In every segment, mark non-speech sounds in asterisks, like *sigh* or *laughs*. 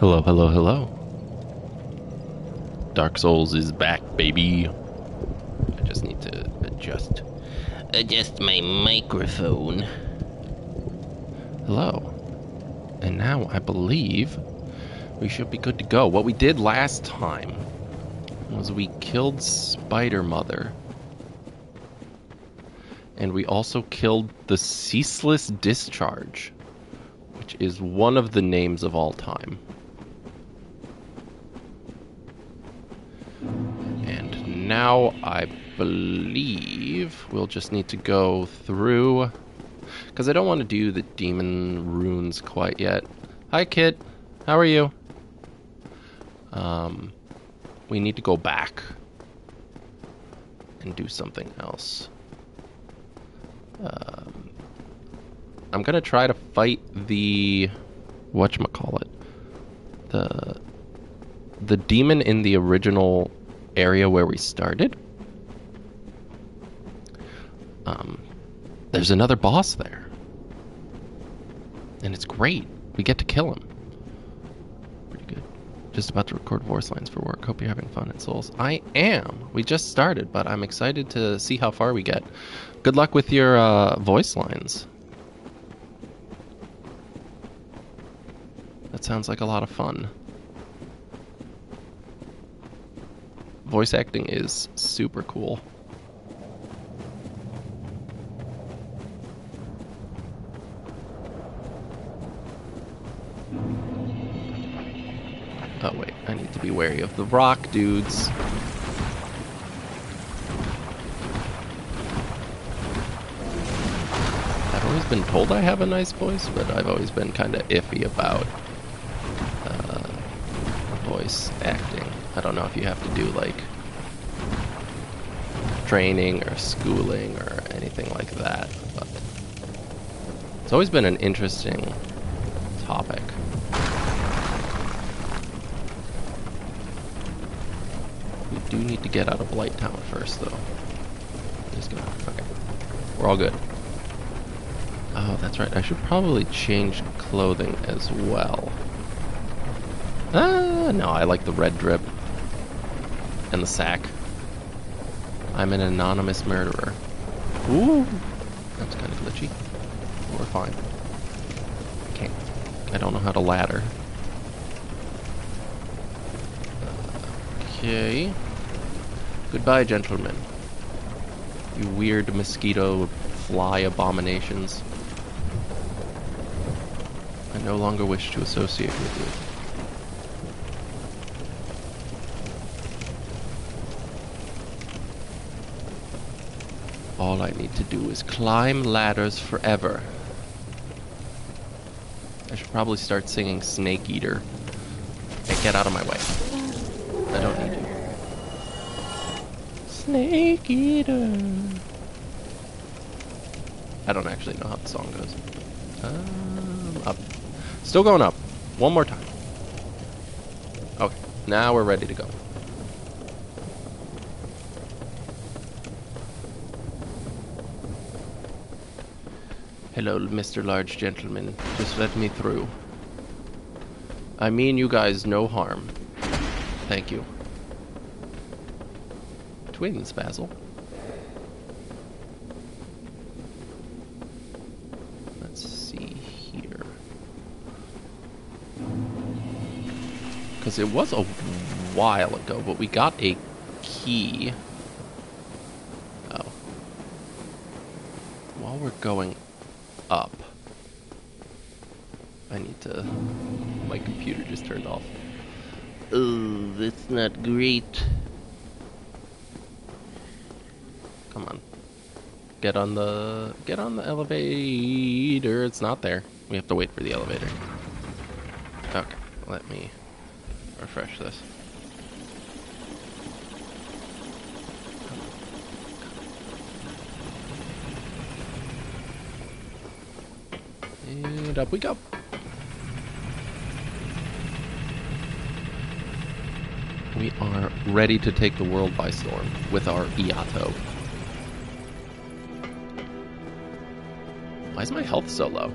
Hello, hello, hello. Dark Souls is back, baby. I just need to adjust adjust my microphone. Hello. And now I believe we should be good to go. What we did last time was we killed Spider Mother. And we also killed the Ceaseless Discharge, which is one of the names of all time. Now I believe we'll just need to go through because I don't want to do the demon runes quite yet. Hi, Kit. How are you? Um, we need to go back and do something else. Um, I'm gonna try to fight the what call it the the demon in the original area where we started. Um, there's another boss there, and it's great. We get to kill him. Pretty good. Just about to record voice lines for work. Hope you're having fun in Souls. I am. We just started, but I'm excited to see how far we get. Good luck with your uh, voice lines. That sounds like a lot of fun. Voice acting is super cool. Oh wait, I need to be wary of the rock dudes. I've always been told I have a nice voice, but I've always been kind of iffy about uh, voice acting. I don't know if you have to do like training or schooling or anything like that, but it's always been an interesting topic. We do need to get out of Blighttown first, though. Just gonna. Okay. We're all good. Oh, that's right. I should probably change clothing as well. Ah, no, I like the red drip. And the sack. I'm an anonymous murderer. Ooh! That's kind of glitchy. We're fine. Can't. I don't know how to ladder. Okay. Goodbye, gentlemen. You weird mosquito fly abominations. I no longer wish to associate with you. All I need to do is climb ladders forever. I should probably start singing Snake Eater. Hey, get out of my way. I don't need you. Snake Eater. I don't actually know how the song goes. Um, up. Still going up. One more time. Okay, now we're ready to go. Hello, Mr. Large Gentleman. Just let me through. I mean you guys no harm. Thank you twins, Basil. Let's see here. Because it was a while ago, but we got a key. Oh. While we're going up, I need to... My computer just turned off. Oh, that's not great. Come on. Get on the get on the elevator. It's not there. We have to wait for the elevator. Okay, let me refresh this. And up we go. We are ready to take the world by storm with our Iaito. Why is my health so low?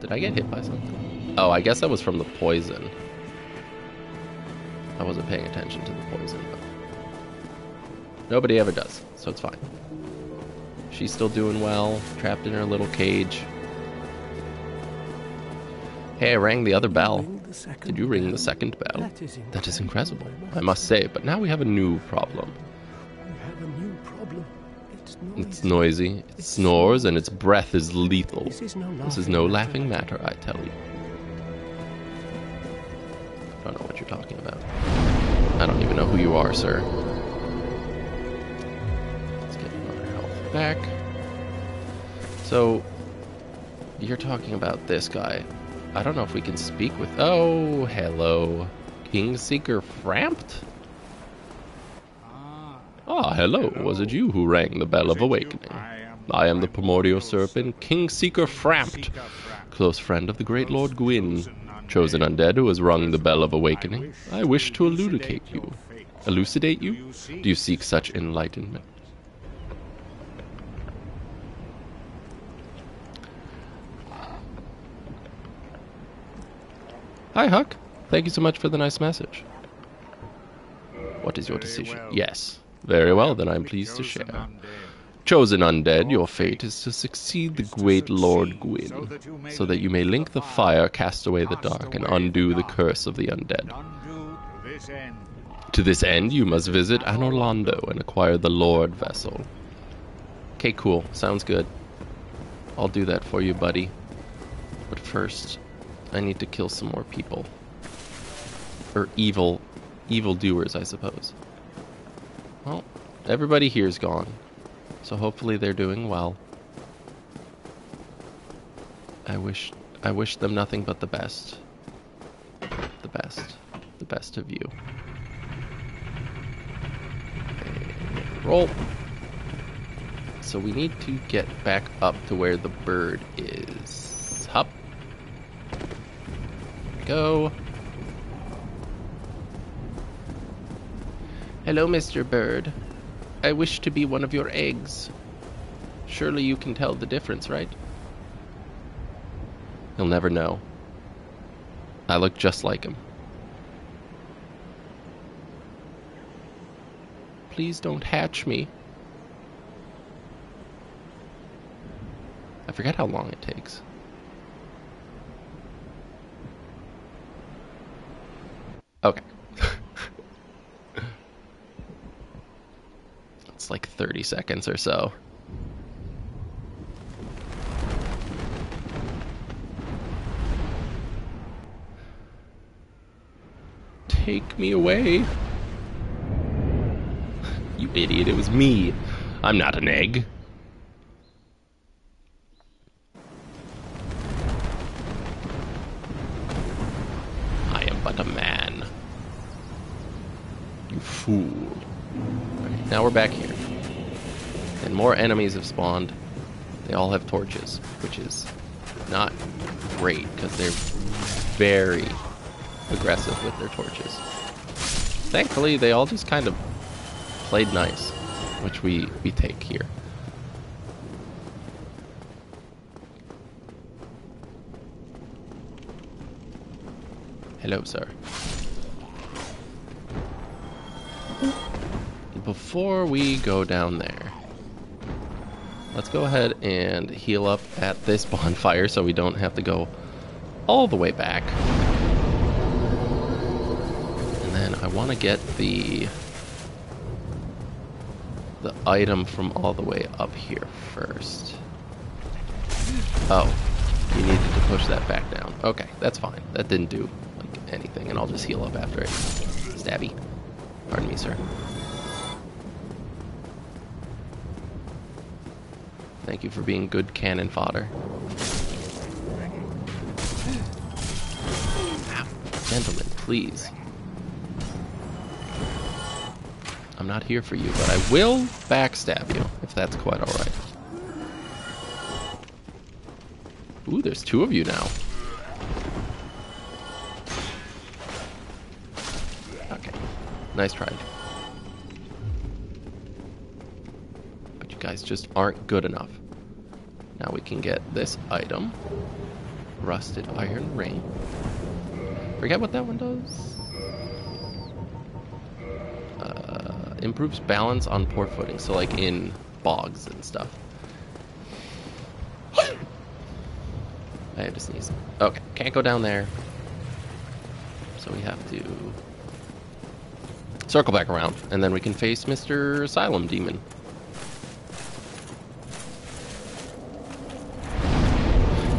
Did I get hit by something? Oh, I guess that was from the poison. I wasn't paying attention to the poison, but nobody ever does, so it's fine. She's still doing well, trapped in her little cage. Hey, I rang the other bell. Did you ring the second bell? That is incredible, I must say, but now we have a new problem. We have a new problem. It's noisy. It snores, and its breath is lethal. This is no This is no laughing matter, I tell you. I don't know what you're talking about. I don't even know who you are, sir. Let's get our health back. So, you're talking about this guy. I don't know if we can speak with. Oh, hello. King Seeker Frampt? Ah, hello. Was it you who rang the bell of awakening? I am the primordial serpent, King Seeker Frampt, close friend of the great Lord Gwyn, chosen undead who has rung the bell of awakening. I wish to elucidate you. Elucidate you? Do you seek such enlightenment? Hi, Huck. Thank you so much for the nice message. What is your decision? Yes. Very well, then I'm pleased to share. Chosen undead, your fate is to succeed the great Lord Gwyn, so that you may link the fire, cast away the dark, and undo the curse of the undead. To this end, you must visit Anor Londo and acquire the Lord vessel. Okay, cool. Sounds good. I'll do that for you, buddy. But first, I need to kill some more people. Or evil, evil doers, I suppose. Well, everybody here's gone. So hopefully they're doing well. I wish I wish them nothing but the best. The best. The best of you. Roll. So we need to get back up to where the bird is. Go. Hello, Mr. Bird. I wish to be one of your eggs. Surely you can tell the difference, right? He'll never know. I look just like him. Please don't hatch me. I forget how long it takes. Okay. *laughs* it's like 30 seconds or so. Take me away. You idiot, it was me. I'm not an egg. I am but a man. You fool. Alright, now we're back here. And more enemies have spawned. They all have torches, which is not great because they're very aggressive with their torches. Thankfully, they all just kind of played nice, which we, we take here. Hello, sir. Before we go down there, let's go ahead and heal up at this *laughs* bonfire so we don't have to go all the way back. And then I want to get the the item from all the way up here first. Oh, you needed to push that back down. Okay, that's fine. That didn't do like anything, and I'll just heal up after it. Stabby. Pardon me, sir. Thank you for being good cannon fodder. Ow. Gentlemen, please. I'm not here for you, but I will backstab you, if that's quite alright. Ooh, there's two of you now. Nice try. But you guys just aren't good enough. Now we can get this item. Rusted iron ring. Forget what that one does. Uh, improves balance on poor footing, so like in bogs and stuff. I have to sneeze. Okay, can't go down there. So we have to circle back around, and then we can face Mr. Asylum Demon.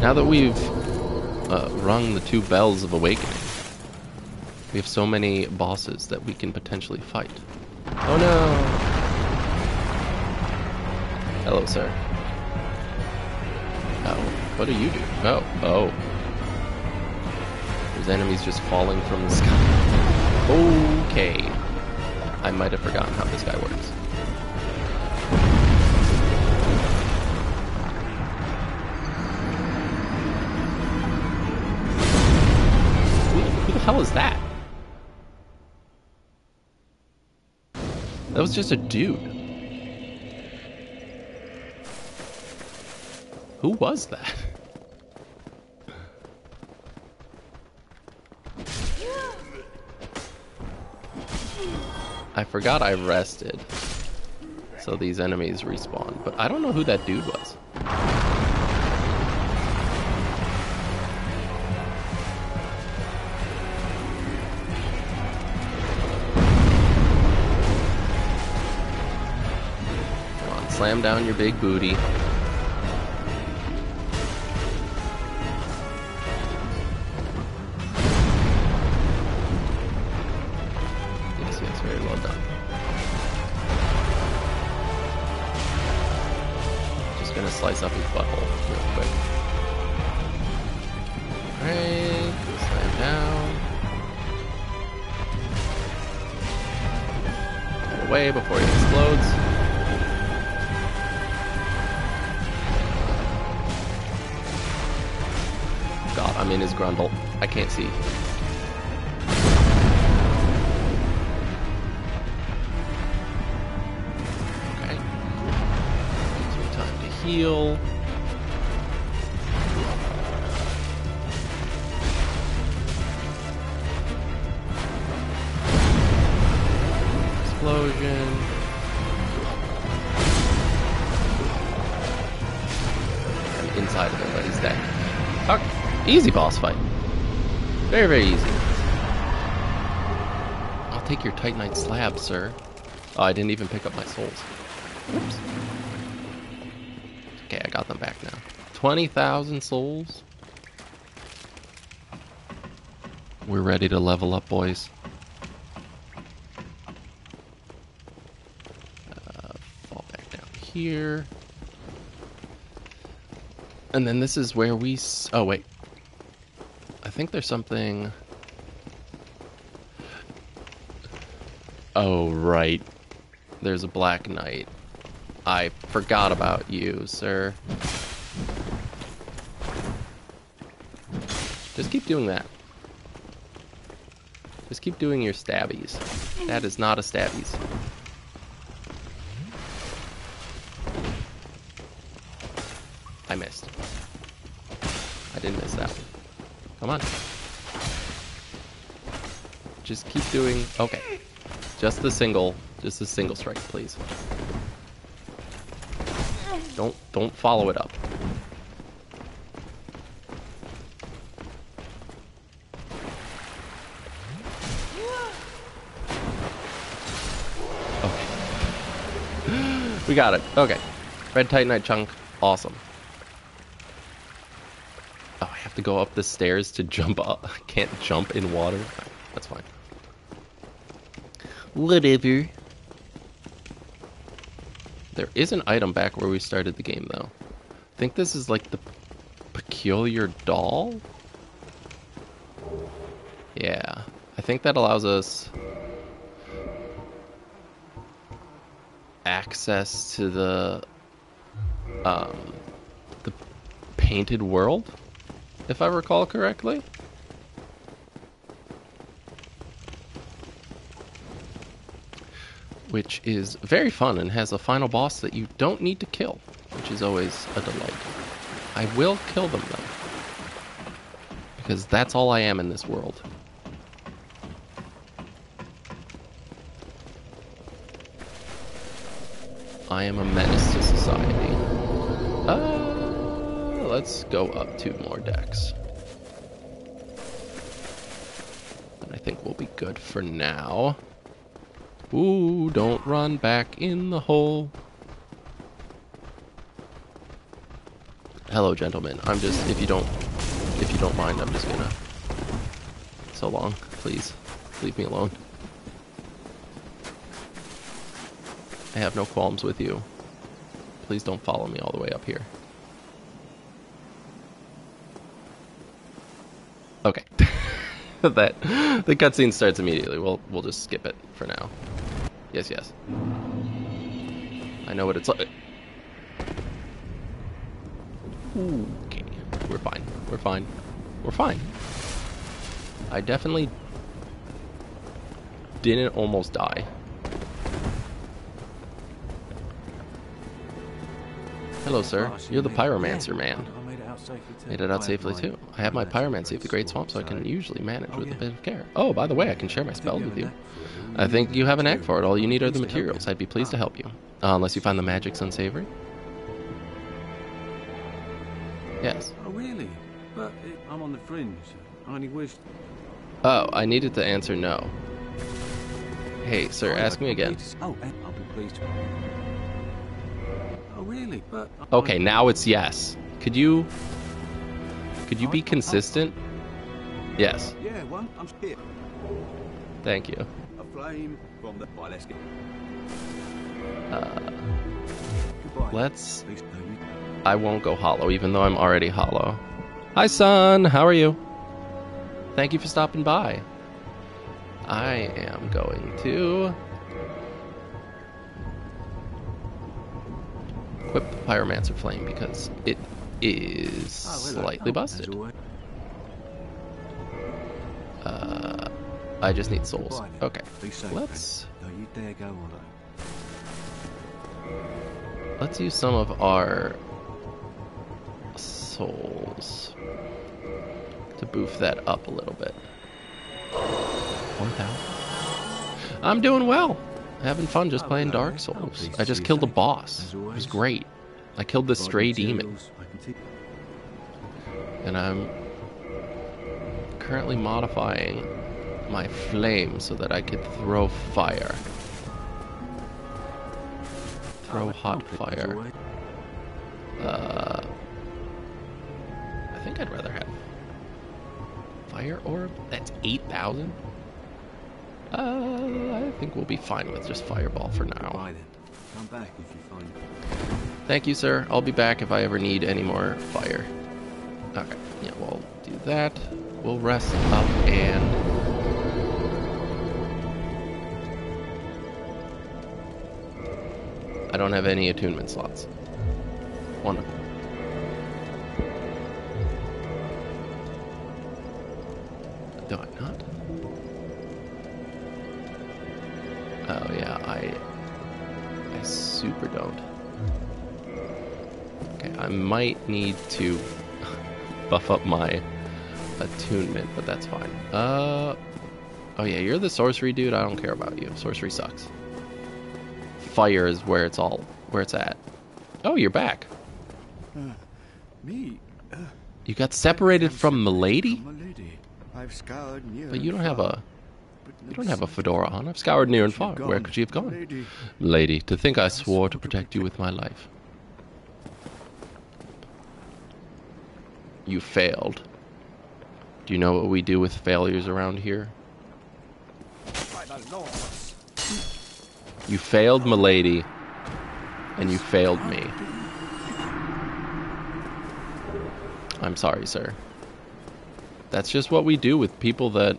Now that we've uh, rung the two bells of awakening, we have so many bosses that we can potentially fight. Oh no! Hello, sir. Oh, what do you do? Oh, oh. There's enemies just falling from the sky. Okay. I might have forgotten how this guy works. Who, the hell is that? That was just a dude. Who was that? I forgot I rested. So these enemies respawn. But I don't know who that dude was. Come on, slam down your big booty. Can't see. Sir. Oh, I didn't even pick up my souls. Oops. Okay, I got them back now. 20,000 souls. We're ready to level up, boys. Uh, fall back down here. And then this is where we. Oh, wait. I think there's something. Oh, right. There's a Black Knight. I forgot about you, sir. Just keep doing that. Just keep doing your stabbies. That is not a stabbies. I missed. I didn't miss that. Come on. Just keep doing. Okay. Just the single. Just the single strike, please. Don't don't follow it up. Okay. *gasps* We got it. Okay. Red Titanite chunk. Awesome. Oh, I have to go up the stairs to jump up. *laughs* I can't jump in water. That's fine. Whatever. There is an item back where we started the game, though. I think this is like the peculiar doll. Yeah, I think that allows us access to the um, the painted world, if I recall correctly. Which is very fun and has a final boss that you don't need to kill, which is always a delight. I will kill them though. Because that's all I am in this world. I am a menace to society. Uh, let's go up two more decks. And I think we'll be good for now. Ooh, don't run back in the hole. Hello, gentlemen. I'm just, if you don't, if you don't mind, I'm just gonna. So long, please, leave me alone. I have no qualms with you. Please don't follow me all the way up here. Okay. *laughs* that the cutscene starts immediately. We'll we'll just skip it for now. Yes, yes. I know what it's like. Okay, we're fine. We're fine. We're fine. I definitely didn't almost die. Hello, sir. You're the pyromancer man. Made it out safely too. I have my pyromancy of the Great Swamp, so I can usually manage with a bit of care. Oh, by the way, I can share my spells with you. I think you have an knack for it. All you need are the materials. I'd be pleased to help you. Uh, unless you find the magics unsavory. Yes. Oh, really? But I'm on the fringe. I only wish. Oh, I needed to answer no. Hey, sir, ask me again. Oh, eh, I'll be pleased. Oh, really? But. Okay, now it's yes. Could you... Could you be consistent? Yes. Yeah, one. I'm here. Thank you. A flame from the. Let's get. Uh, let's... No, you. I won't go hollow, even though I'm already hollow. Hi, son. How are you? Thank you for stopping by. I am going to equip the pyromancer flame because it is Oh, slightly Oh, busted. Uh, I just need souls. Okay, let's Don't you dare go alone. let's use some of our souls to boof that up a little bit. 4,000. I'm doing well. Having fun just Oh, playing. Dark Souls. I just killed a boss. It was great. I killed Provide stray demon, materials, I can take- and I'm currently modifying my flame so that I could throw fire. Throw hot fire. Uh, I think I'd rather have fire orb. That's eight thousand. Uh, I think we'll be fine with just fireball for now. Goodbye then. Come back if you find. Thank you, sir. I'll be back if I ever need any more fire. Okay, yeah, we'll do that. We'll rest up and. I don't have any attunement slots. Wonderful. Do I not? Oh yeah, I I super don't. I might need to buff up my attunement, but that's fine. Uh oh yeah, you're the sorcery dude. I don't care about you. Sorcery sucks. Fire is where it's all where it's at. Oh, you're back. Me? You got separated from Milady, My lady. I've scoured near but you don't have a you don't have a fedora on. I've scoured near and far. Where could she have gone? Lady, to think I swore to protect you with my life. You failed. Do you know what we do with failures around here? You failed Milady, and you failed me. I'm sorry, sir. That's just what we do with people that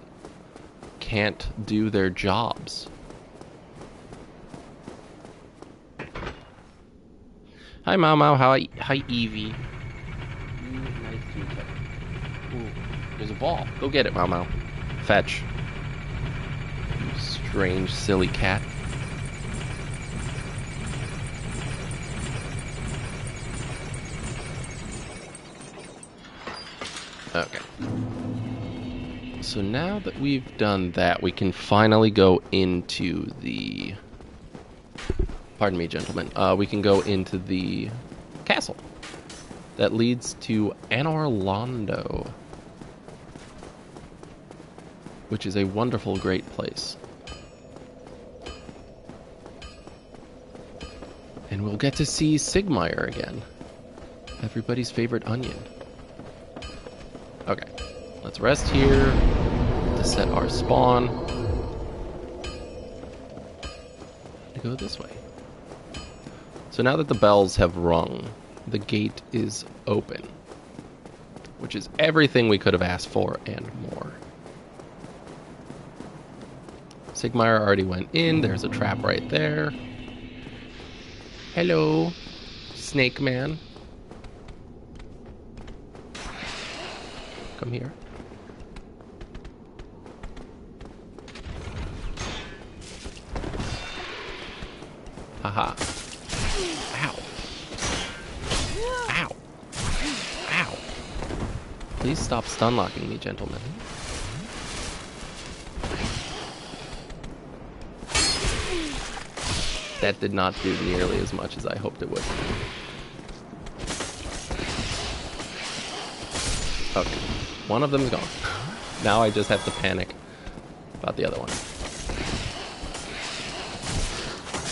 can't do their jobs. Hi, Mau Mau. Hi, hi, Evie. There's a ball. Go get it, Mau Mau. Fetch. You strange, silly cat. Okay. So now that we've done that, we can finally go into the. Pardon me, gentlemen. Uh, we can go into the castle that leads to Anor Londo, which is a wonderful, great place. And we'll get to see Siegmeyer again. Everybody's favorite onion. Okay, let's rest here to set our spawn. To go this way. So now that the bells have rung, the gate is open, which is everything we could have asked for and more. Siegmeyer already went in. There's a trap right there. Hello, Snake Man. Come here. Stop stun locking me, gentlemen. That did not do nearly as much as I hoped it would. Okay. One of them's gone. Now I just have to panic about the other one.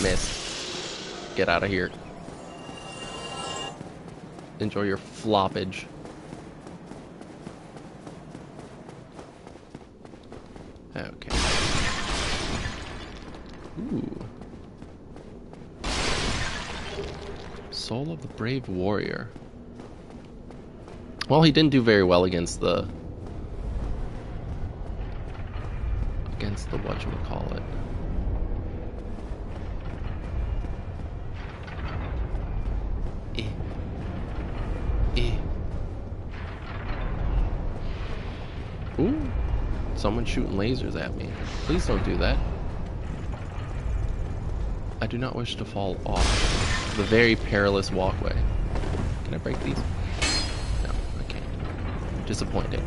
Miss. Get out of here. Enjoy your floppage. Okay. Ooh. Soul of the Brave Warrior. Well, he didn't do very well against the against the whatchamacallit. Eh. Eh. Ooh. Someone shooting lasers at me. Please don't do that. I do not wish to fall off the very perilous walkway. Can I break these? No, I can't. Disappointing.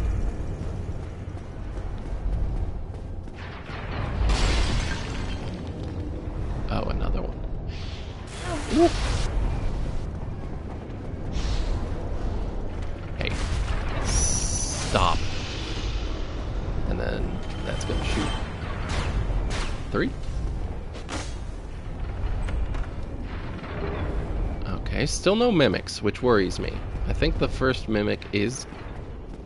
Still no mimics, which worries me. I think the first mimic is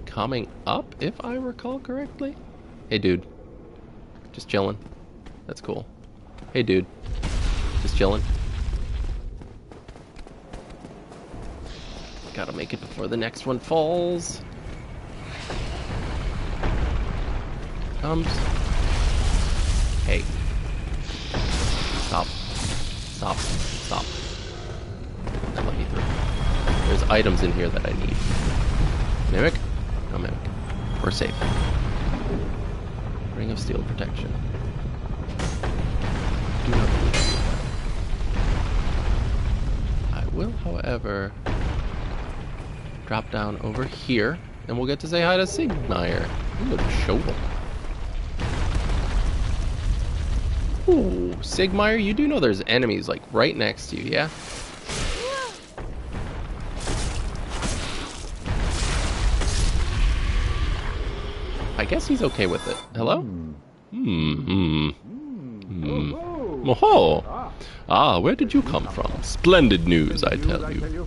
coming up, if I recall correctly. Hey, dude. Just chilling. That's cool. Hey, dude. Just chilling. Gotta make it before the next one falls. Comes. Hey. Stop. Stop. Stop. Items in here that I need. Mimic? No mimic. We're safe. Ring of Steel Protection. Do not. I will, however, drop down over here, and we'll get to say hi to Siegmeyer. Ooh, a shovel. Ooh, Siegmeyer, you do know there's enemies like right next to you, yeah? I guess he's okay with it. Hello? Hmm. Hmm. Hmm. Oh. Ah, where did you come from? Splendid news, I tell you.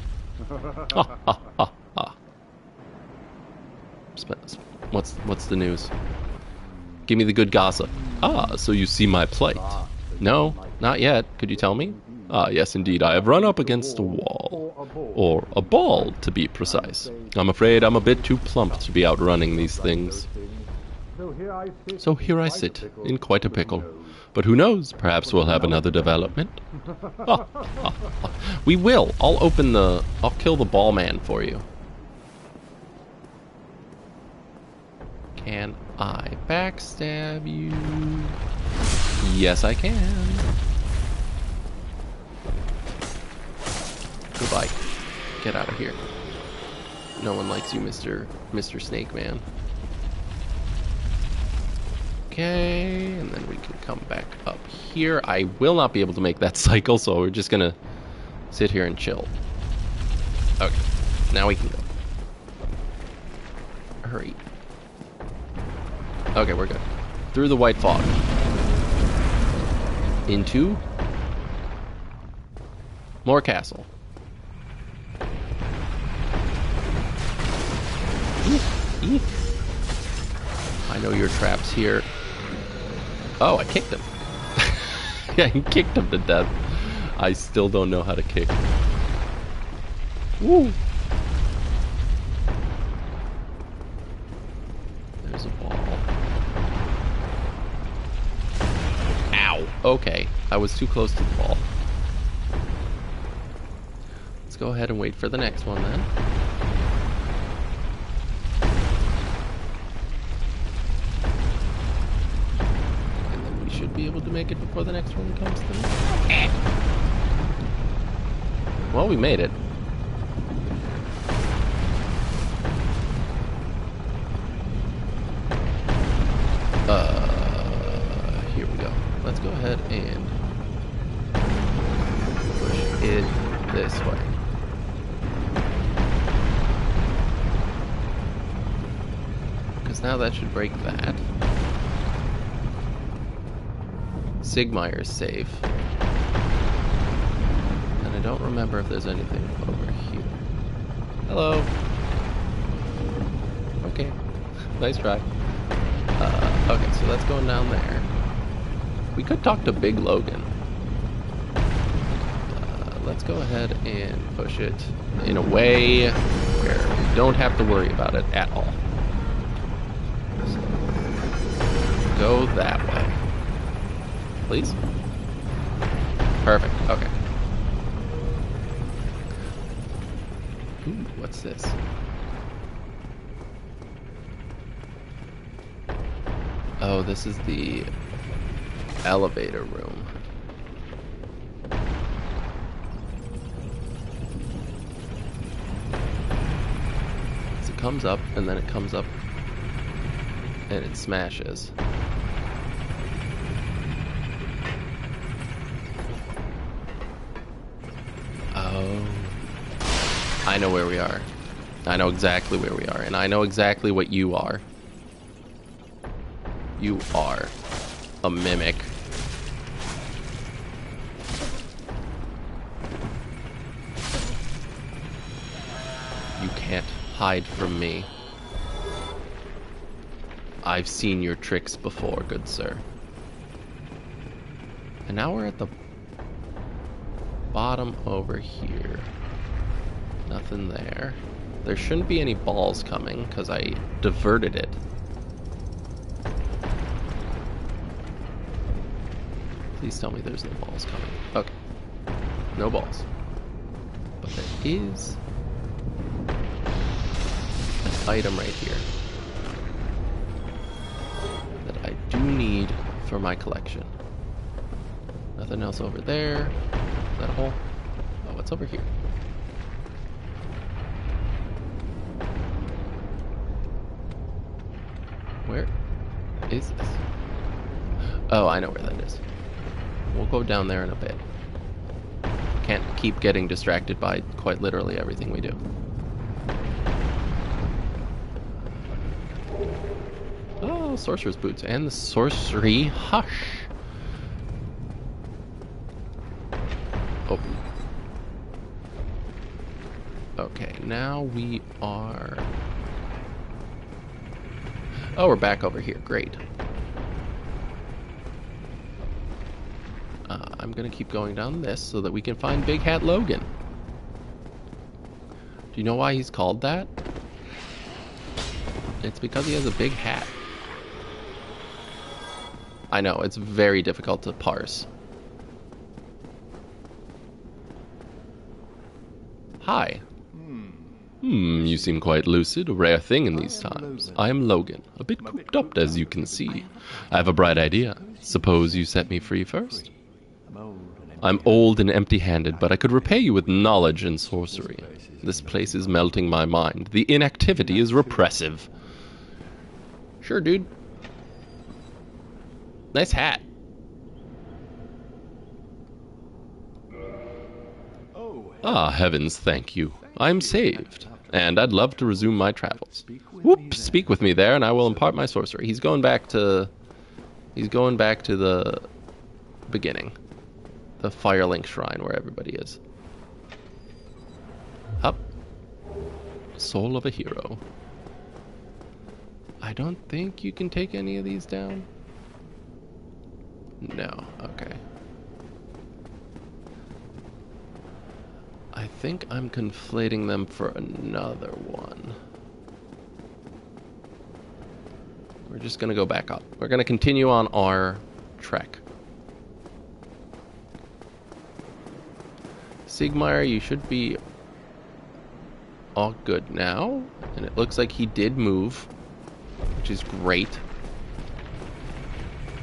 Ha ha ha ha. What's what's the news? Give me the good gossip. Ah, so you see my plight. No, not yet. Could you tell me? Ah, yes, indeed. I have run up against a wall. Or a ball, to be precise. I'm afraid I'm a bit too plump to be outrunning these things. So here I sit, in quite a pickle. But who knows? Perhaps we'll have another development. we will. I'll open the. I'll kill the ball man for you. Can I backstab you? Yes, I can. Goodbye. Get out of here. No one likes you, Mr. Mr. Snake Man. Okay, and then we can come back up here. I will not be able to make that *laughs* cycle, so we're just gonna sit here and chill. Okay, now we can go. Hurry. Okay, we're good. Through the white fog. Into more castle. Eek, eek. I know your traps here. Oh, I kicked him. *laughs* yeah, he kicked him to death. I still don't know how to kick. Woo! There's a ball. Ow! Okay, I was too close to the ball. Let's go ahead and wait for the next one then. To make it before the next one comes through. Well, we made it. Uh, here we go. Let's go ahead and push it this way. Because now that should break that. Siegmeyer's safe. And I don't remember if there's anything over here. Hello. Okay. nice try. Uh, okay, so that's going down there. We could talk to Big Logan. Uh, let's go ahead and push it in a way where we don't have to worry about it at all. So, go that way. Please? Perfect, okay. Ooh, what's this? Oh, this is the elevator room. So it comes up, and then it comes up, and it smashes. Oh. I know where we are. I know exactly where we are, and I know exactly what you are. You are a mimic. You can't hide from me. I've seen your tricks before, good sir. And now we're at the bottom over here. Nothing there. There shouldn't be any balls coming because I diverted it. Please tell me there's no balls coming. Okay. No balls. But there is an item right here that I do need for my collection. Nothing else over there. Is that a hole? Oh, what's over here? Where is this? Oh, I know where that is. We'll go down there in a bit. Can't keep getting distracted by quite literally everything we do. Oh, sorcerer's boots and the sorcery hush. Oh. Okay, now we are. Oh, we're back over here. Great. I'm gonna keep going down this so that we can find Big Hat Logan. Do you know why he's called that? It's because he has a big hat. I know, it's very difficult to parse. Hi. Hmm, you seem quite lucid, a rare thing in these times. I am Logan, a bit cooped up as you can see. I have a bright idea. Suppose you set me free first? I'm old and empty handed, but I could repay you with knowledge and sorcery. This place is melting my mind. The inactivity is repressive. Sure, dude. Nice hat. Oh, Ah, heavens, thank you. I'm saved, and I'd love to resume my travels. Whoop, speak with me there, and I will impart my sorcery. He's going back to. He's going back to the beginning. The Firelink Shrine where everybody is. Up. Soul of a hero. I don't think you can take any of these down. No, okay. I think I'm conflating them for another one. We're just gonna go back up. We're gonna continue on our trek. Siegmeyer, you should be all good now. And it looks like he did move, which is great.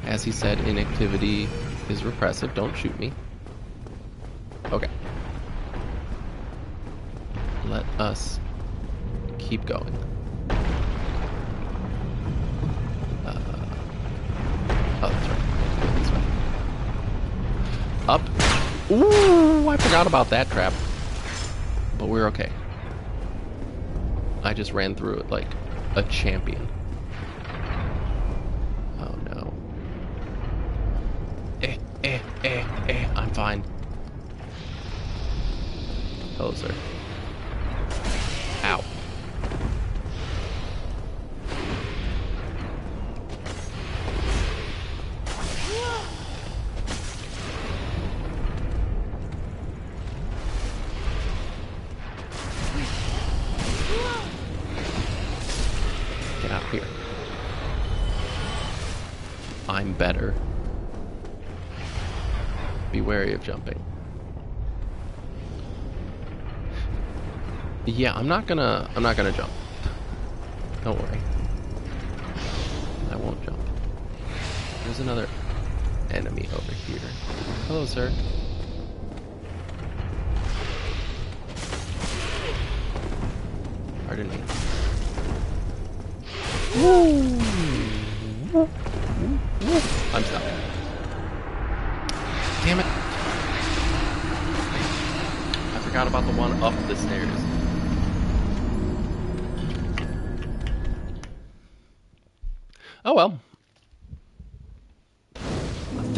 As he said, inactivity is repressive. Don't shoot me. Okay. Let us keep going. Ooh, I forgot about that trap. But we're okay. I just ran through it like a champion. Oh no. Eh, eh, eh, eh. I'm fine. Hello, sir. Jumping. Yeah, I'm not gonna I'm not gonna jump. Don't worry. I won't jump. There's another enemy over here. Hello, sir.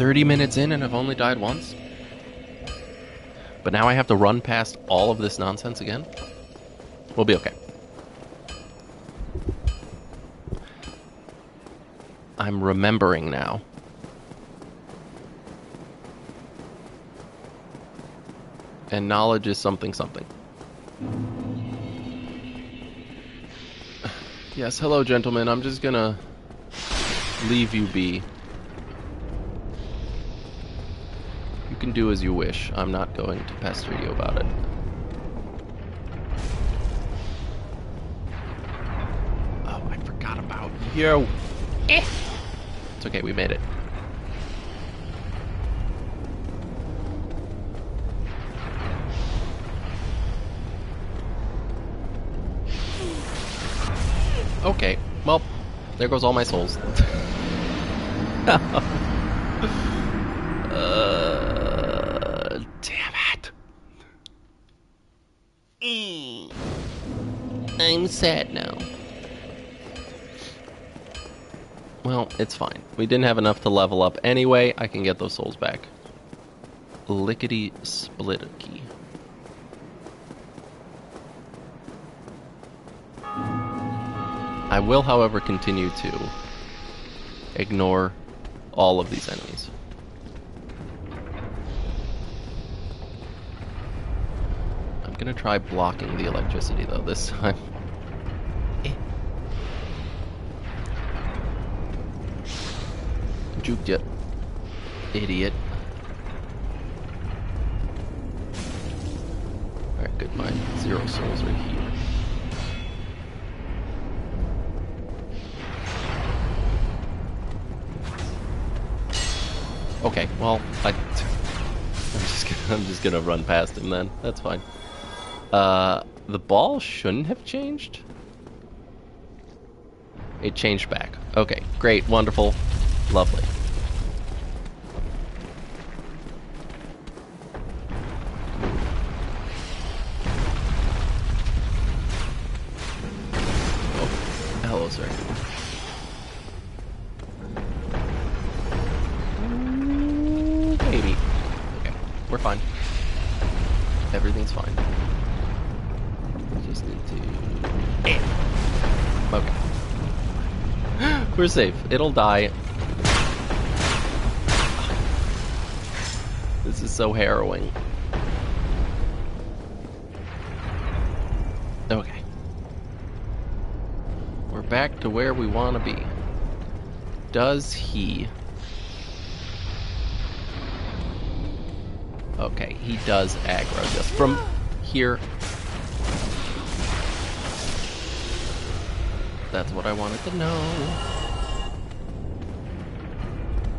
30 minutes in and I've only died once. But now I have to run past all of this nonsense again. We'll be okay. I'm remembering now. And knowledge is something something. *sighs* Yes, hello, gentlemen. I'm just gonna leave you be. Do as you wish. I'm not going to pester you about it. Oh, I forgot about you. Eh. It's okay, we made it. Okay, well, there goes all my souls. *laughs* *laughs* uh, damn it. Mm. Sad now. Well, it's fine. We didn't have enough to level up anyway. I can get those souls back. Lickety spliticky. I will, however, continue to ignore all of these enemies. I'm gonna try blocking the electricity though this *laughs* time. Juked ya. Idiot. Alright, good. My zero souls are here. Okay, well, I, *laughs* I'm just gonna, I'm just gonna run past him then. That's fine. Uh, the ball shouldn't have changed. It changed back. Okay, great, wonderful, lovely. Okay. It'll die. This is so harrowing. Okay. We're back to where we want to be. Does he... Okay, he does aggro just from here. That's what I wanted to know.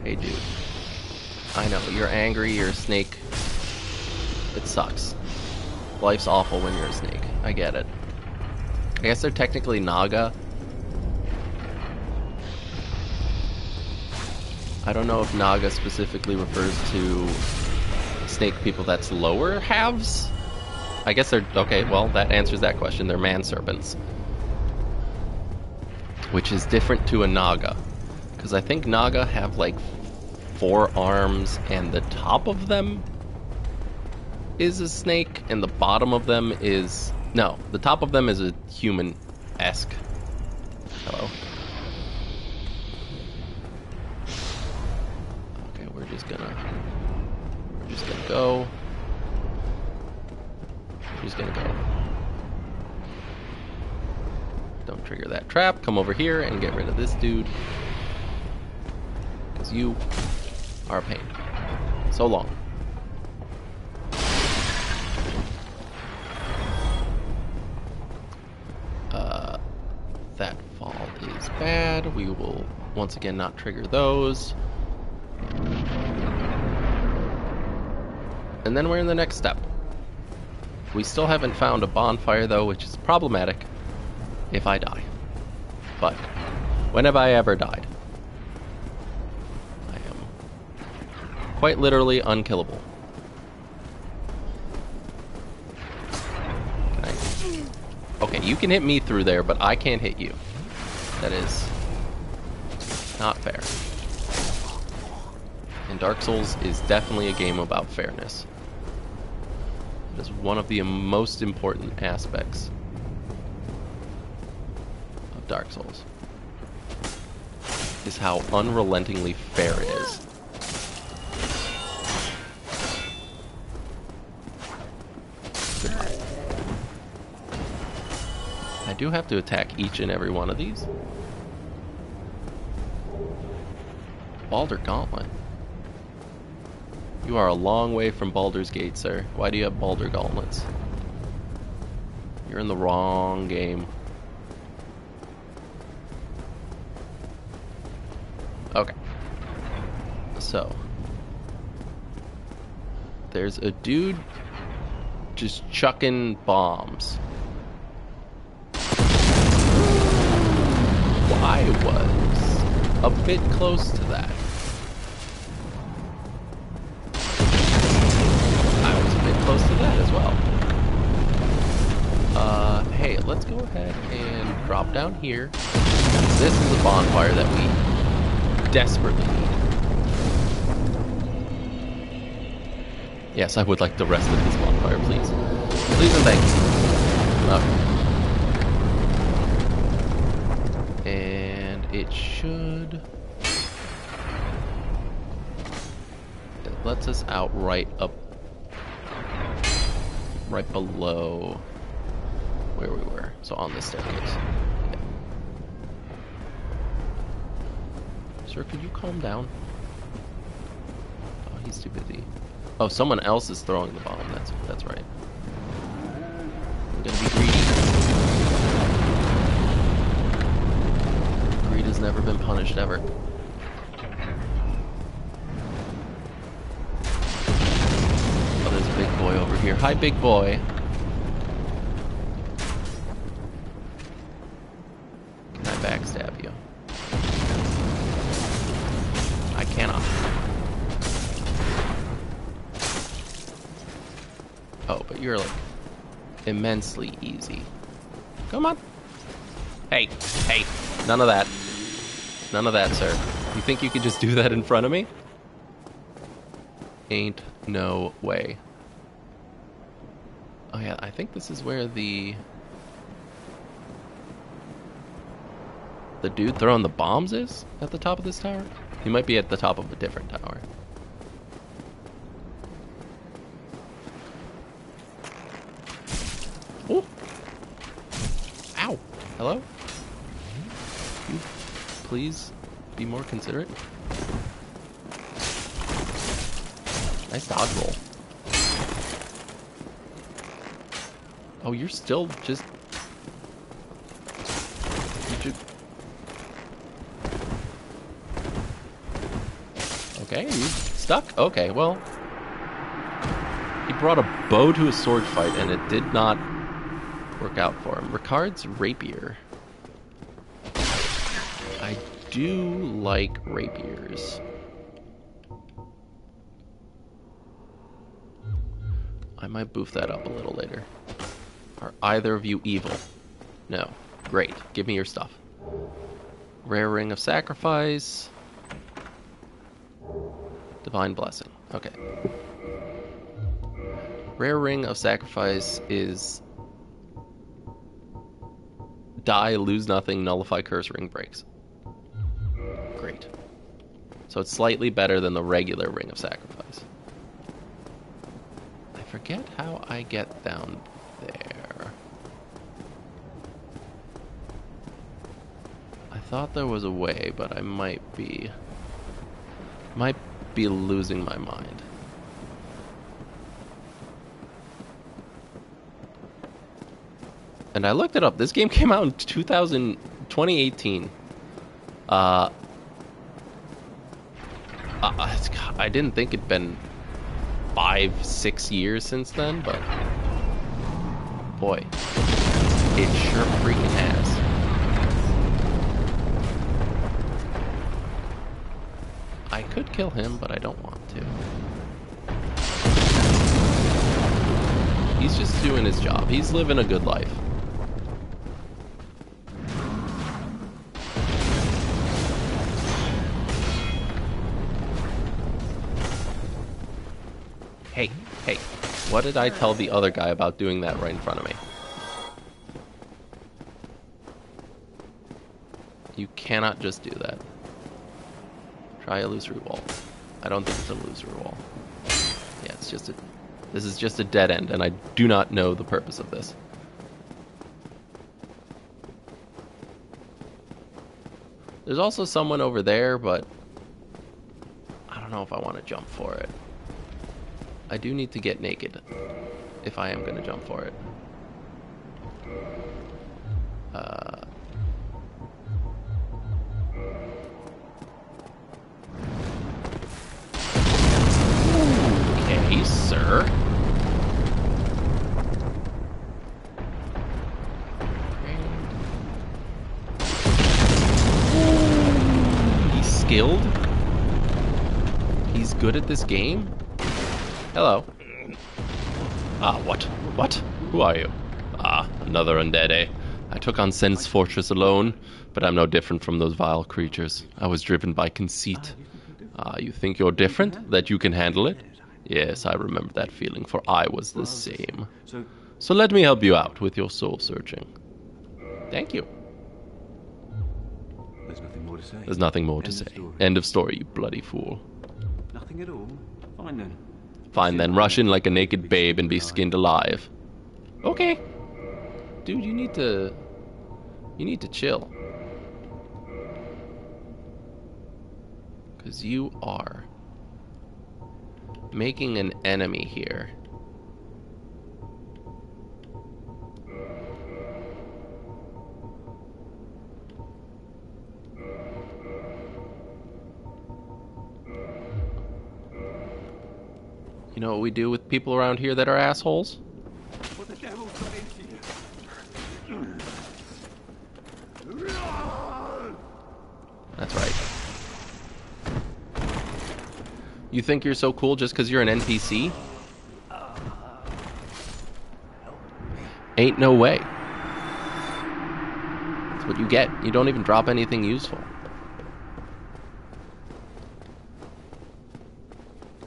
Hey, dude. I know, you're angry, you're a snake. It sucks. Life's awful when you're a snake. I get it. I guess they're technically Naga. I don't know if Naga specifically refers to snake people that's lower halves. I guess they're okay. Well, that answers that question. They're man serpents, which is different to a Naga, because I think Naga have like four arms, and the top of them is a snake, and the bottom of them is no. The top of them is a human esque. Hello. Okay, we're just gonna we're just gonna go. We're just gonna go. Don't trigger that trap. Come over here and get rid of this dude. Because you a pain. So long. Uh, that fall is bad. We will once again not trigger those. And then we're in the next step. We still haven't found a bonfire though, which is problematic if I die. But when have I ever died? Quite literally unkillable. Okay, you can hit me through there, but I can't hit you. That is not fair. And Dark Souls is definitely a game about fairness. It is one of the most important aspects of Dark Souls. Is how unrelentingly fair it is. Do have to attack each and every one of these. Balder Gauntlet. You are a long way from Baldur's Gate, sir. Why do you have Balder Gauntlets? You're in the wrong game. Okay. So. There's a dude just chucking bombs. I was a bit close to that. I was a bit close to that as well. Uh, hey, let's go ahead and drop down here. This is a bonfire that we desperately need. Yes, I would like the rest of this bonfire, please. Please and thank you. Okay. And it should... It lets us out right up... Right below where we were. So on this staircase. Sir, could you calm down? Oh, he's too busy. Oh, someone else is throwing the bomb. That's that's right. Never been punished ever. Oh, there's a big boy over here. Hi, big boy. Can I backstab you? I cannot. Oh, but you're like immensely easy. Come on. Hey, hey, none of that. None of that, sir. You think you could just do that in front of me? Ain't no way. Oh yeah, I think this is where the the dude throwing the bombs is at the top of this tower. He might be at the top of a different tower. Oh! Ow! Hello? Please be more considerate? Nice dodge roll. Oh, you're still just. You. Okay, you stuck? Okay, well. He brought a bow to a sword fight and it did not work out for him. Ricard's rapier. Do like rapiers. I might boof that up a little later. Are either of you evil? No. Great. Give me your stuff. Rare Ring of Sacrifice. Divine Blessing. Okay. Rare Ring of Sacrifice is die, lose nothing, nullify curse, ring breaks. So it's slightly better than the regular Ring of Sacrifice. I forget how I get down there. I thought there was a way, but I might be might be losing my mind. And I looked it up. This game came out in 2000, 2018. Uh, uh, I didn't think it'd been five, six years since then, but boy, it sure freaking has. I could kill him, but I don't want to. He's just doing his job. He's living a good life. What did I tell the other guy about doing that right in front of me? You cannot just do that. Try illusory wall. I don't think it's an illusory wall. Yeah, it's just a. This is just a dead end, and I do not know the purpose of this. There's also someone over there, but I don't know if I want to jump for it. I do need to get naked if I am going to jump for it. Uh, okay, sir. He's skilled. He's good at this game. Hello. Ah, what? What? Who are you? Ah, another undead, eh? I took on Sen's fortress alone, but I'm no different from those vile creatures. I was driven by conceit. Ah, you think you're different? That you can handle it? Yes, I remember that feeling, for I was the same. So, let me help you out with your soul searching. Thank you. there's nothing more to say. There's nothing more to End say. End of story, you bloody fool. Nothing at all. Fine then. Fine then, rush in like a naked babe and be skinned alive. Okay. Dude, you need to. You need to chill. Because you are making an enemy here. You know what we do with people around here that are assholes? That's right. You think you're so cool just because you're an NPC? Ain't no way. That's what you get. You don't even drop anything useful.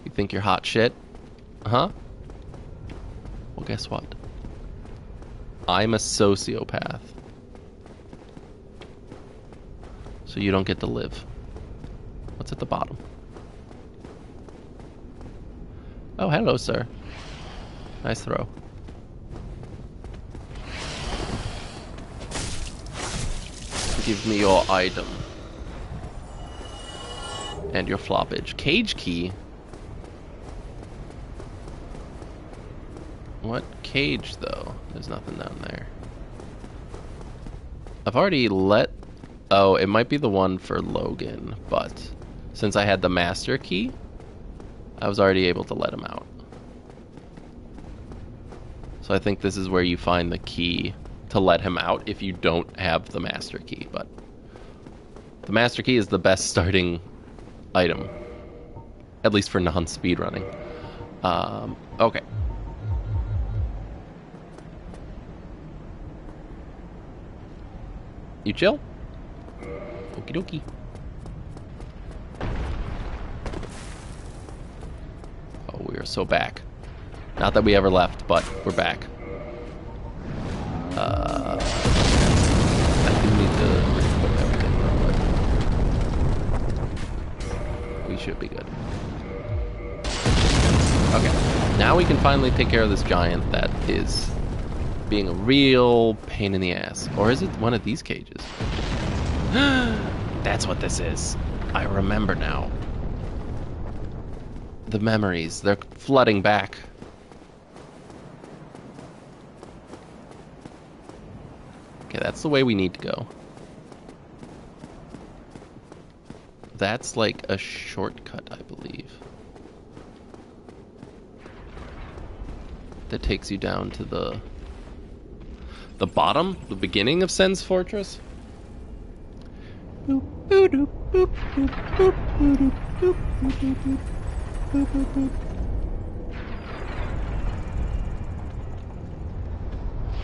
You think you're hot shit? Huh? Well, guess what? I'm a sociopath. So you don't get to live. What's at the bottom? Oh, hello, sir. Nice throw. Give me your item. And your floppage. Cage key? What cage, though? There's nothing down there. I've already let... Oh, it might be the one for Logan, but since I had the master key, I was already able to let him out. So I think this is where you find the key to let him out if you don't have the master key, but the master key is the best starting item, at least for non-speedrunning. Um, okay. You chill? Okie dokie. Oh, we are so back. Not that we ever left, but we're back. Uh, I need to everything real quick. We should be good. Okay, now we can finally take care of this giant that is being a real pain in the ass. Or is it one of these cages? *gasps* That's what this is. I remember now. The memories, they're flooding back. Okay, that's the way we need to go. That's like a shortcut, I believe. That takes you down to the the bottom, the beginning of Sen's Fortress.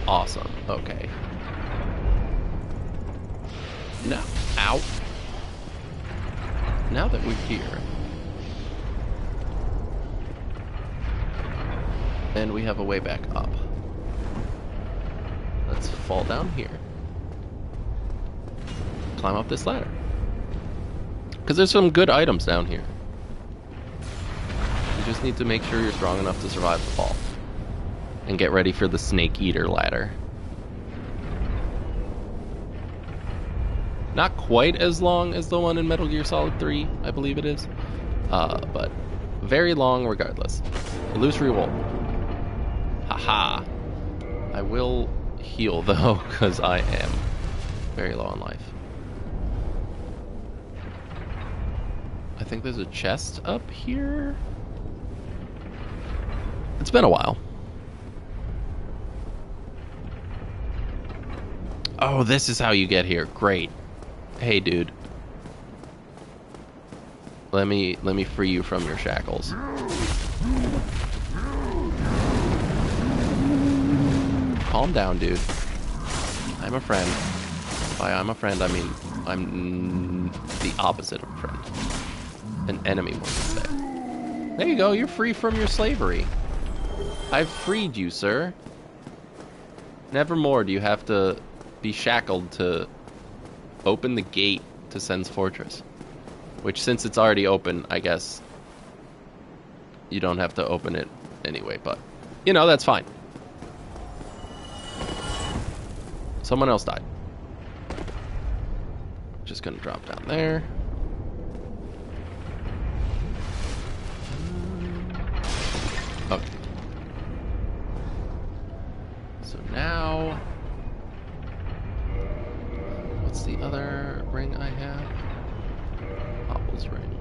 Awesome. Okay. Now, out. Now that we're here, and we have a way back up. Let's fall down here. Climb up this ladder. Because there's some good items down here. You just need to make sure you're strong enough to survive the fall. And get ready for the Snake Eater ladder. Not quite as long as the one in Metal Gear Solid 3, I believe it is. Uh, but very long regardless. Illusory Wool. Haha. I will heal though, *laughs* because I am very low on life. I think there's a chest up here. It's been a while. Oh, this is how you get here. Great. Hey, dude. Let me let me free you from your shackles. Calm down, dude. I'm a friend. By I'm a friend, I mean I'm the opposite of a friend. An enemy, more to say. There you go, you're free from your slavery. I've freed you, sir. Nevermore do you have to be shackled to open the gate to Sen's Fortress. Which, since it's already open, I guess you don't have to open it anyway, but, you know, that's fine. Someone else died. Just gonna drop down there. Okay. So now... What's the other ring I have? Hopple's ring.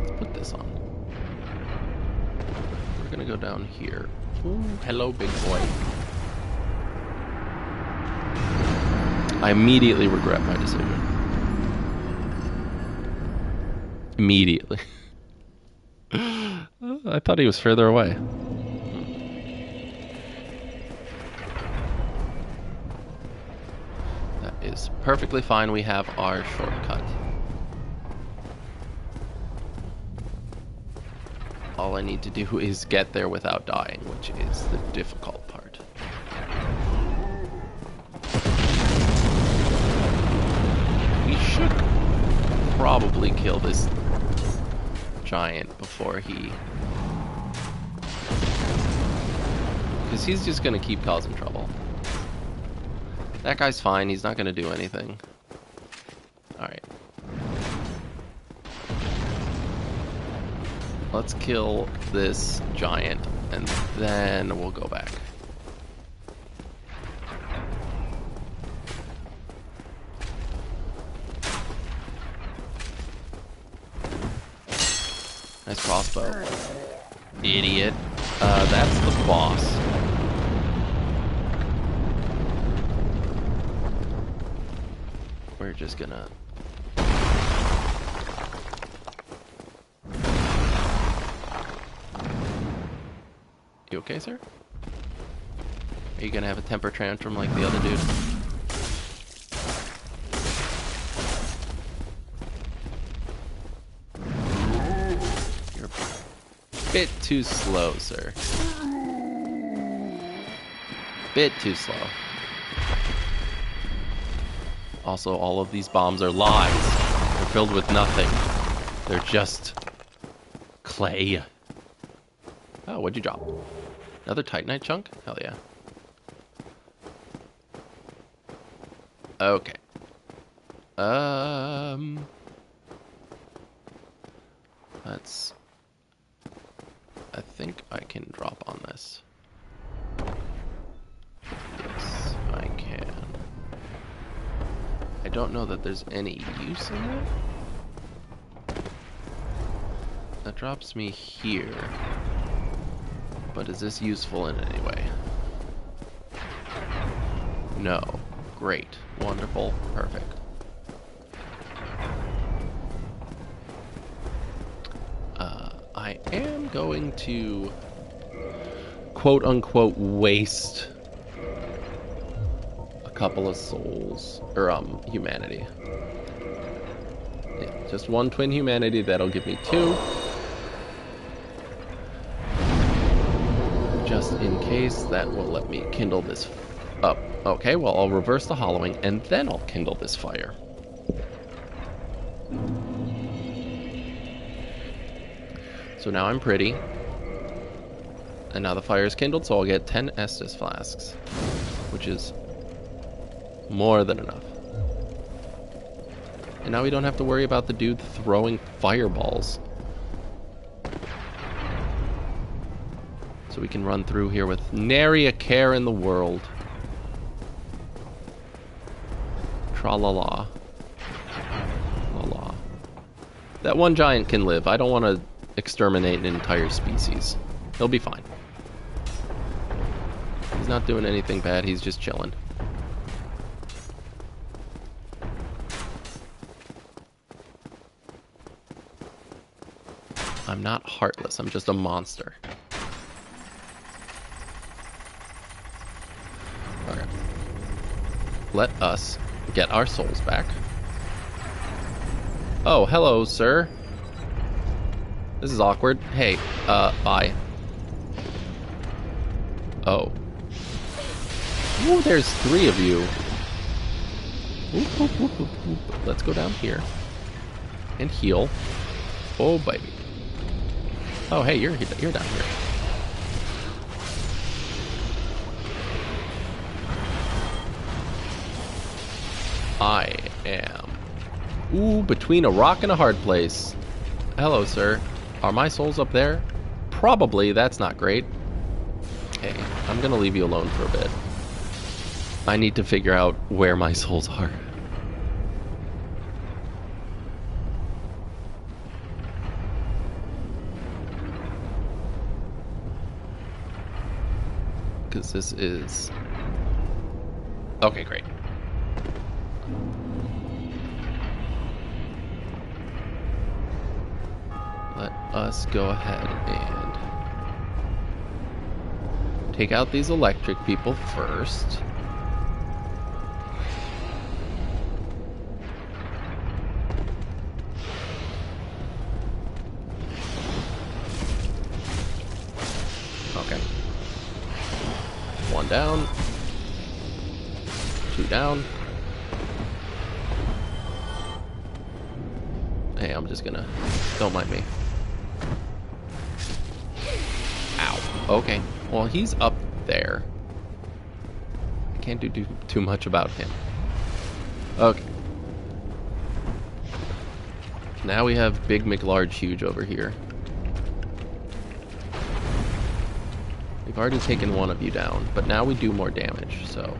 Let's put this on. We're gonna go down here. Ooh, hello, big boy. I immediately regret my decision. Immediately. *laughs* I thought he was further away. That is perfectly fine. We have our shortcut. All I need to do *laughs* is get there without dying, which is the difficult part. We should probably kill this giant before he... Because he's just going to keep causing trouble. That guy's fine, he's not going to do anything. Let's kill this giant, and then we'll go back. Nice crossbow. Idiot. Uh, that's the boss. We're just gonna... okay, sir? Are you gonna have a temper tantrum like the other dude? You're a bit too slow, sir. Bit too slow. Also, all of these bombs are lies. They're filled with nothing. They're just clay. Oh, what'd you drop? Another Titanite chunk? Hell yeah. Okay. Um. Let's. I think I can drop on this. Yes, I can. I don't know that there's any use in it. That drops me here. But is this useful in any way? No. Great. Wonderful. Perfect. Uh, I am going to quote unquote waste a couple of souls or um humanity. Yeah, just one twin humanity that'll give me two. In case that will let me kindle this up. Okay, well I'll reverse the hollowing and then I'll kindle this fire. So now I'm pretty. And now the fire is kindled, so I'll get 10 Estus flasks. Which is more than enough. And now we don't have to worry about the dude throwing fireballs. We can run through here with nary a care in the world. Tra-la-la. La-la. That one giant can live. I don't want to exterminate an entire species. He'll be fine. He's not doing anything bad, he's just chilling. I'm not heartless, I'm just a monster. Okay. Let us get our souls back. Oh, hello, sir. This is awkward. Hey, uh, bye. Oh. Ooh, there's three of you. Oop, oop, oop. Let's go down here. And heal. Oh, baby. Oh, hey, you're, you're down here. Ooh, between a rock and a hard place. Hello, sir. Are my souls up there? Probably, that's not great. Hey, I'm gonna leave you alone for a bit. I need to figure out where my souls are. Because this is... Okay, great. Us go ahead and take out these electric people first. He's up there. I can't do, too much about him. Okay. Now we have Big McLarge Huge over here. We've already taken one of you down, but now we do more damage, so...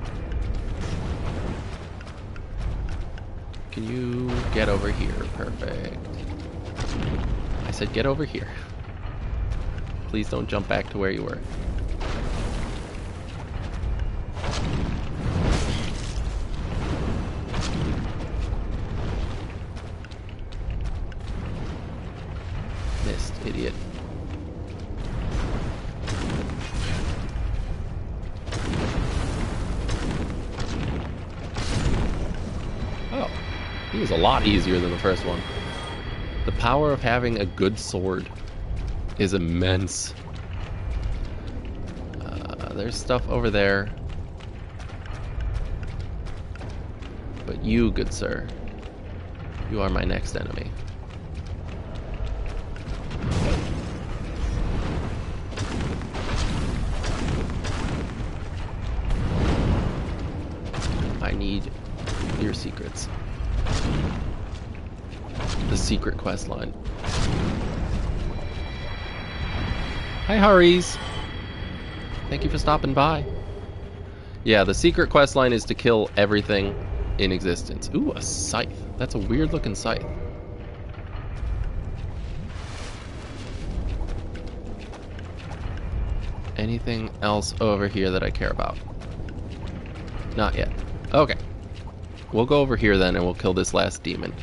Can you get over here? Perfect. I said get over here. Please don't jump back to where you were. Lot easier than the first one. The power of having a good sword is immense. Uh, there's stuff over there. But you, good sir, you are my next enemy. Secret quest line. Hi, Hurries. Thank you for stopping by. Yeah, the secret quest line is to kill everything in existence. Ooh, a scythe. That's a weird looking scythe. Anything else over here that I care about? Not yet. Okay. We'll go over here then and we'll kill this last demon.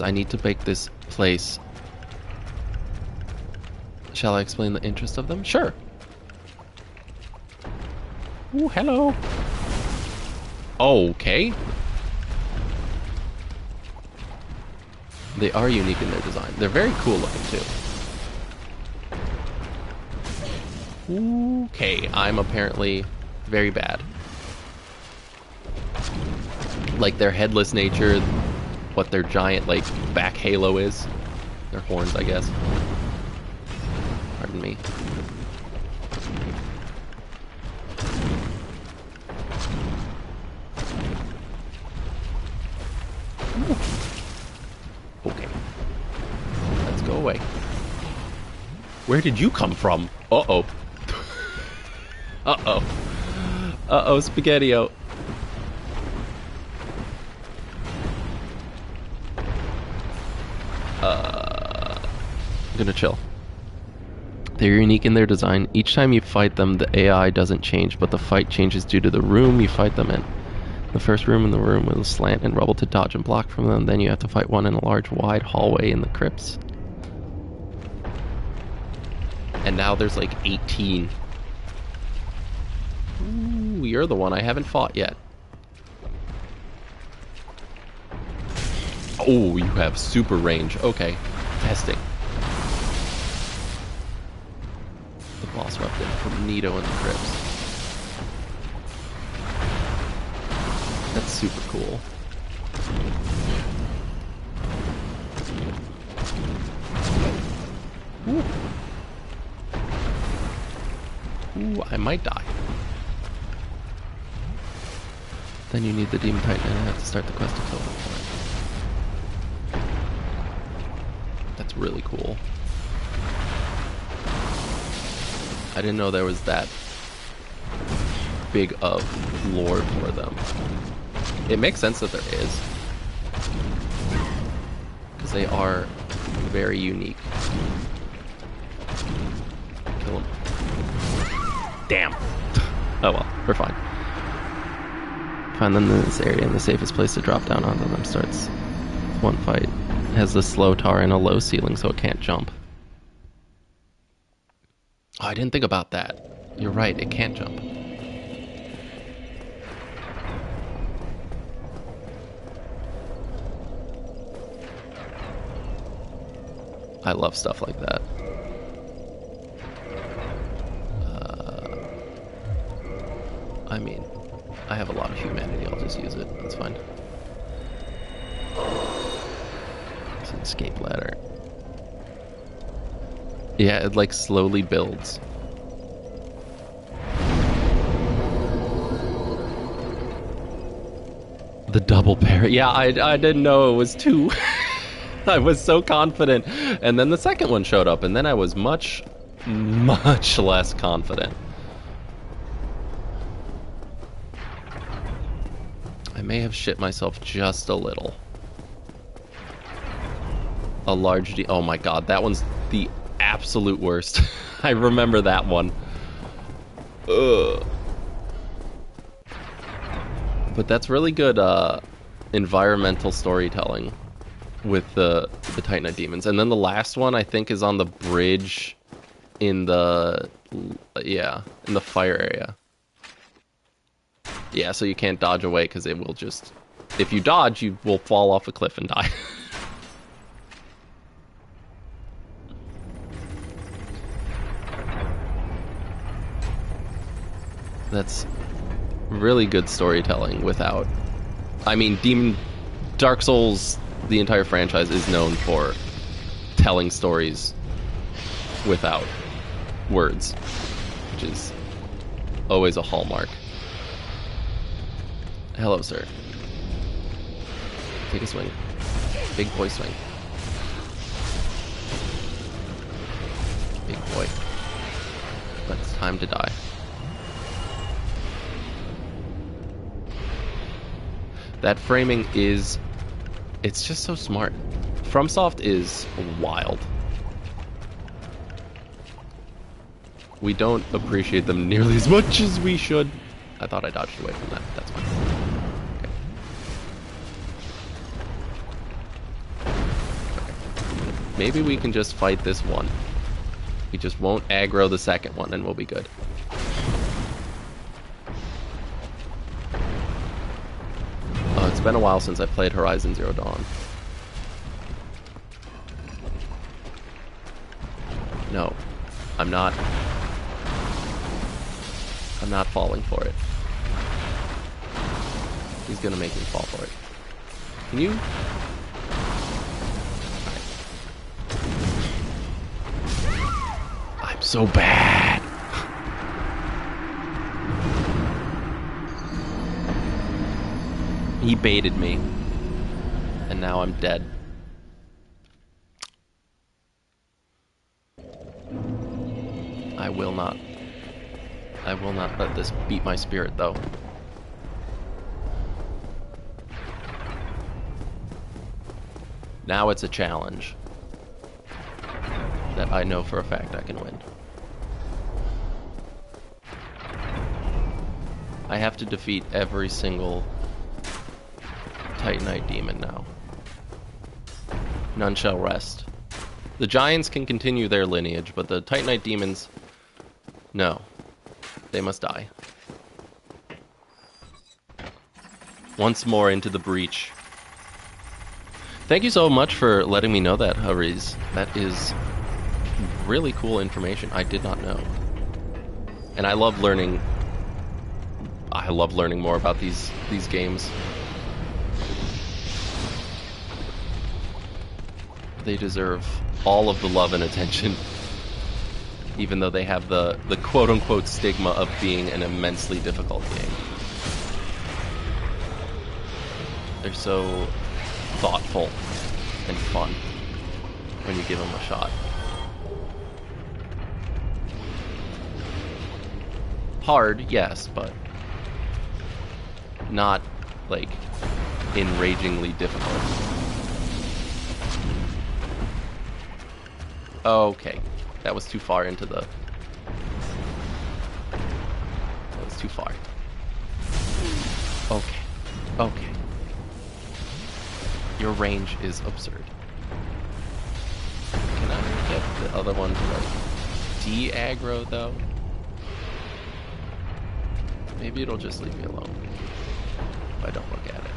Because I need to make this place. Shall I explain the interest of them? Sure. Ooh, hello. Okay. They are unique in their design. They're very cool looking too. Okay, I'm apparently very bad. Like their headless nature, what their giant like back halo is. Their horns, I guess. Pardon me. Okay. Let's go away. Where did you come from? Uh-oh. *laughs* Uh-oh. Uh-oh, Spaghetti-O. Gonna chill. They're unique in their design. Each time you fight them, the AI doesn't change, but the fight changes due to the room you fight them in. The first room in the room with a slant and rubble to dodge and block from them. Then you have to fight one in a large, wide hallway in the crypts. And now there's like 18. Ooh, you're the one I haven't fought yet. Oh, you have super range. Okay. Testing. Boss weapon from Nito and the Crypts. That's super cool. Ooh. Ooh, I might die. Then you need the Demon Titan and I have to start the quest to kill him. That's really cool. I didn't know there was that big of lore for them. It makes sense that there is. Because they are very unique. Kill them. Damn. Oh well, we're fine. Find them in this area, and the safest place to drop down onto them starts one fight. It has the slow tar and a low ceiling, so it can't jump. Oh, I didn't think about that. You're right, it can't jump. I love stuff like that. Uh, I mean, I have a lot of humanity. I'll just use it. That's fine. It's an escape ladder. Yeah, it like slowly builds. The double parry. Yeah, I, I didn't know it was two. *laughs* I was so confident. And then the second one showed up, and then I was much, much less confident. I may have shit myself just a little. A large D. Oh my god, that one's the absolute worst. *laughs* I remember that one. Ugh. But that's really good uh, environmental storytelling with the the Titanite demons. And then the last one I think is on the bridge in the yeah, in the fire area. Yeah, so you can't dodge away because it will just if you dodge, you will fall off a cliff and die. *laughs* That's really good storytelling without I mean Demon Dark Souls the entire franchise is known for telling stories without words, which is always a hallmark. Hello, sir. Take a swing. Big boy swing. Big boy. But it's time to die. That framing is it's just so smart. FromSoft is wild. We don't appreciate them nearly as much as we should. I thought I dodged away from that. That's fine. Maybe we can just fight this one. We just won't aggro the second one and we'll be good. It's been a while since I played Horizon Zero Dawn. No, I'm not. I'm not falling for it. He's gonna make me fall for it. Can you? I'm so bad. He baited me. And now I'm dead. I will not. I will not let this beat my spirit, though. Now it's a challenge that I know for a fact I can win. I have to defeat every single Titanite demon now. None shall rest. The giants can continue their lineage, but the Titanite demons, no. They must die. Once more into the breach. Thank you so much for letting me know that, Hurries. That is really cool information I did not know. And I love learning I love learning more about these these games. They deserve all of the love and attention. Even though they have the, the quote unquote stigma of being an immensely difficult game. They're so thoughtful and fun when you give them a shot. Hard, yes, but not like enragingly difficult. Okay, that was too far into the. That was too far. Okay, okay. Your range is absurd. Can I get the other one to like de-aggro though? Maybe it'll just leave me alone if I don't look at it.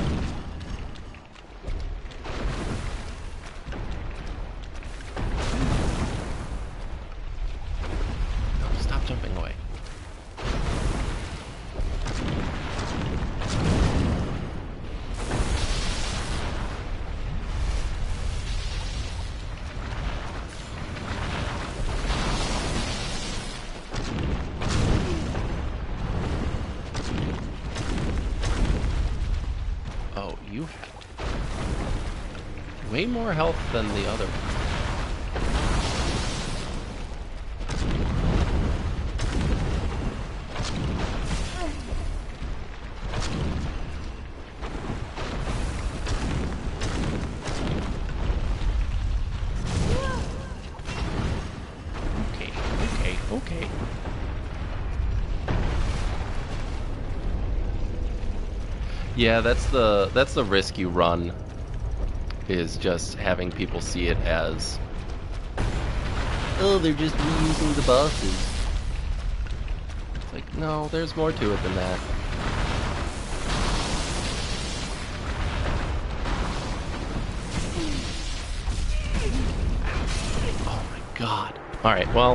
jumping more health than the other one. Okay, okay, okay. Yeah, that's the that's the risk you run is just having people see it as oh, they're just reusing the bosses. It's like, no, there's more to it than that. Oh my god. Alright, well.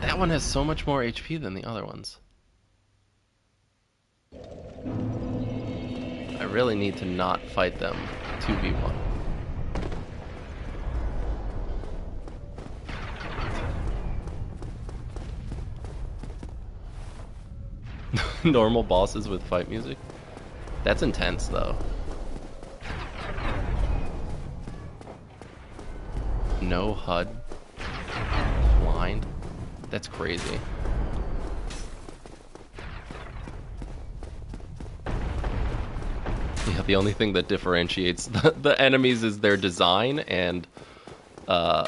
That one has so much more HP than the other ones. Really need to not fight them 2v1. *laughs* Normal bosses with fight music? That's intense though. No HUD. Blind. That's crazy. *laughs* Yeah, the only thing that differentiates *laughs* the, the enemies is their design and uh,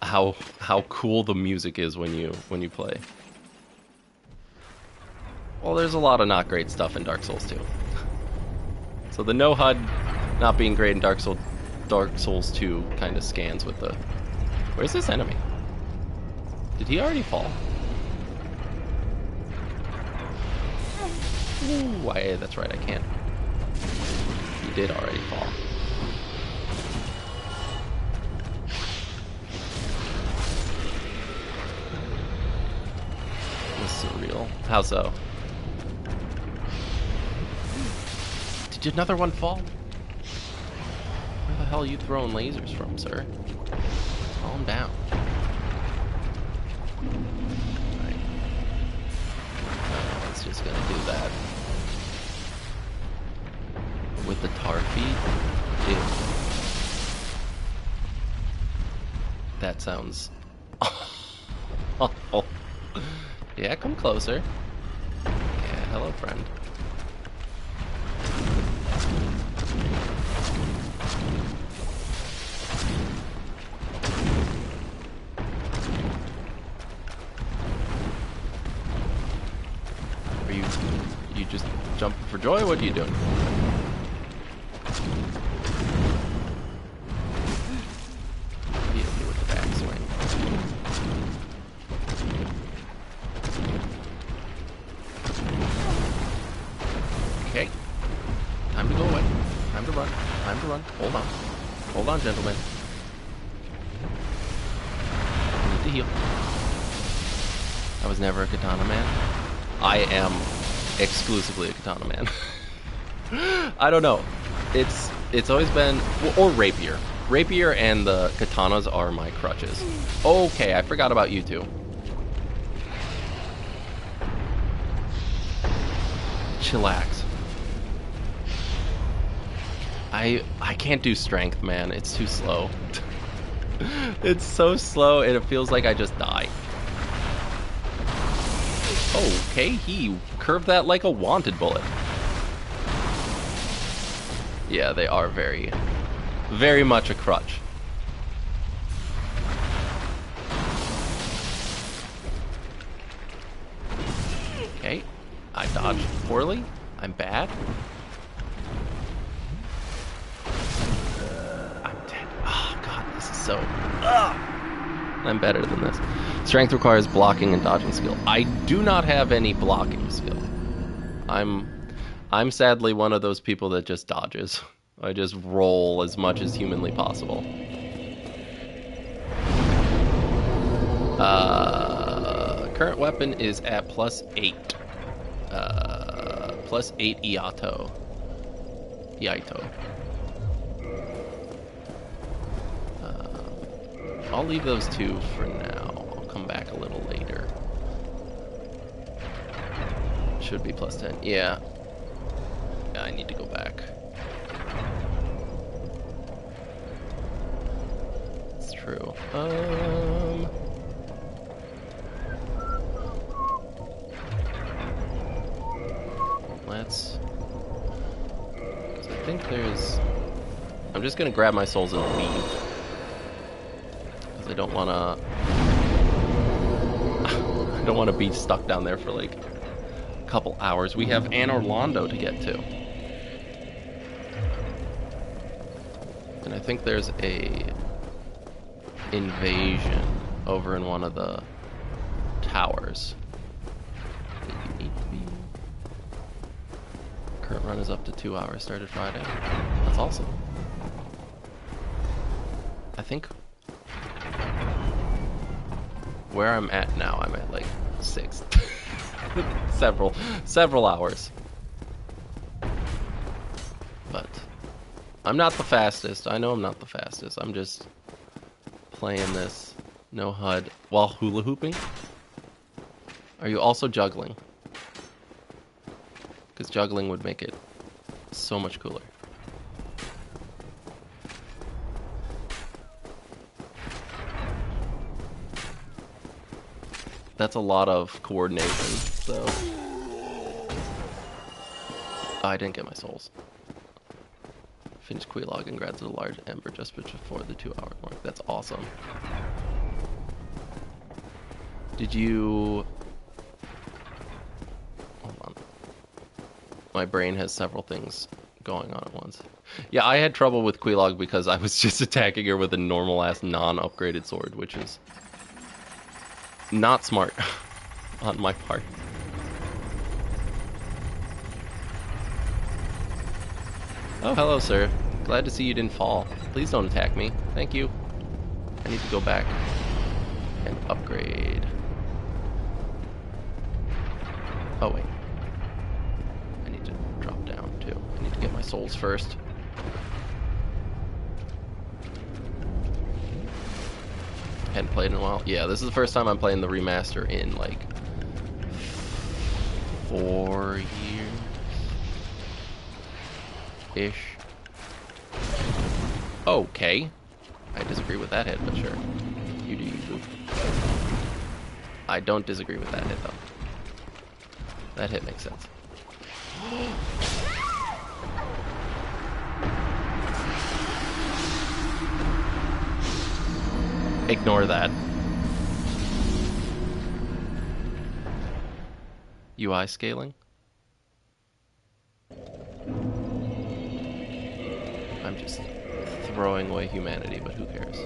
how how cool the music is when you when you play. Well, there's a lot of not great stuff in Dark Souls too. So the no HUD not being great in Dark Souls Dark Souls 2 kind of scans with the Where's this enemy? Did he already fall? Ooh, I, that's right, I can't. Did already fall. This is surreal. How so? Did another one fall? Where the hell are you throwing lasers from, sir? Calm down. It's just gonna do that. With the tar feet? That sounds. *laughs* Yeah, come closer. Yeah, hello, friend. Are you you just jumping for joy? What are you doing? Am exclusively a katana man. *laughs* I don't know. It's it's always been or rapier. Rapier and the katanas are my crutches. Okay, I forgot about you two. Chillax. I I can't do strength, man. It's too slow. *laughs* it's so slow and it feels like I just die. Okay, he curved that like a wanted bullet. Yeah, they are very, very much a crutch. Okay, I dodged poorly. I'm bad. I'm dead. Oh god, this is so. Ugh. I'm better than this. Strength requires blocking and dodging skill. I do not have any blocking skill. I'm I'm sadly one of those people that just dodges. I just roll as much as humanly possible. Uh, current weapon is at plus eight. Uh, plus eight Iato. Iaito. I'll leave those two for now. I'll come back a little later. Should be plus 10. Yeah. Yeah, I need to go back. It's true. Um. Let's. I think there's. I'm just gonna grab my souls and leave. *laughs* I don't wanna. I don't want to be stuck down there for like a couple hours. We have Anor Londo to get to. And I think there's a invasion over in one of the towers. to. Current run is up to two hours. Started Friday. That's awesome. I think where I'm at now, I'm at like six, *laughs* several, several hours. But I'm not the fastest. I know I'm not the fastest. I'm just playing this no HUD while hula hooping. Are you also juggling? Because juggling would make it so much cooler. That's a lot of coordination, so. Oh, I didn't get my souls. Finished Quelaag and grabbed a large ember just before the two hour mark. That's awesome. Did you. Hold on. My brain has several things going on at once. Yeah, I had trouble with Quelaag because I was *laughs* just attacking her with a normal ass non upgraded sword, which is not smart *laughs* on my part. Oh, hello, sir. Glad to see you didn't fall. Please don't attack me. Thank you. I need to go back and upgrade. Oh, wait. I need to drop down, too. I need to get my souls first. Hadn't played in a while. Yeah, this is the first time I'm playing the remaster in like four years ish. Okay. I disagree with that hit, but sure. You do you. I don't disagree with that hit though. That hit makes sense. Ignore that. UI scaling? I'm just throwing away humanity, but who cares?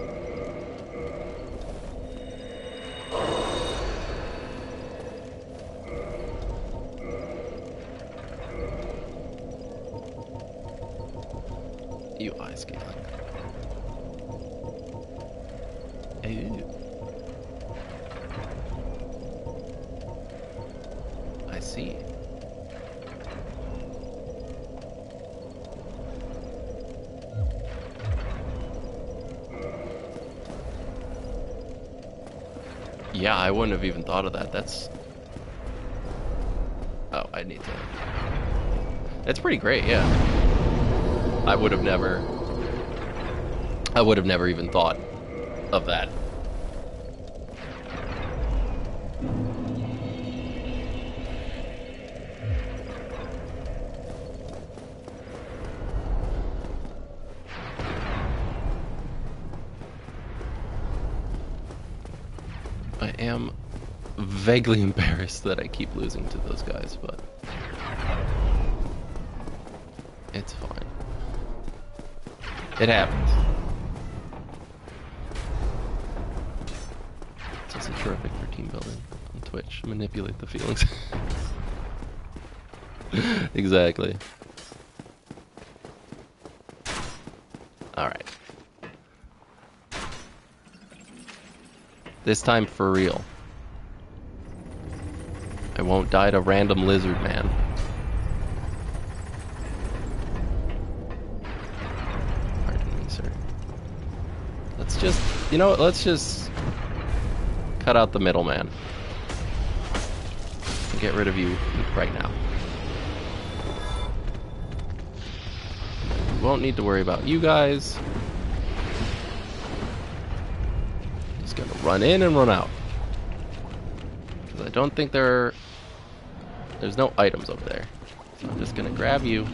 Thought of that. That's. Oh, I need to. That's pretty great, yeah. I would have never. I would have never even thought of that. Vaguely *laughs* embarrassed that I keep losing to those guys, but it's fine. It happens. It's also terrific for team building on Twitch. Manipulate the feelings. *laughs* exactly. Alright. This time for real. Won't die to random lizard man. Pardon me, sir. Let's just, you know let's just cut out the middleman. Get rid of you right now. We won't need to worry about you guys. Just gonna run in and run out. Because I don't think there are... There's no items over there. So I'm just gonna grab you.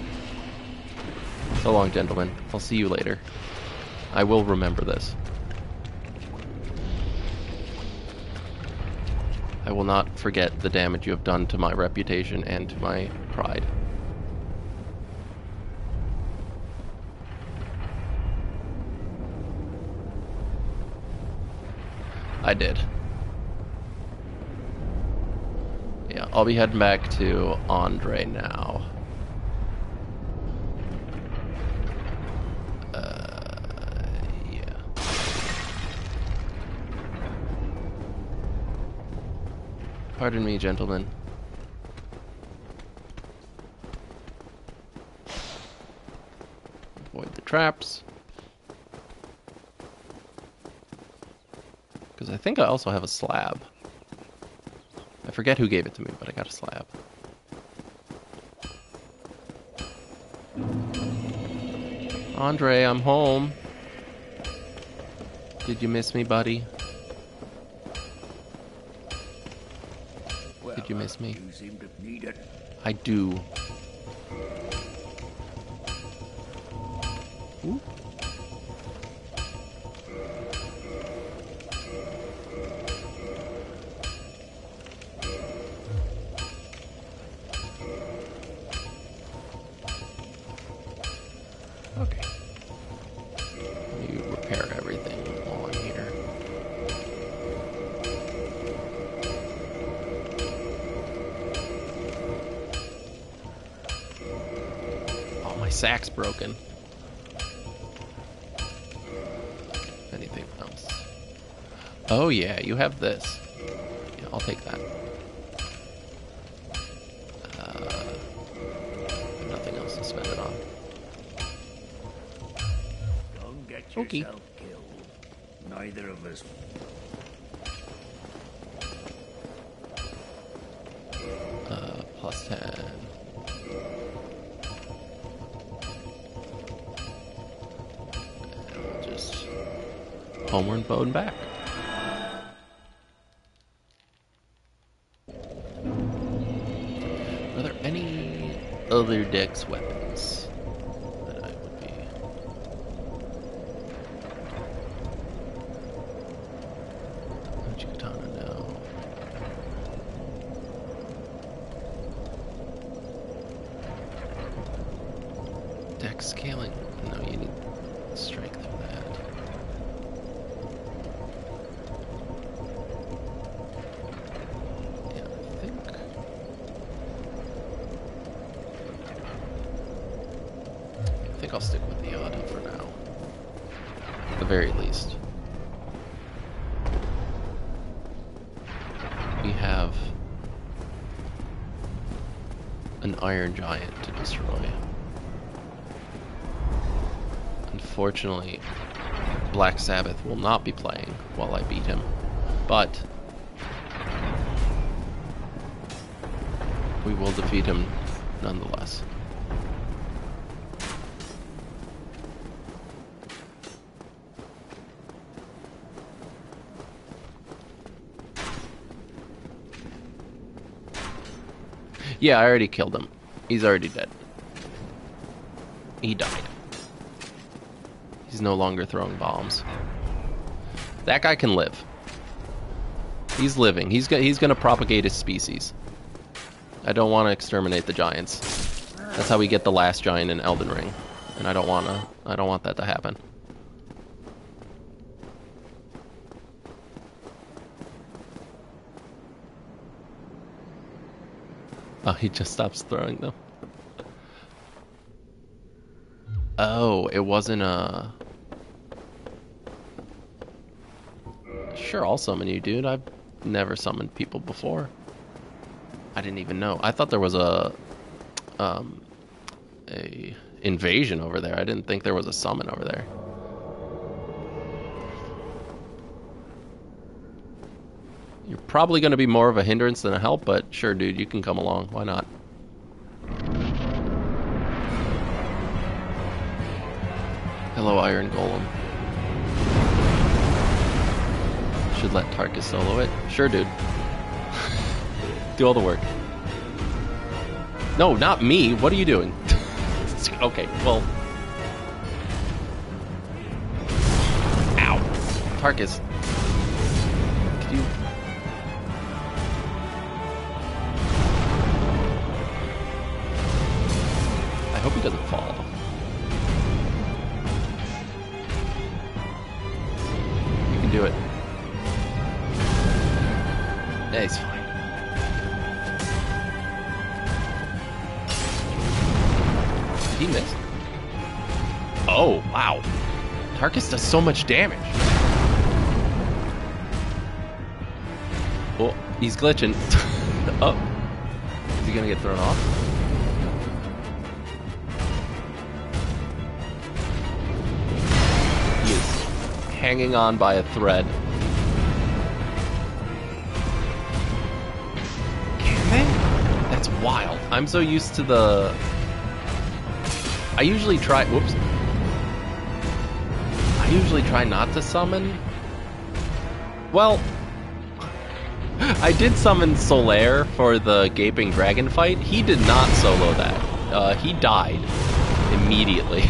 So long, gentlemen. I'll see you later. I will remember this. I will not forget the damage you have done to my reputation and to my pride. I did. Yeah, I'll be heading back to Andre now. Uh, yeah. Pardon me, gentlemen. Avoid the traps. Because I think I also have a slab. I forget who gave it to me, but I got a slab. Andre, I'm home. Did you miss me, buddy? Did you miss me? You seem to need it. I do. Have this. Dex scaling. No, you need strength for that. Yeah, I think. I think I'll stick with the Iaito for now. At the very least. We have an iron giant to destroy. Unfortunately, Black Sabbath will not be playing while I beat him, but we will defeat him nonetheless. Yeah, I already killed him. He's already dead. He died. No longer throwing bombs. That guy can live. He's living. He's go- he's to propagate his species. I don't want to exterminate the giants. That's how we get the last giant in Elden Ring, and I don't want to. I don't want that to happen. *laughs* Oh, he just stops throwing them. Oh, it wasn't a. Sure, I'll summon you, dude. I've never summoned people before. I didn't even know. I thought there was a um a invasion over there. I didn't think there was a summon over there. You're probably going to be more of a hindrance than a help, but sure, dude, you can come along. Why not? Hello, Iron Golem. Should let Tarkus solo it. Sure, dude. *laughs* Do all the work. No, not me. What are you doing? *laughs* okay, well. Ow. Tarkus. Could you. I hope he doesn't fall. Yeah, he's fine. He missed. Oh, wow. Tarkus does so much damage. Oh, he's glitching. *laughs* oh. Is he gonna get thrown off? He is hanging on by a thread. I'm so used to the. I usually try. Whoops. I usually try not to summon. Well, *laughs* I did summon Solaire for the Gaping Dragon fight. He did not solo that. Uh, he died immediately.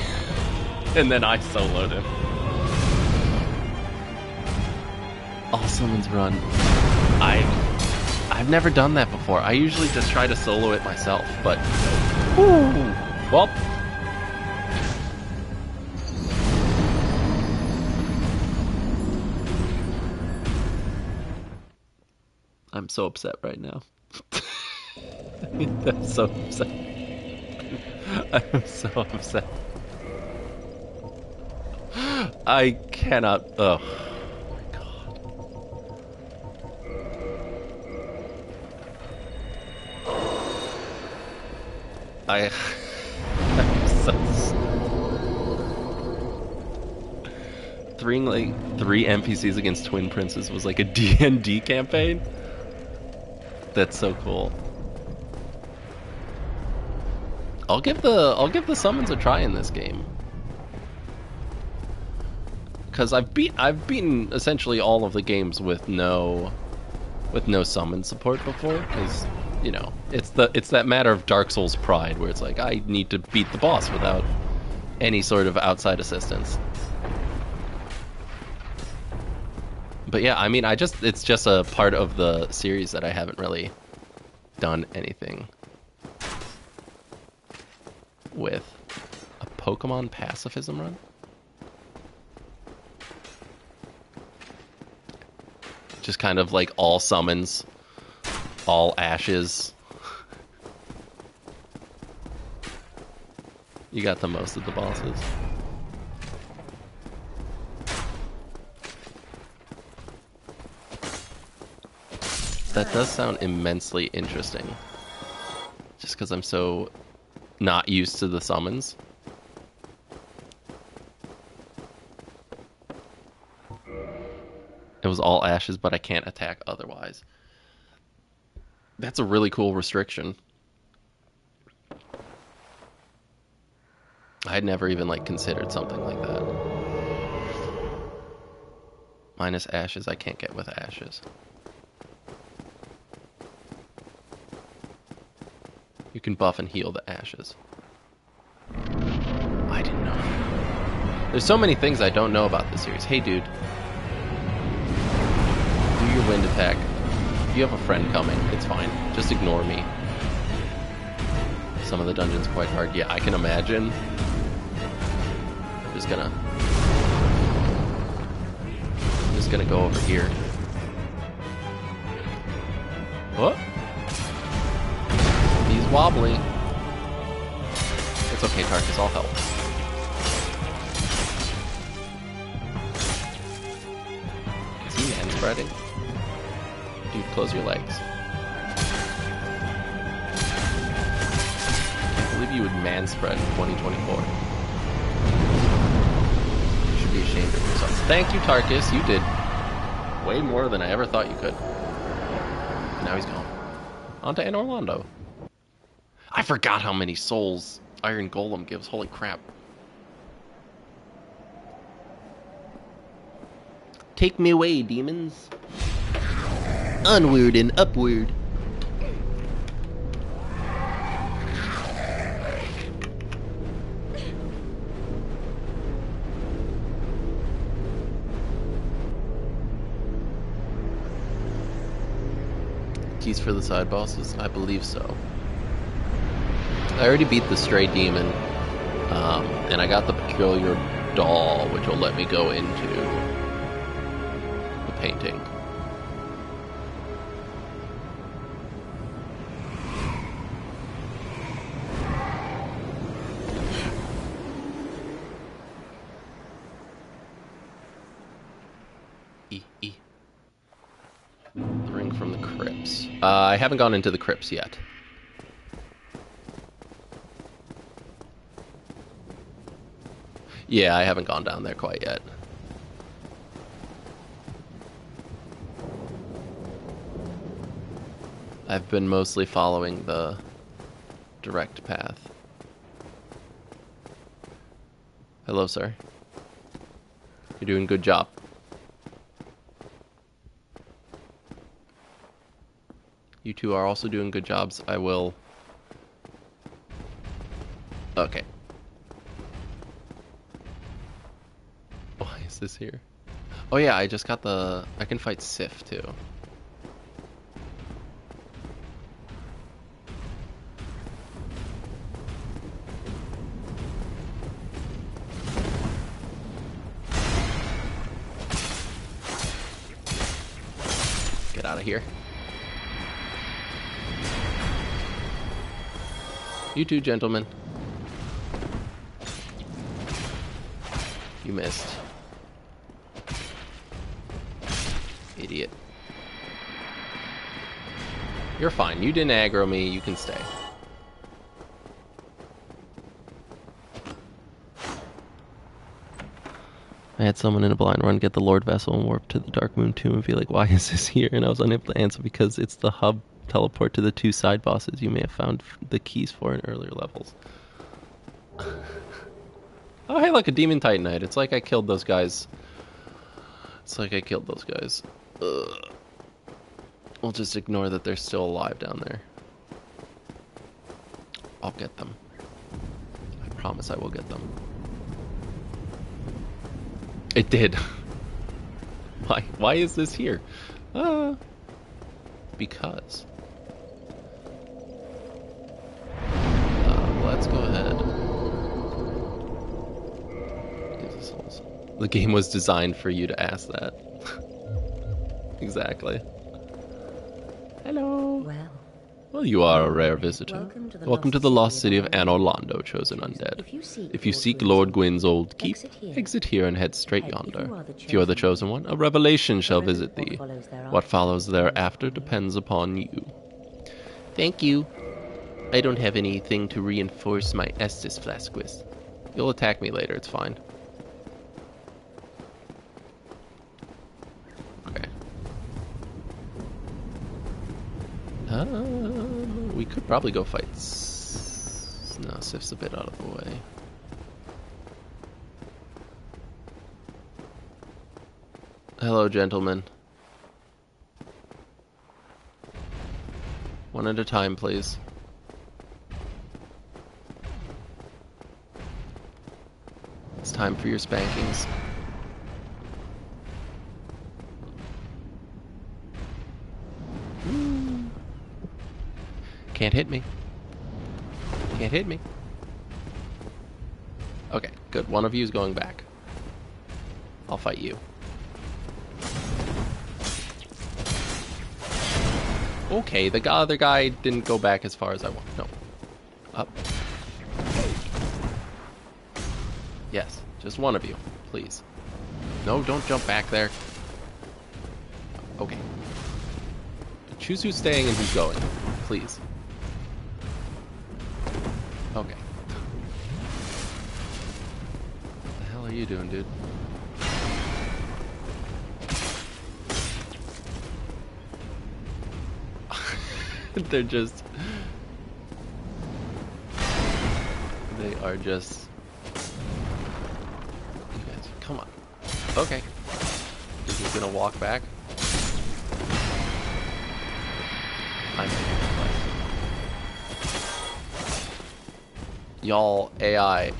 *laughs* and then I soloed him. All summons run. I I've never done that before. I usually just try to solo it myself, but Woo! well, I'm so upset right now. *laughs* I'm so upset. I'm so upset. I cannot. Oh I. *laughs* So. Three like three NPCs against twin princes was like a *laughs* D and D campaign. That's so cool. I'll give the I'll give the summons a try in this game. Cause I've beat I've beaten essentially all of the games with no with no summon support before. Cause you know it's the it's that matter of Dark Souls pride where it's like I need to beat the boss without any sort of outside assistance. But yeah, I mean, I just it's just a part of the series that I haven't really done anything with. A Pokemon pacifism run? Just kind of like all summons, all ashes. You got the most of the bosses. That does sound immensely interesting. Just because I'm so not used to the summons. It was all ashes, but I can't attack otherwise. That's a really cool restriction. I had never even like considered something like that. Minus ashes, I can't get with ashes. You can buff and heal the ashes. I didn't know. There's so many things I don't know about this series. Hey, dude. Do your wind attack. You have a friend coming, it's fine. Just ignore me. Some of the dungeons quite hard. Yeah, I can imagine. I'm just gonna. I'm just gonna go over here. What? He's wobbly. It's okay, Tarkus, I'll help. Is he man spreading? Dude, close your legs. Can't believe you would man spread in 2024. You should be ashamed of yourself. Thank you, Tarkus. You did way more than I ever thought you could. Now he's gone. On to Anor Londo. I forgot how many souls Iron Golem gives. Holy crap. Take me away, demons. Onward and upward. Keys for the side bosses? I believe so. I already beat the Stray Demon, um, and I got the Peculiar Doll, which will let me go into the painting. Haven't gone into the crypts yet. Yeah, I haven't gone down there quite yet. I've been mostly following the direct path. Hello, sir. You're doing good job. You two are also doing good jobs. I will. Okay. Why is this here? Oh yeah, I just got the. I can fight Sif too. Get out of here. You too, gentlemen. You missed. Idiot. You're fine. You didn't aggro me. You can stay. I had someone in a blind run get the Lord Vessel and warp to the Dark Moon Tomb and be like, why is this here? And I was unable to answer because it's the hub teleport to the two side bosses you may have found the keys for in earlier levels. *laughs* oh, hey, look, a Demon Titanite. It's like I killed those guys. It's like I killed those guys. Ugh. We'll just ignore that they're still alive down there. I'll get them. I promise I will get them. It did. *laughs* Why? Why is this here? Uh, because. Let's go ahead. The game was designed for you to ask that. *laughs* exactly. Hello. Well, Well, you are a rare visitor. Welcome to the Welcome lost to the lost city of Anor Londo, chosen undead. If you seek If you Lord seek Gwyn's Lord old Gwyn's old keep, exit here. exit here and head straight Head if you yonder. If you are the chosen one, a revelation shall visit thee. follows What follows thereafter depends upon you. Thank you. I don't have anything to reinforce my Estus flask with. You'll attack me later, it's fine. Okay. Um, we could probably go fight. No, Sif's a bit out of the way. Hello, gentlemen. One at a time, please. It's time for your spankings. Can't hit me. Can't hit me. Okay, good. One of you is going back. I'll fight you. Okay, the other guy didn't go back as far as I want. No. Up. Yes, just one of you, please. No, don't jump back there. Okay. Choose who's staying and who's going, please. Okay. What the hell are you doing, dude? *laughs* They're just. They are just. Come on. Okay. Is he gonna walk back? I'm Y'all AI.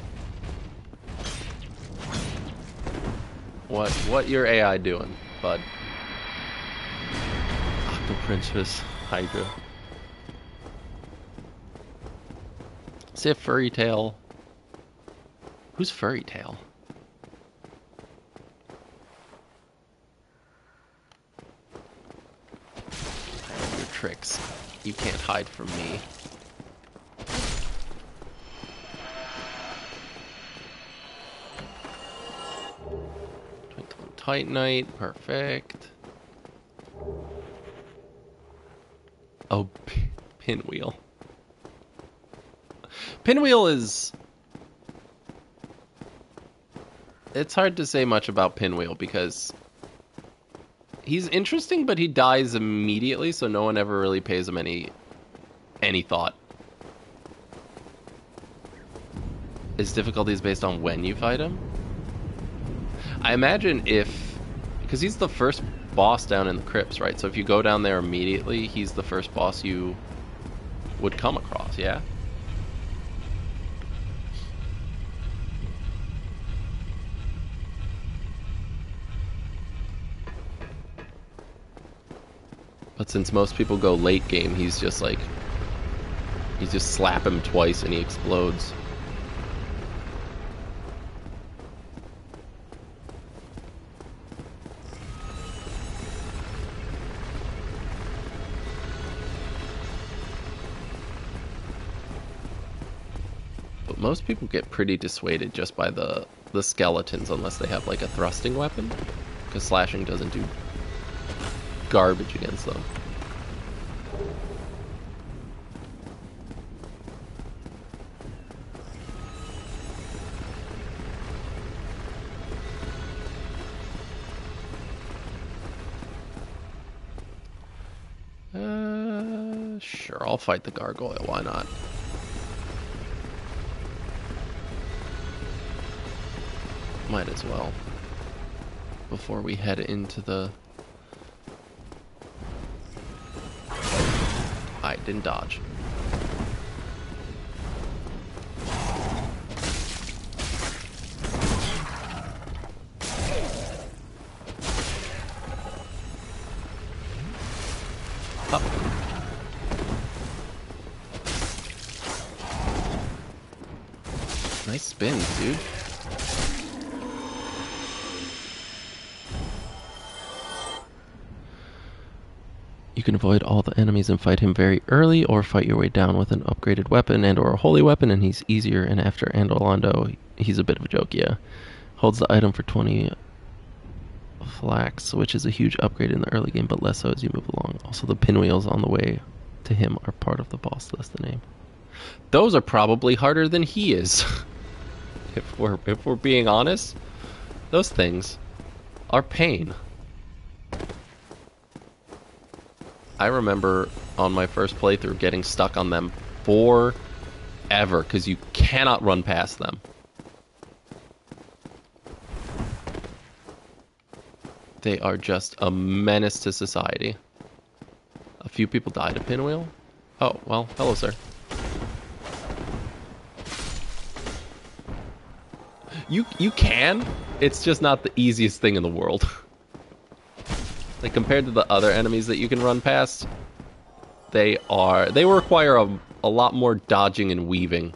What what your AI doing, bud? Octo Princess Hydra. Say a furry tail. Who's furry tail? I know your tricks. You can't hide from me. Titanite, perfect. Oh, pinwheel. Pinwheel is. It's hard to say much about Pinwheel because he's interesting, but he dies immediately, so no one ever really pays him any any thought. His difficulty is based on when you fight him. I imagine if because he's the first boss down in the crypts, right? So if you go down there immediately, he's the first boss you would come across, yeah? But since most people go late game, he's just like you just slap him twice and he explodes. But most people get pretty dissuaded just by the the skeletons unless they have like a thrusting weapon because slashing doesn't do garbage against them. Uh, sure, I'll fight the gargoyle. Why not? Might as well. Before we head into the didn't dodge. Enemies and fight him very early, or fight your way down with an upgraded weapon and or a holy weapon, and he's easier. And after Anor Londo, he's a bit of a joke, yeah. Holds the item for 20 flax, which is a huge upgrade in the early game, but less so as you move along. Also, the pinwheels on the way to him are part of the boss list. The name. Those are probably harder than he is. *laughs* if we're if we're being honest, those things are pain. I remember on my first playthrough getting stuck on them forever because you cannot run past them. They are just a menace to society. A few people died of pinwheel. Oh, well, hello, sir. You you can. It's just not the easiest thing in the world. *laughs* like compared to the other enemies that you can run past, they are they require a, a lot more dodging and weaving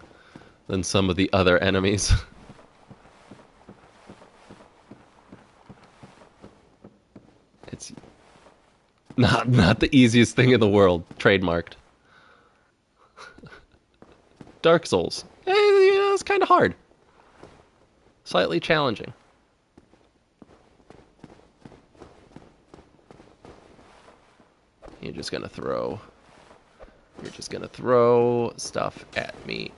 than some of the other enemies. *laughs* it's not not the easiest thing in the world. Trademarked. *laughs* Dark Souls. Eh, you know, it's kind of hard. Slightly challenging. You're just gonna throw. You're just gonna throw stuff at me.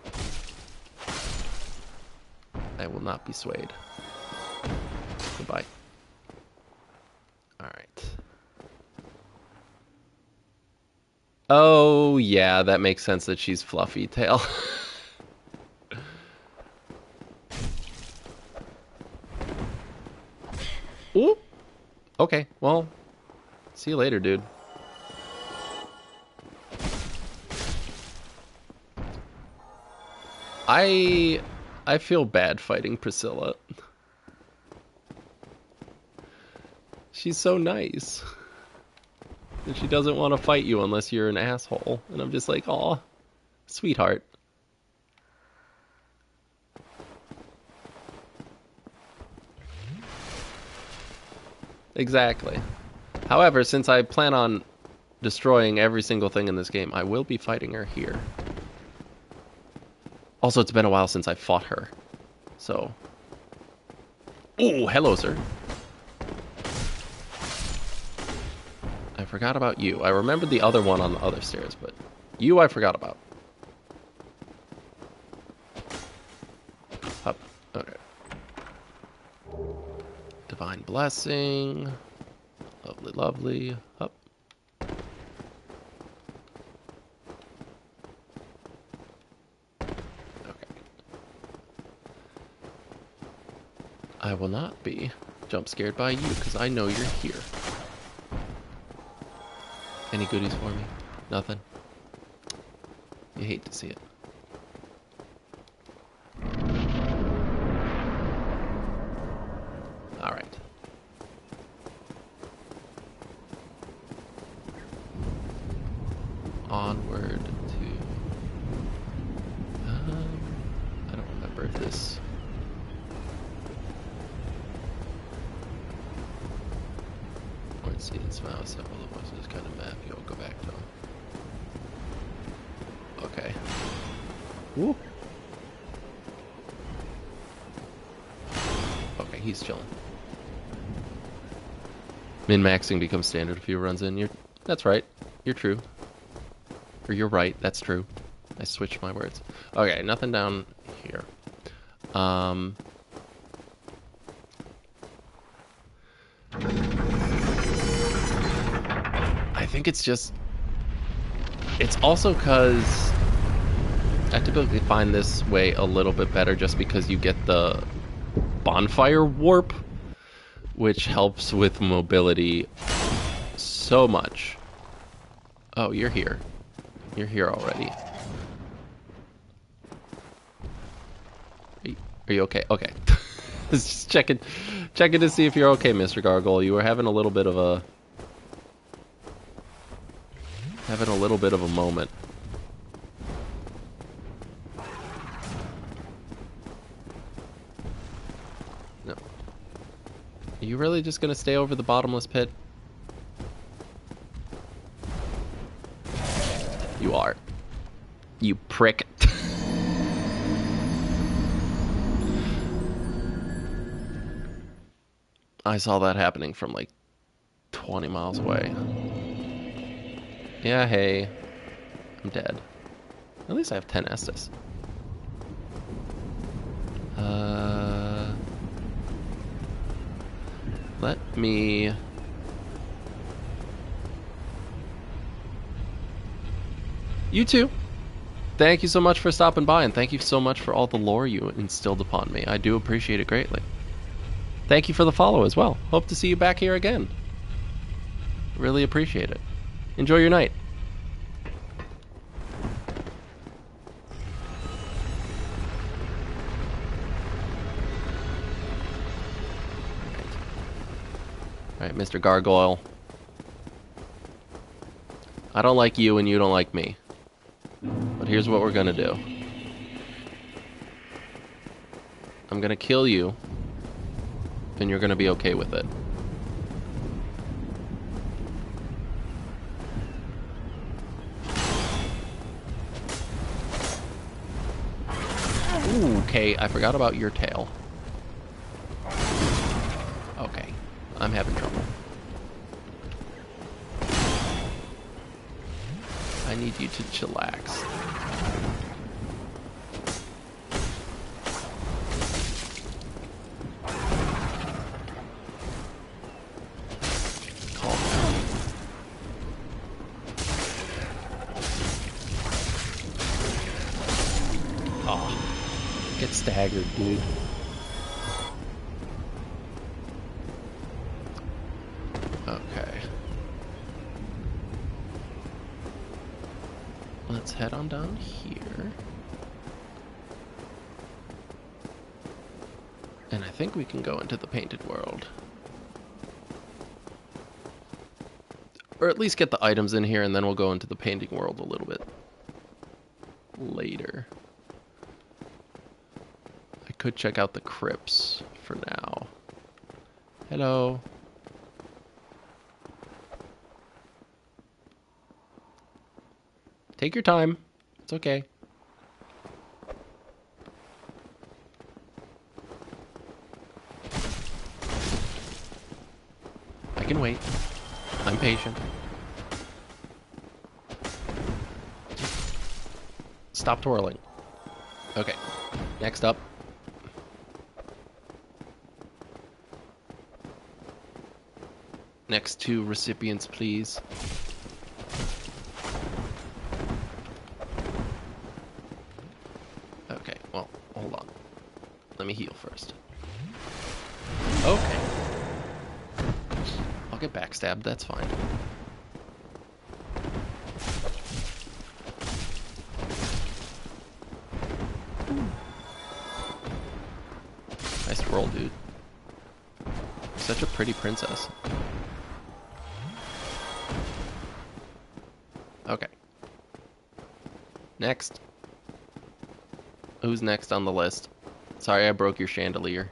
I will not be swayed. Goodbye. Alright. Oh, yeah, that makes sense that she's fluffy tail. *laughs* Ooh. Okay, well, see you later, dude. I I feel bad fighting Priscilla. She's so nice. And she doesn't want to fight you unless you're an asshole. And I'm just like, aw, sweetheart. Exactly. However, since I plan on destroying every single thing in this game, I will be fighting her here. Also, it's been a while since I fought her. So. Oh, hello, sir. I forgot about you. I remembered the other one on the other stairs, but you I forgot about. Up. Okay. Divine blessing. Lovely, lovely. Up. Okay. I will be jump scared by you because I know you're here. Any goodies for me? Nothing? You hate to see it. Alright. Onward to... Um, I don't remember if this... Point seed and smile several of us this kind of map you'll go back to. Okay. Woo. Okay, he's chilling. Min-maxing becomes standard if he runs in. You're that's right. You're true. Or you're right, that's true. I switched my words. Okay, nothing down here. Um I think it's just it's also cuz I typically find this way a little bit better just because you get the bonfire warp which helps with mobility so much. Oh, you're here. You're here already. Are you, okay? Okay. *laughs* Just checking, checking to see if you're okay, Mr. Gargoyle. You were having a little bit of a, having a little bit of a moment. No. Are you really just gonna stay over the bottomless pit? You are. You prick. I saw that happening from like 20 miles away. Yeah, hey. I'm dead. At least I have 10 Estus. Uh, let me... You too. Thank you so much for stopping by, and thank you so much for all the lore you instilled upon me. I do appreciate it greatly. Thank you for the follow as well. Hope to see you back here again. Really appreciate it. Enjoy your night. Mr. Gargoyle. I don't like you and you don't like me. But here's what we're gonna do. I'm gonna kill you, and you're gonna be okay with it. Ooh, okay, I forgot about your tail. To chillax. Oh, get staggered, dude. Okay. Let's head on down here. And I think we can go into the painted world. Or at least get the items in here and then we'll go into the painting world a little bit later. I could check out the crypts for now. Hello. Take your time. It's okay. Wait. I'm patient. Stop twirling. Okay. Next up. Next two recipients, please. Okay, well, hold on. Let me heal first. Okay. Backstabbed, that's fine. Nice roll, dude. Such a pretty princess. Okay. Next. Who's next on the list? Sorry I broke your chandelier.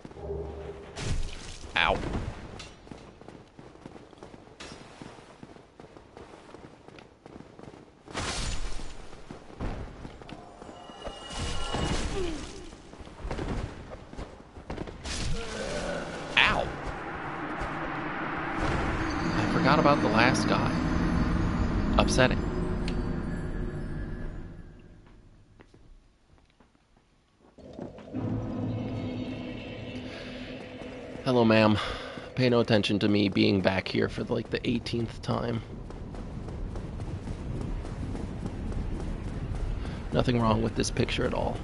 Attention to me being back here for like the 18th time. Nothing wrong with this picture at all.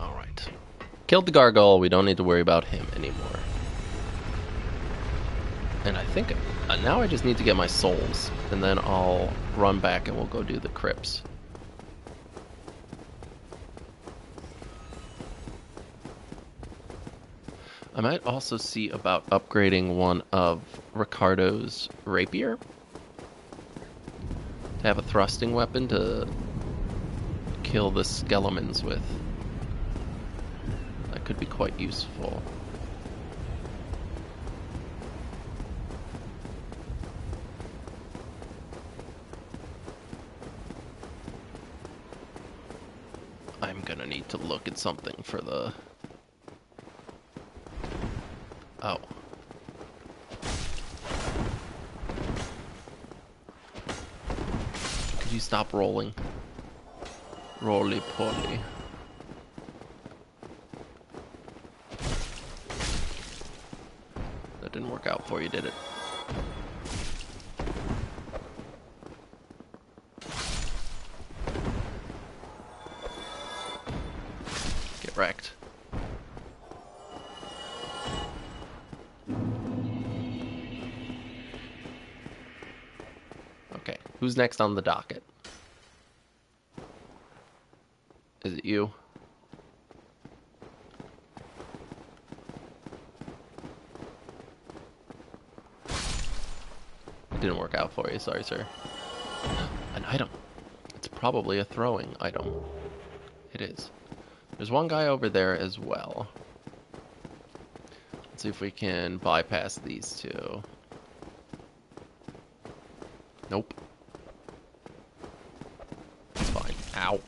Alright. Killed the gargoyle, we don't need to worry about him anymore. And I think uh, now I just need to get my souls, and then I'll run back and we'll go do the crypts. I might also see about upgrading one of Ricardo's rapier to have a thrusting weapon to kill the skeletons with. Be quite useful. I'm gonna need to look at something for the. Oh. Could you stop rolling? Roly poly. That you, did it? Get wrecked. Okay, who's next on the docket? Is it you? It didn't sorry, sir. An item. It's probably a throwing item. It is. There's one guy over there as well. Let's see if we can bypass these two. Nope. It's fine. Ow.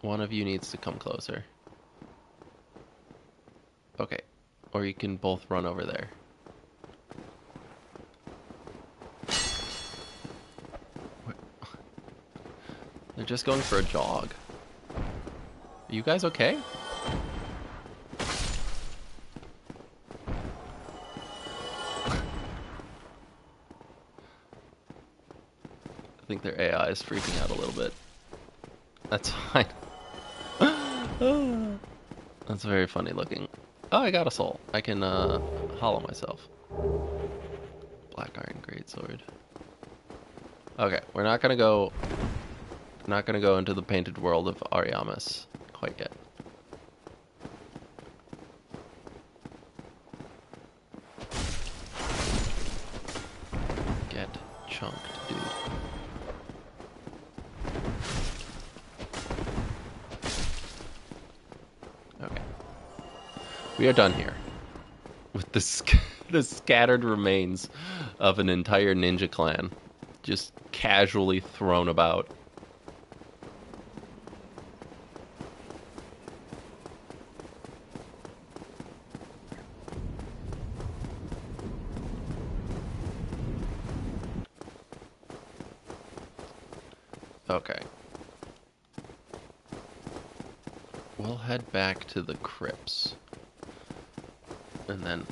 One of you needs to come closer. Okay. Or you can both run over there. They're just going for a jog. Are you guys okay? I think their AI is freaking out a little bit. That's *laughs* fine. *gasps* That's very funny looking. Oh, I got a soul. I can uh, hollow myself. Black iron greatsword. Okay, we're not gonna go. Not gonna go into the painted world of Ariamis quite yet. Get chunked, We are done here. With the, sc- *laughs* the scattered remains of an entire ninja clan. Just casually thrown about. Okay. We'll head back to the crypts. And then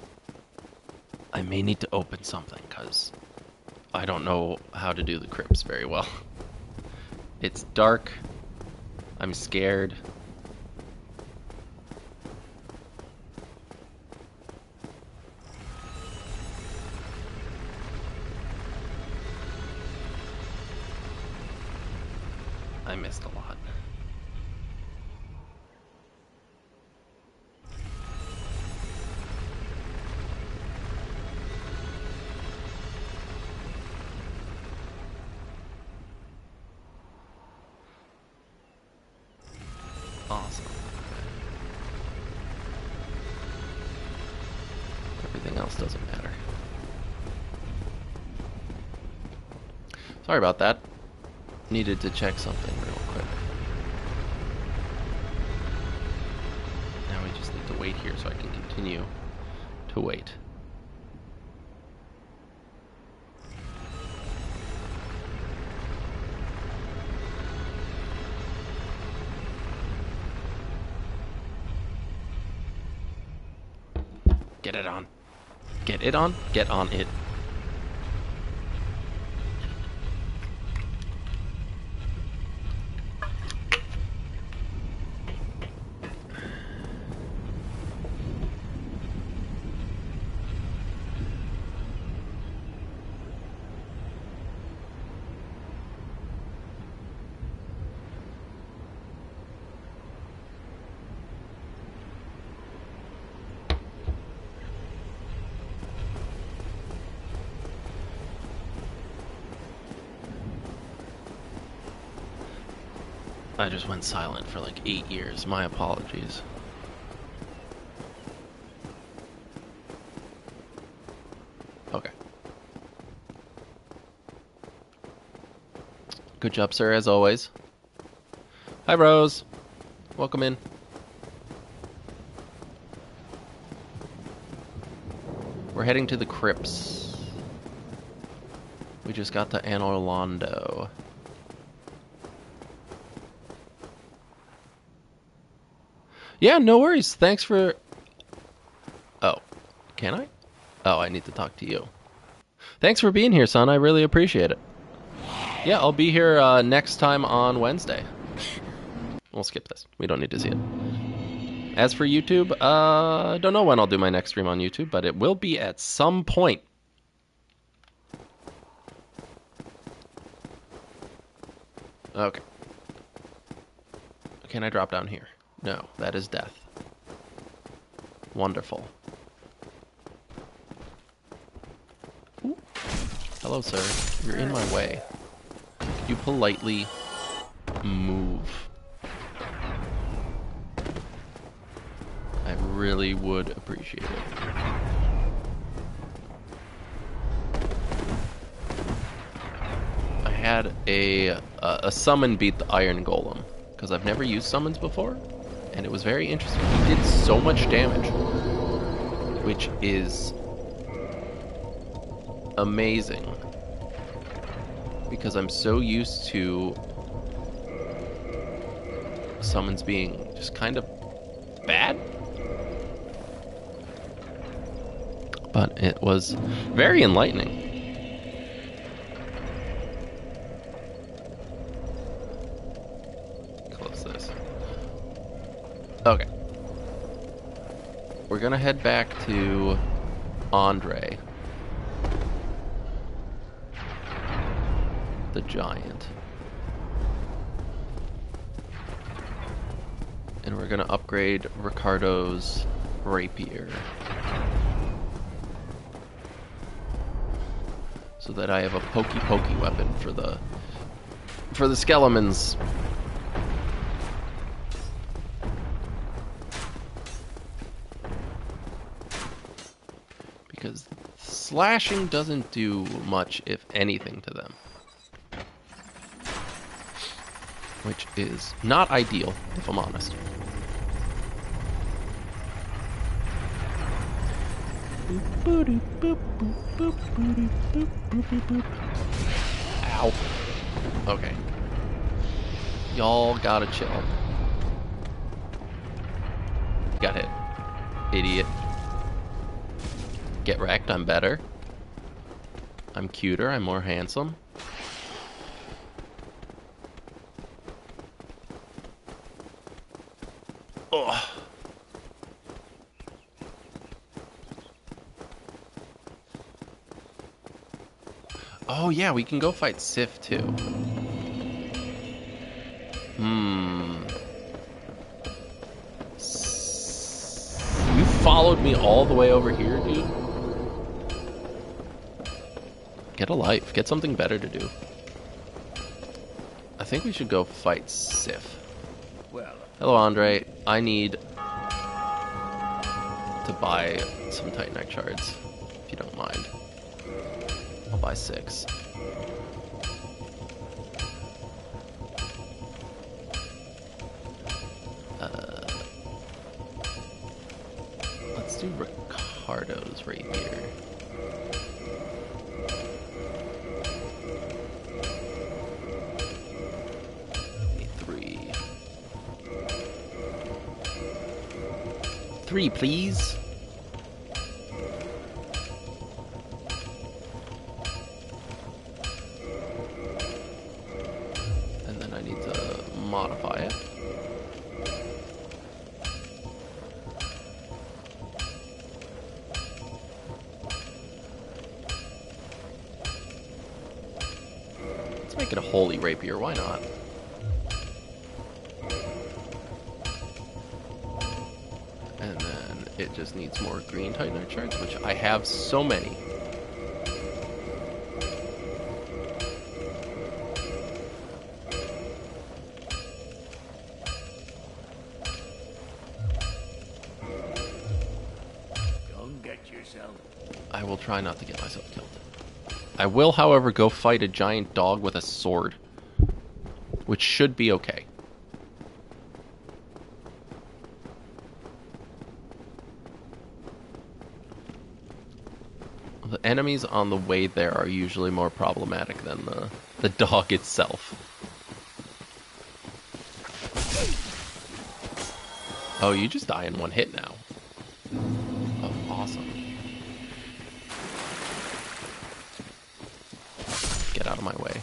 I may need to open something because I don't know how to do the crypts very well. *laughs* It's dark. I'm scared. Sorry about that. Needed to check something real quick. Now we just need to wait here so I can continue to wait. Get it on. Get it on? Get on it. I just went silent for like eight years. My apologies. Okay. Good job, sir, as always. Hi, Rose. Welcome in. We're heading to the crypts. We just got to Anor Londo. Yeah, no worries. Thanks for. Oh, can I? Oh, I need to talk to you. Thanks for being here, son. I really appreciate it. Yeah, I'll be here uh, next time on Wednesday. We'll skip this. We don't need to see it. As for YouTube, uh, I don't know when I'll do my next stream on YouTube, but it will be at some point. Okay. Can I drop down here? No, that is death. Wonderful. Hello, sir. You're in my way. Could you politely move? I really would appreciate it. I had a a, a summon beat the Iron Golem because I've never used summons before, and it was very interesting. He did so much damage, which is amazing because I'm so used to summons being just kind of bad. But it was very enlightening. Close this. Okay. We're gonna head back to Andre. The giant. And we're gonna upgrade Ricardo's rapier. So that I have a pokey pokey weapon for the for the skeletons. Slashing doesn't do much, if anything, to them. Which is not ideal, if I'm honest. Ow. Okay. Y'all gotta chill. Got hit. Idiot. Get wrecked, I'm better. I'm cuter, I'm more handsome. Ugh. Oh yeah, we can go fight Sif too. Hmm. You followed me all the way over here, dude. Get a life. Get something better to do. I think we should go fight Sif. Well, Hello, Andre. I need to buy some Titanite shards, if you don't mind. I'll buy six. So many. don't get yourself. I will try not to get myself killed. I will, however, go fight a giant dog with a sword, which should be okay. The enemies on the way there are usually more problematic than the, the dog itself. Oh, you just die in one hit now. Oh, awesome. Get out of my way.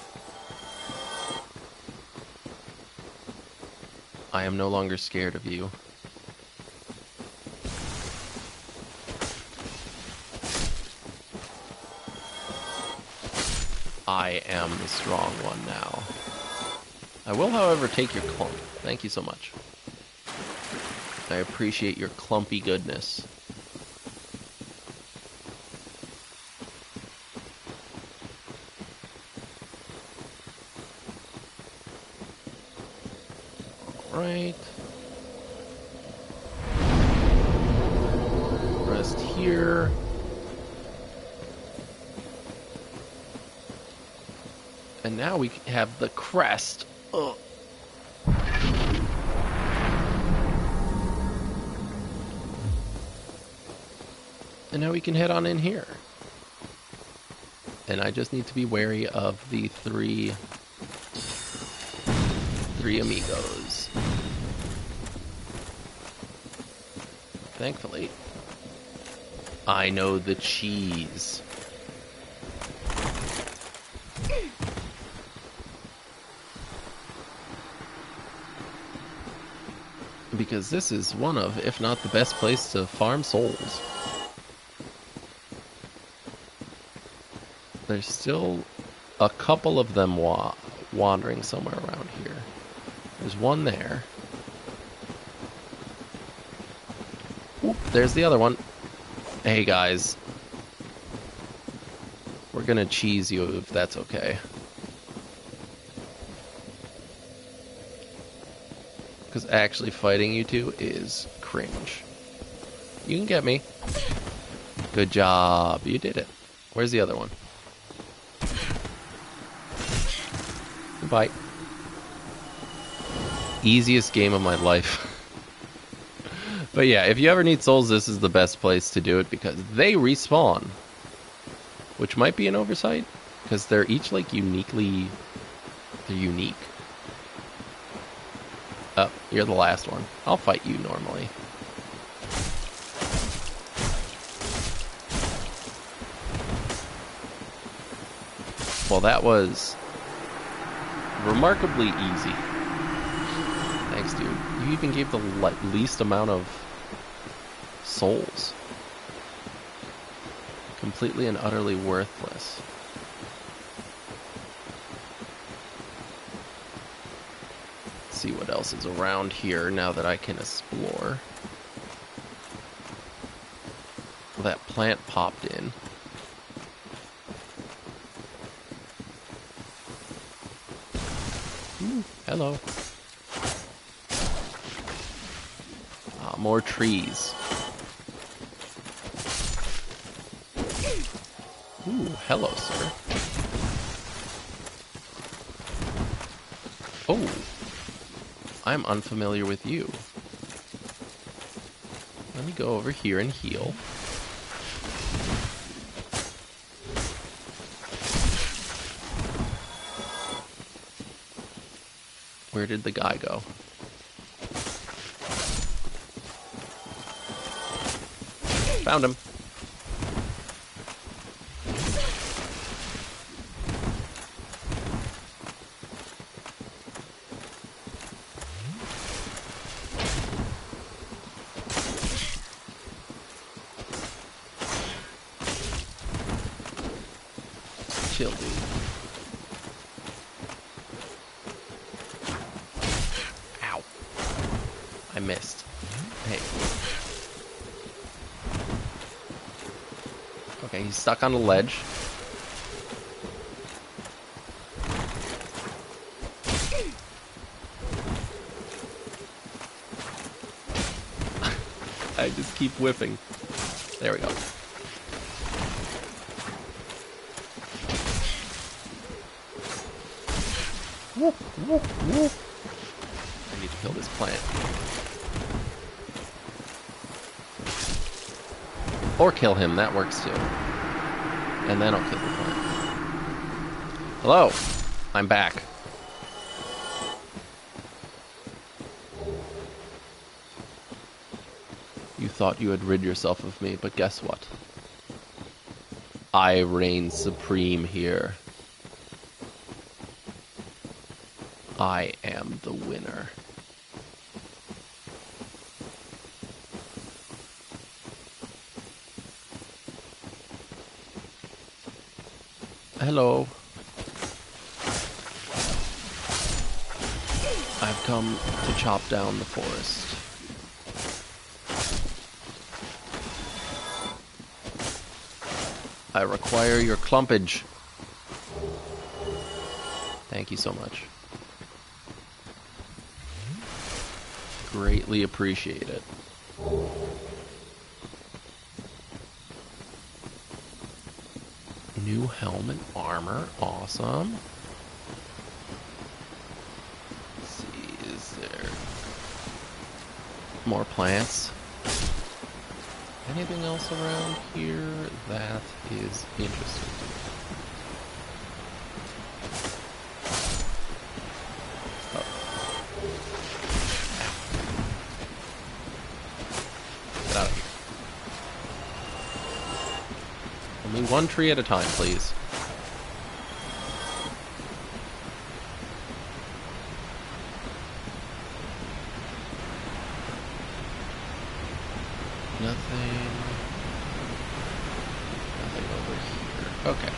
I am no longer scared of you. Am the strong one now. I will, however, take your clump. Thank you so much. I appreciate your clumpy goodness. Right. here. And now we have the crest. Ugh. And now we can head on in here. And I just need to be wary of the three three amigos. Thankfully, I know the cheese. Because this is one of, if not the best place to farm souls. There's still a couple of them wa- wandering somewhere around here. There's one there. Oop, there's the other one. Hey guys. We're gonna cheese you if that's okay. Because actually fighting you two is cringe. You can get me. Good job. You did it. Where's the other one? Goodbye. Easiest game of my life. *laughs* but yeah, if you ever need souls, this is the best place to do it because they respawn. Which might be an oversight, because they're each like uniquely. They're unique. You're the last one. I'll fight you normally. Well, that was remarkably easy. Thanks, dude. You even gave the le- least amount of souls. Completely and utterly worthless. Let's see what else is around here now that I can explore. That plant popped in. Ooh, hello. Ah, more trees. Ooh, hello, sir. Oh, I'm unfamiliar with you. Let me go over here and heal. Where did the guy go? Found him. Chill, dude. Ow. I missed. Hey. Okay, on a ledge. *laughs* I just keep whipping. There we go. Whoop, whoop, whoop. I need to kill this plant. Or kill him, that works too. And then I'll kill the plant. Hello, I'm back. You thought you had rid yourself of me, but guess what? I reign supreme here. I am the winner. Hello. I've come to chop down the forest. I require your clumpage. Thank you so much. Greatly appreciate it. New helmet armor. Awesome. Let's see, is there more plants? Anything else around here that is interesting? Oh. Get out of here. Only one tree at a time, please. Nothing. Nothing over here. Okay.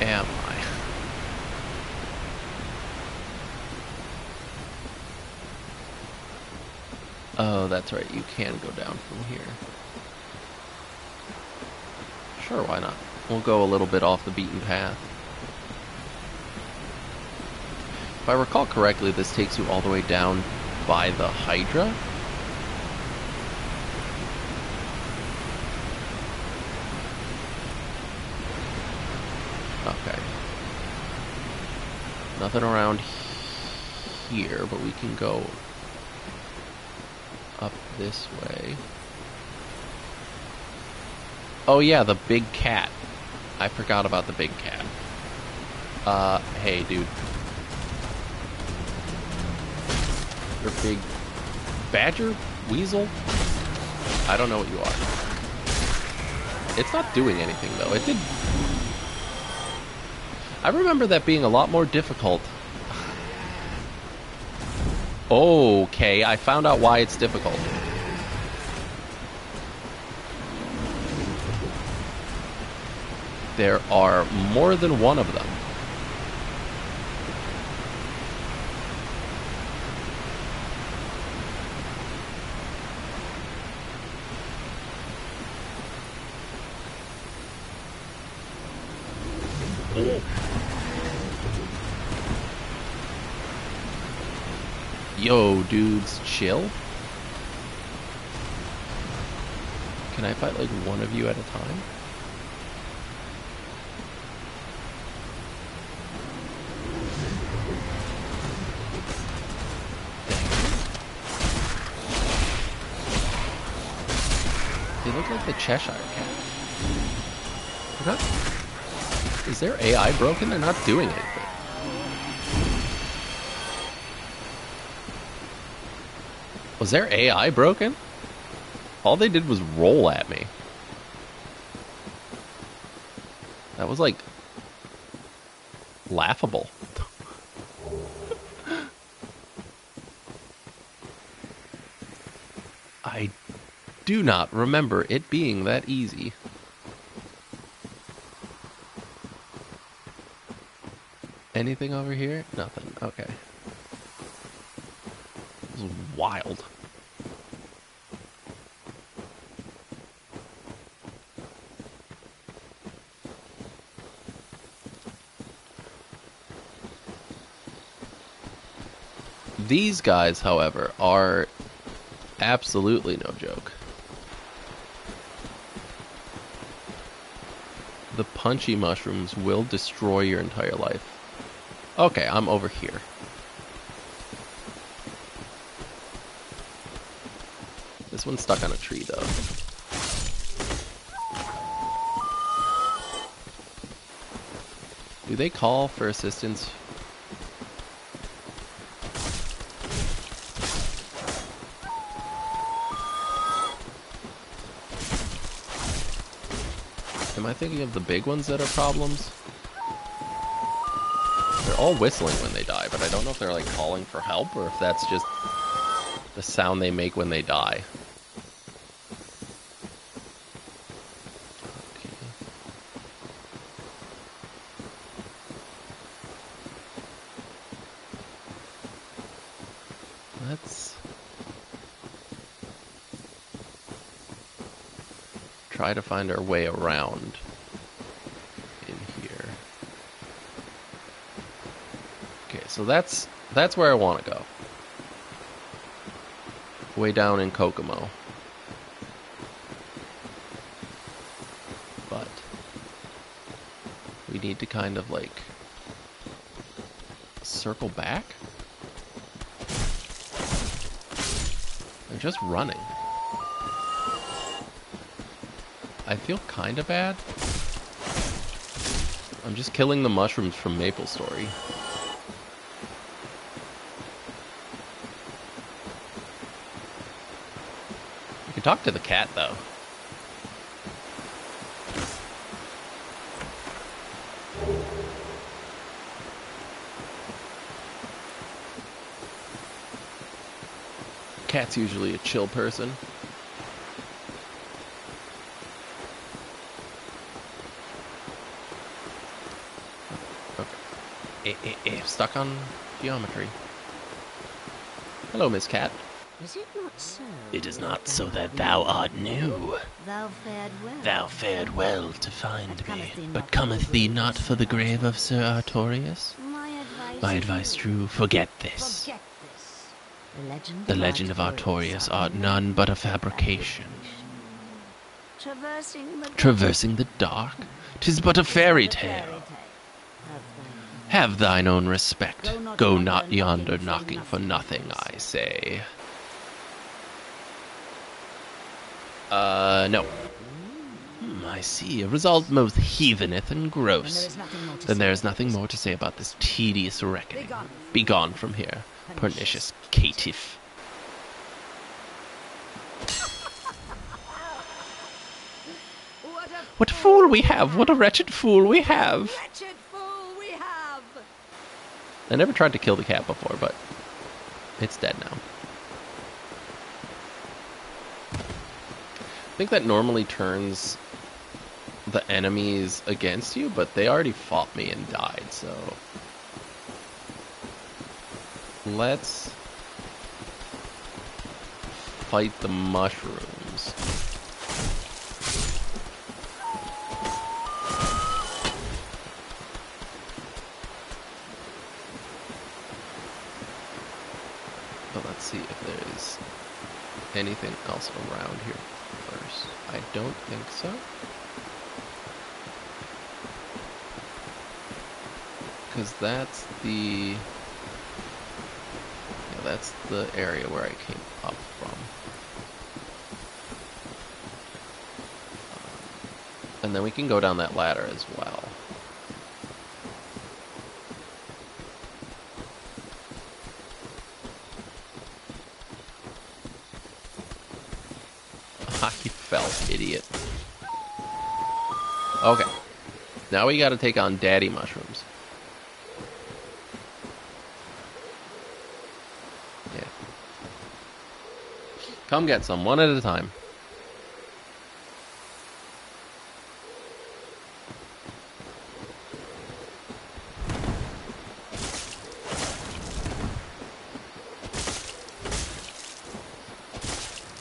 Am I? Oh, that's right. You can go down from here. Sure, why not? We'll go a little bit off the beaten path. If I recall correctly, this takes you all the way down by the Hydra. Okay. Nothing around here, but we can go this way. Oh yeah, the big cat. I forgot about the big cat. Uh, hey dude. You're big badger? Weasel? I don't know what you are. It's not doing anything though. It did I remember that being a lot more difficult. *sighs* Okay, I found out why it's difficult. There are more than one of them. Yo, dudes, chill. Can I fight like one of you at a time? Cheshire Cat. Not. Is their AI broken? They're not doing anything. Was their AI broken? All they did was roll at me. That was like laughable. I do not remember it being that easy. Anything over here? Nothing. Okay. This is wild. These guys, however, are absolutely no joke. Punchy mushrooms will destroy your entire life. Okay, I'm over here. This one's stuck on a tree, though. Do they call for assistance? thinking of the big ones that are problems? They're all whistling when they die, but I don't know if they're like calling for help or if that's just the sound they make when they die. try to find our way around. So that's that's where I want to go. Way down in Kokomo. But we need to kind of like circle back. They're just running. I feel kind of bad. I'm just killing the mushrooms from Maple Story. Talk to the cat, though. Cat's usually a chill person. Okay. Eh, eh, eh, stuck on geometry. Hello, Miss Cat. Is it not so? It is not so that thou art new. Thou fared well. Thou fared well to find me. cometh thee not But cometh thee not for the grave of Sir Artorius? My advice. My advice, true, forget this. Forget this. The legend. The of legend of Artorius art none but a fabrication. Traversing the Traversing the dark, tis but a fairy tale. Have thine own respect. Go not yonder knocking for nothing, I say. Uh, no. Hmm, I see. A result most heatheneth and gross. nothing more to Then there is nothing more to say about this tedious reckoning. Begone. From here, pernicious caitiff. What a What a fool we have! What a wretched fool we have! wretched fool we have! I never tried to kill the cat before, but it's dead now. Think that normally turns the enemies against you, but they already fought me and died, so. Let's fight the mushrooms. But let's see if there's anything else around here. I don't think so. Because that's the... Yeah, that's the area where I came up from. Um, and then we can go down that ladder as well. *laughs* You fell, idiot. Okay. Now we gotta take on daddy mushrooms. Yeah. Come get some, one at a time.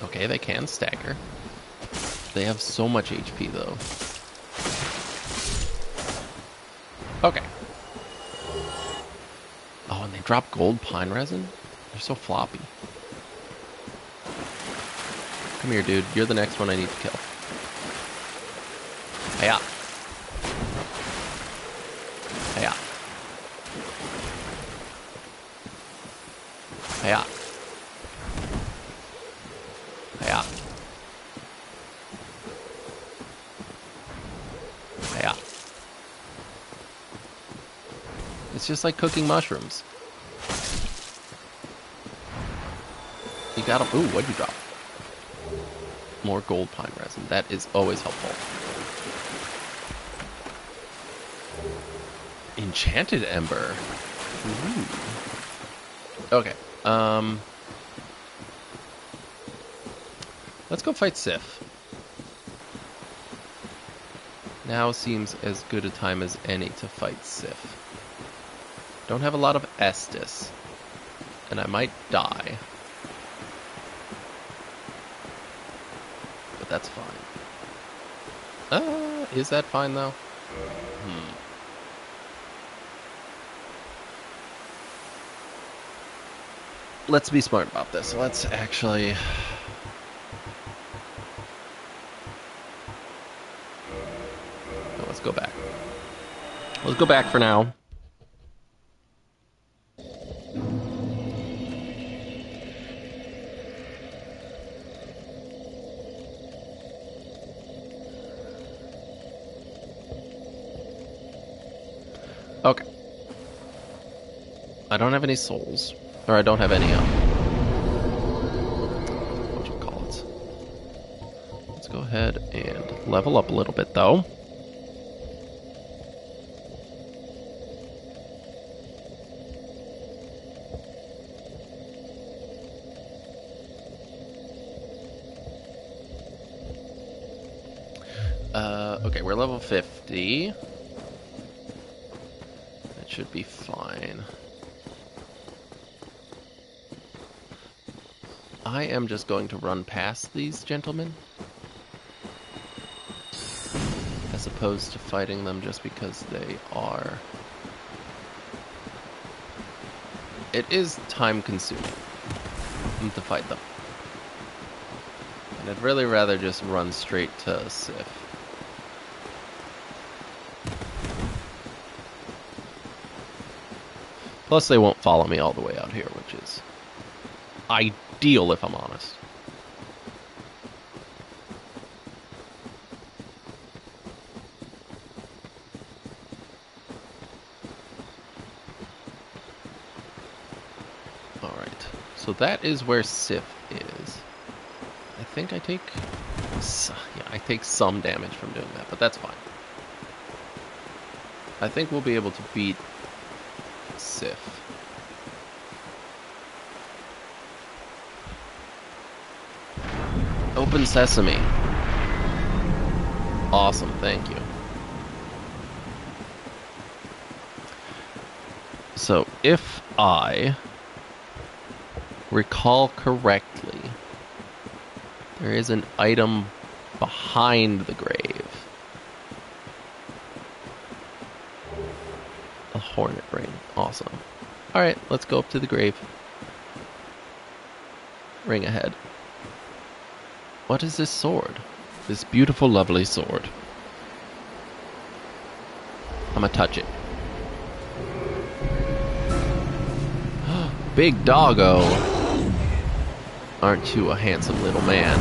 Okay, they can stagger. They have so much HP though. Okay. Oh, and they drop gold pine resin? They're so floppy. Come here, dude. You're the next one I need to kill. Just like cooking mushrooms. You gotta. Ooh, what'd you drop? More gold pine resin. That is always helpful. Enchanted ember. Ooh. Okay. Um. Let's go fight Sif. Now seems as good a time as any to fight Sif. Don't have a lot of Estus. And I might die. But that's fine. Uh, is that fine though? Hmm. Let's be smart about this. Let's actually. Let's go back. Let's go back for now. Any souls. Or I don't have any, um... What you call it? Let's go ahead and level up a little bit, though. Uh, okay, we're level 50. I am just going to run past these gentlemen. As opposed to fighting them just because they are. It is time consuming um, to fight them. And I'd really rather just run straight to Sif. Plus, they won't follow me all the way out here, which is ideal if I'm honest. Alright, so that is where Sif is. I think I take... Yeah, I take some damage from doing that, but that's fine. I think we'll be able to beat Sif. Open sesame. Awesome, thank you. So, if I recall correctly, there is an item behind the grave. A hornet ring. Awesome. Alright, let's go up to the grave. Ring ahead. What is this sword? This beautiful, lovely sword. I'm gonna touch it. *gasps* Big doggo! Aren't you a handsome little man?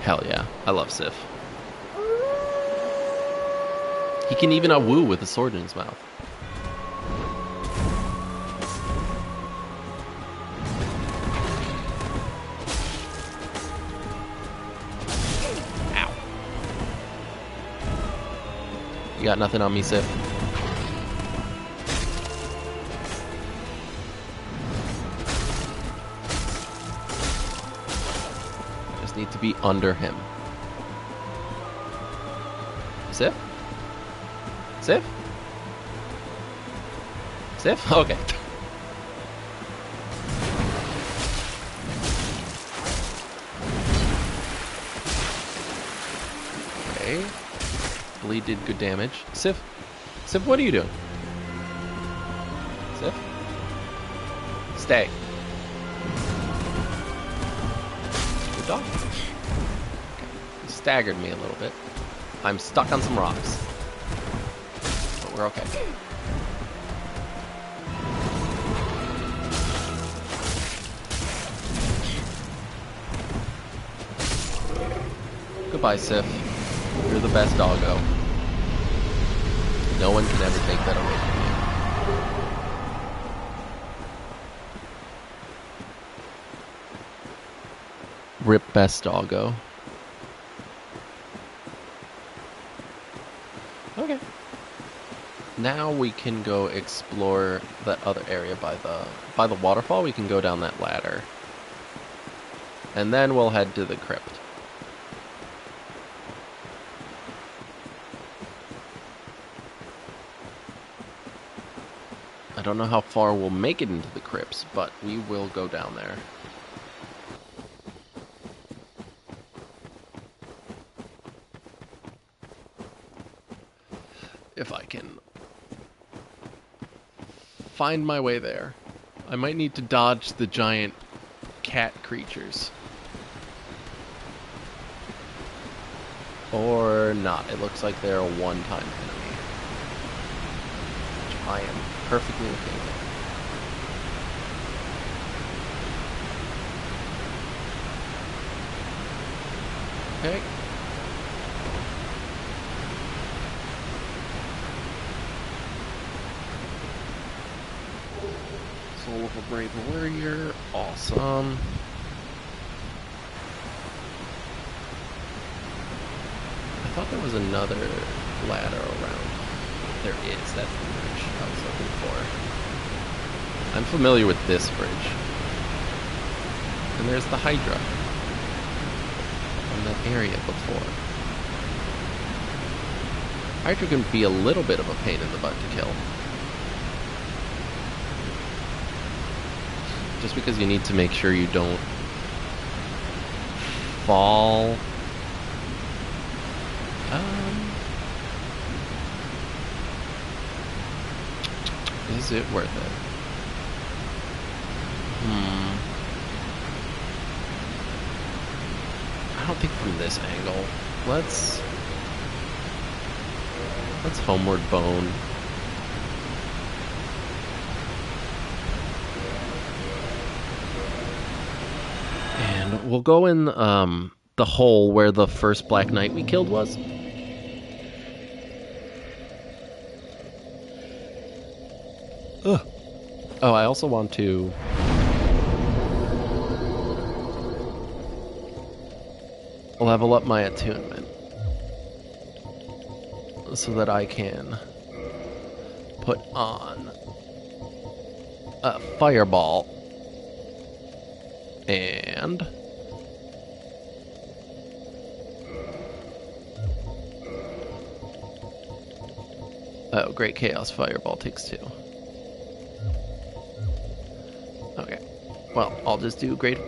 Hell yeah, I love Sif. He can even a woo with a sword in his mouth. Got nothing on me, Sif? Just need to be under him. Sif? Sif? Sif? Okay. Did good damage. Sif? Sif, what are you doing? Sif? Stay. Good dog. Okay. Staggered me a little bit. I'm stuck on some rocks. But we're okay. Goodbye, Sif. You're the best doggo. No one can ever take that away from you. Rip best doggo. Okay. Now we can go explore that other area by the by the waterfall. We can go down that ladder. And then we'll head to the crypt. don't know how far we'll make it into the crypts, but we will go down there. If I can find my way there. I might need to dodge the giant cat creatures. Or not. It looks like they're a one-time enemy. Which I am perfectly okay with. Okay. Soul of a Brave Warrior. Awesome. I thought there was another ladder around. There is. That's the bridge I was looking for. I'm familiar with this bridge. And there's the Hydra. From that area before. Hydra can be a little bit of a pain in the butt to kill. Just because you need to make sure you don't fall. Um, is it worth it? Hmm. I don't think from this angle. Let's let's homeward bone. And we'll go in um, the hole where the first Black Knight we killed was. Ugh. Oh, I also want to. Level up my attunement so that I can put on a fireball and oh great chaos fireball takes two well i'll just do great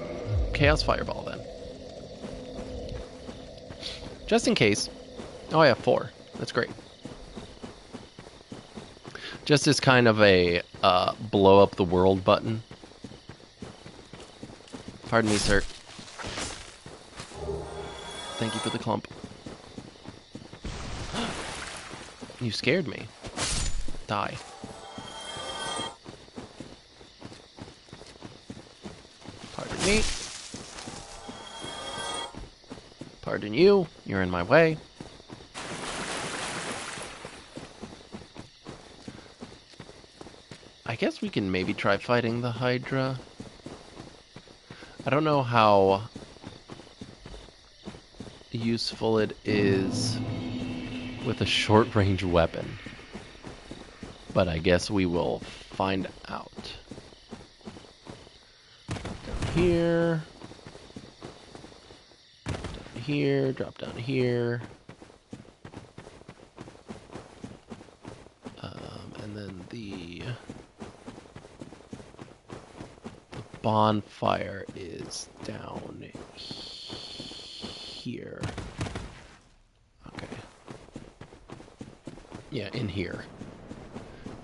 chaos fireball then just in case oh i have four that's great just as kind of a uh, blow up the world button Pardon me, sir. Thank you for the clump. *gasps* you scared me. Die. Pardon me. Pardon you. You're in my way. I guess we can maybe try fighting the Hydra. I don't know how useful it is with a short range weapon, but I guess we will find out. Here, down here, drop down here. Um, and then the bonfire is down here. Okay. Yeah, in here.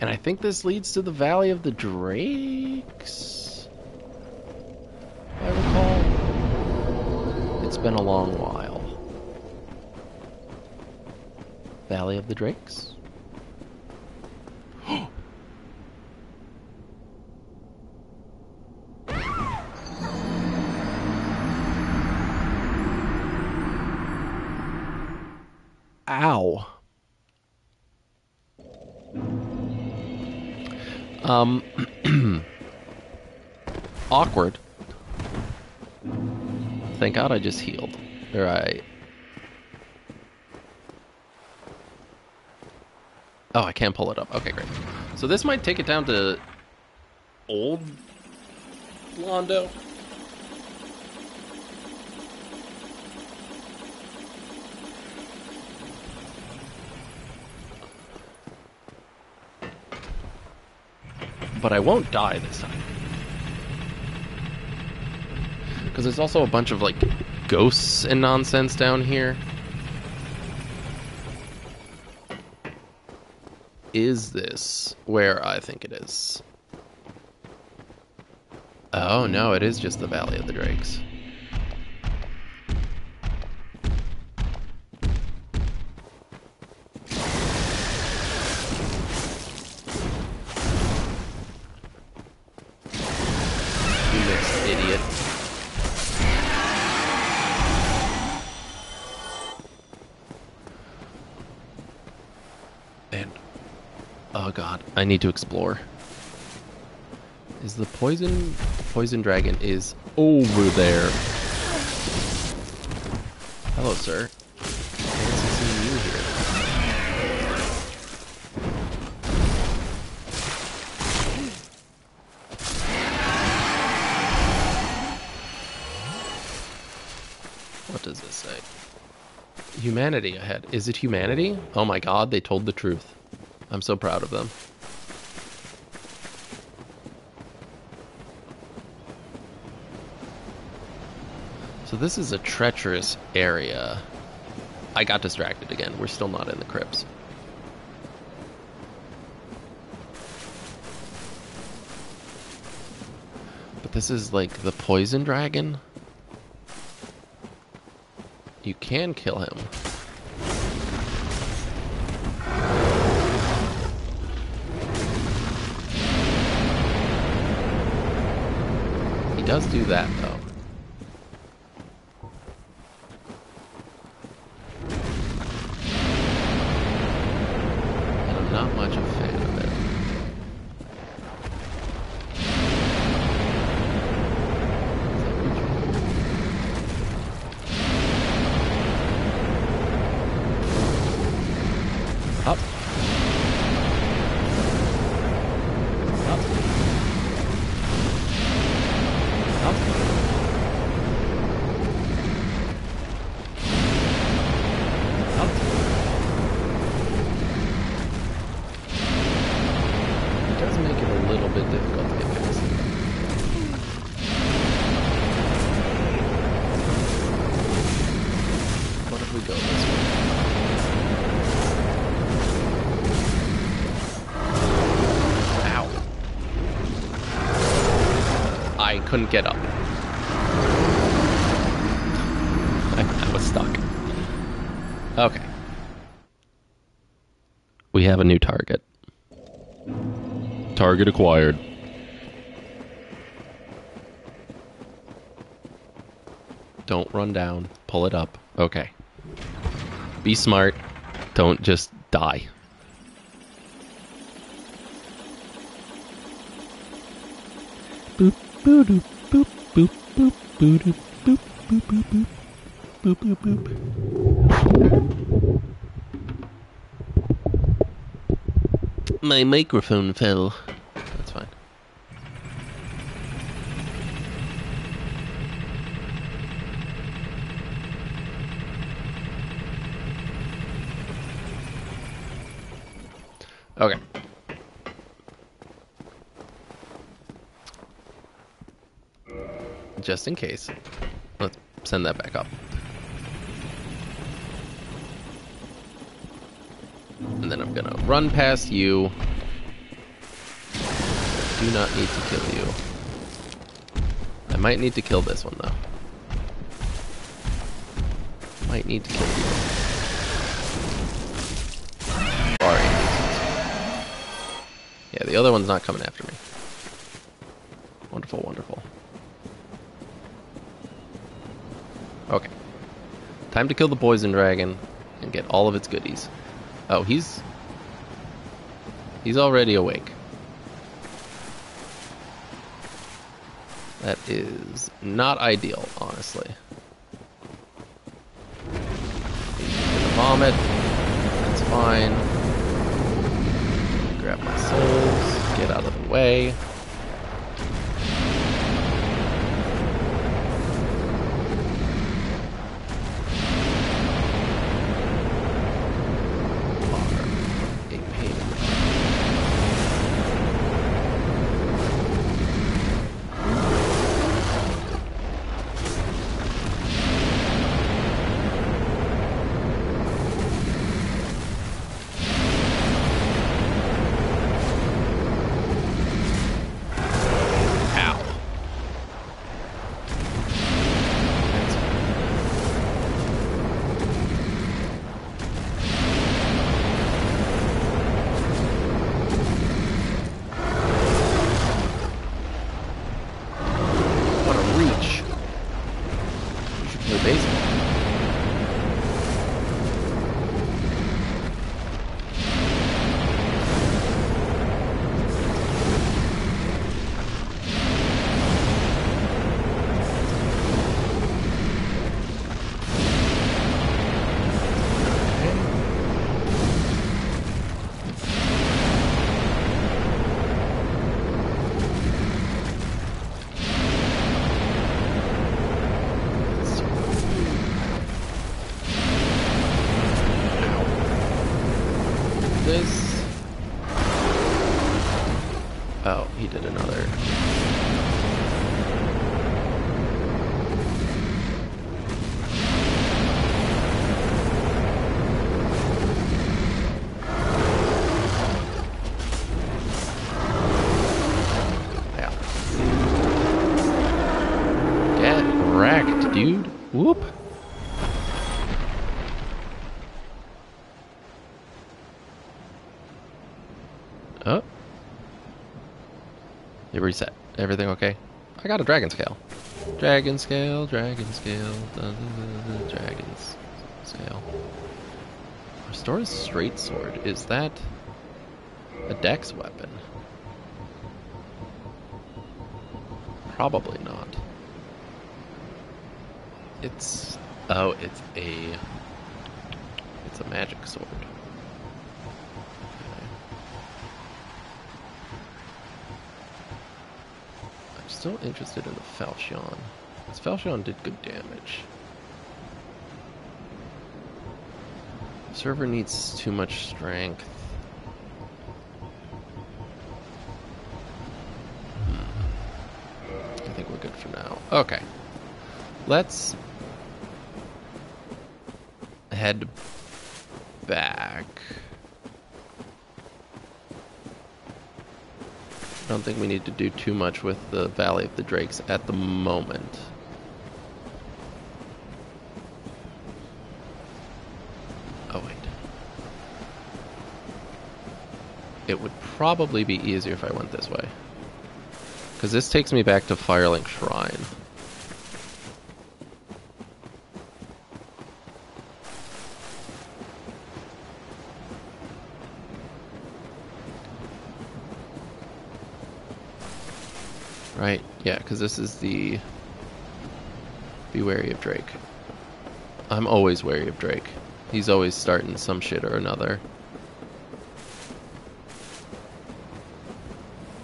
And I think this leads to the Valley of the Drakes. It's been a long while. Valley of the Drakes? *gasps* Ow. Um, *clears throat* awkward. Thank God I just healed. Right. Oh, I can't pull it up. Okay, great. So this might take it down to old Londo. but I won't die this time. Because there's also a bunch of, like, ghosts and nonsense down here. is this where I think it is? Oh no, it is just the Valley of the Drakes. I need to explore. Is the poison poison dragon is over there? Hello, sir. Humanity ahead. Is it humanity? Oh my god, they told the truth. I'm so proud of them. So this is a treacherous area. I got distracted again. We're still not in the crypts. But this is like the poison dragon. You can kill him. He does do that though. Couldn't get up. I, I was stuck. Okay. We have a new target. Target acquired. Don't run down. Pull it up. Okay. Be smart. Don't just die. Boop boop boop boop boo doop boop boop boop boop boop boop boop. My microphone fell. That's fine. Okay. Just in case. Let's send that back up. And then I'm gonna run past you. Do not need to kill you. I might need to kill this one though. Might need to kill you. Yeah, the other one's not coming after me. Wonderful, wonderful. Okay. Time to kill the poison dragon and get all of its goodies. Oh, he's he's already awake. That is not ideal, honestly. Vomit. That's fine. Grab my souls. Get out of the way. Whoop. Oh. You reset. Everything okay? I got a dragon scale. Dragon scale, dragon scale, da, da, da, dragons scale. Restores straight sword. Is that a dex weapon? Probably. It's oh, it's a it's a magic sword. Okay. I'm still interested in the Falchion. This Falchion did good damage. Server needs too much strength. Hmm. I think we're good for now. Okay. Let's head back. I don't think we need to do too much with the Valley of the Drakes at the moment. Oh, wait. It would probably be easier if I went this way. Because this takes me back to Firelink Shrine. Right? Yeah, because this is the. Be wary of Drake. I'm always wary of Drake. He's always starting some shit or another.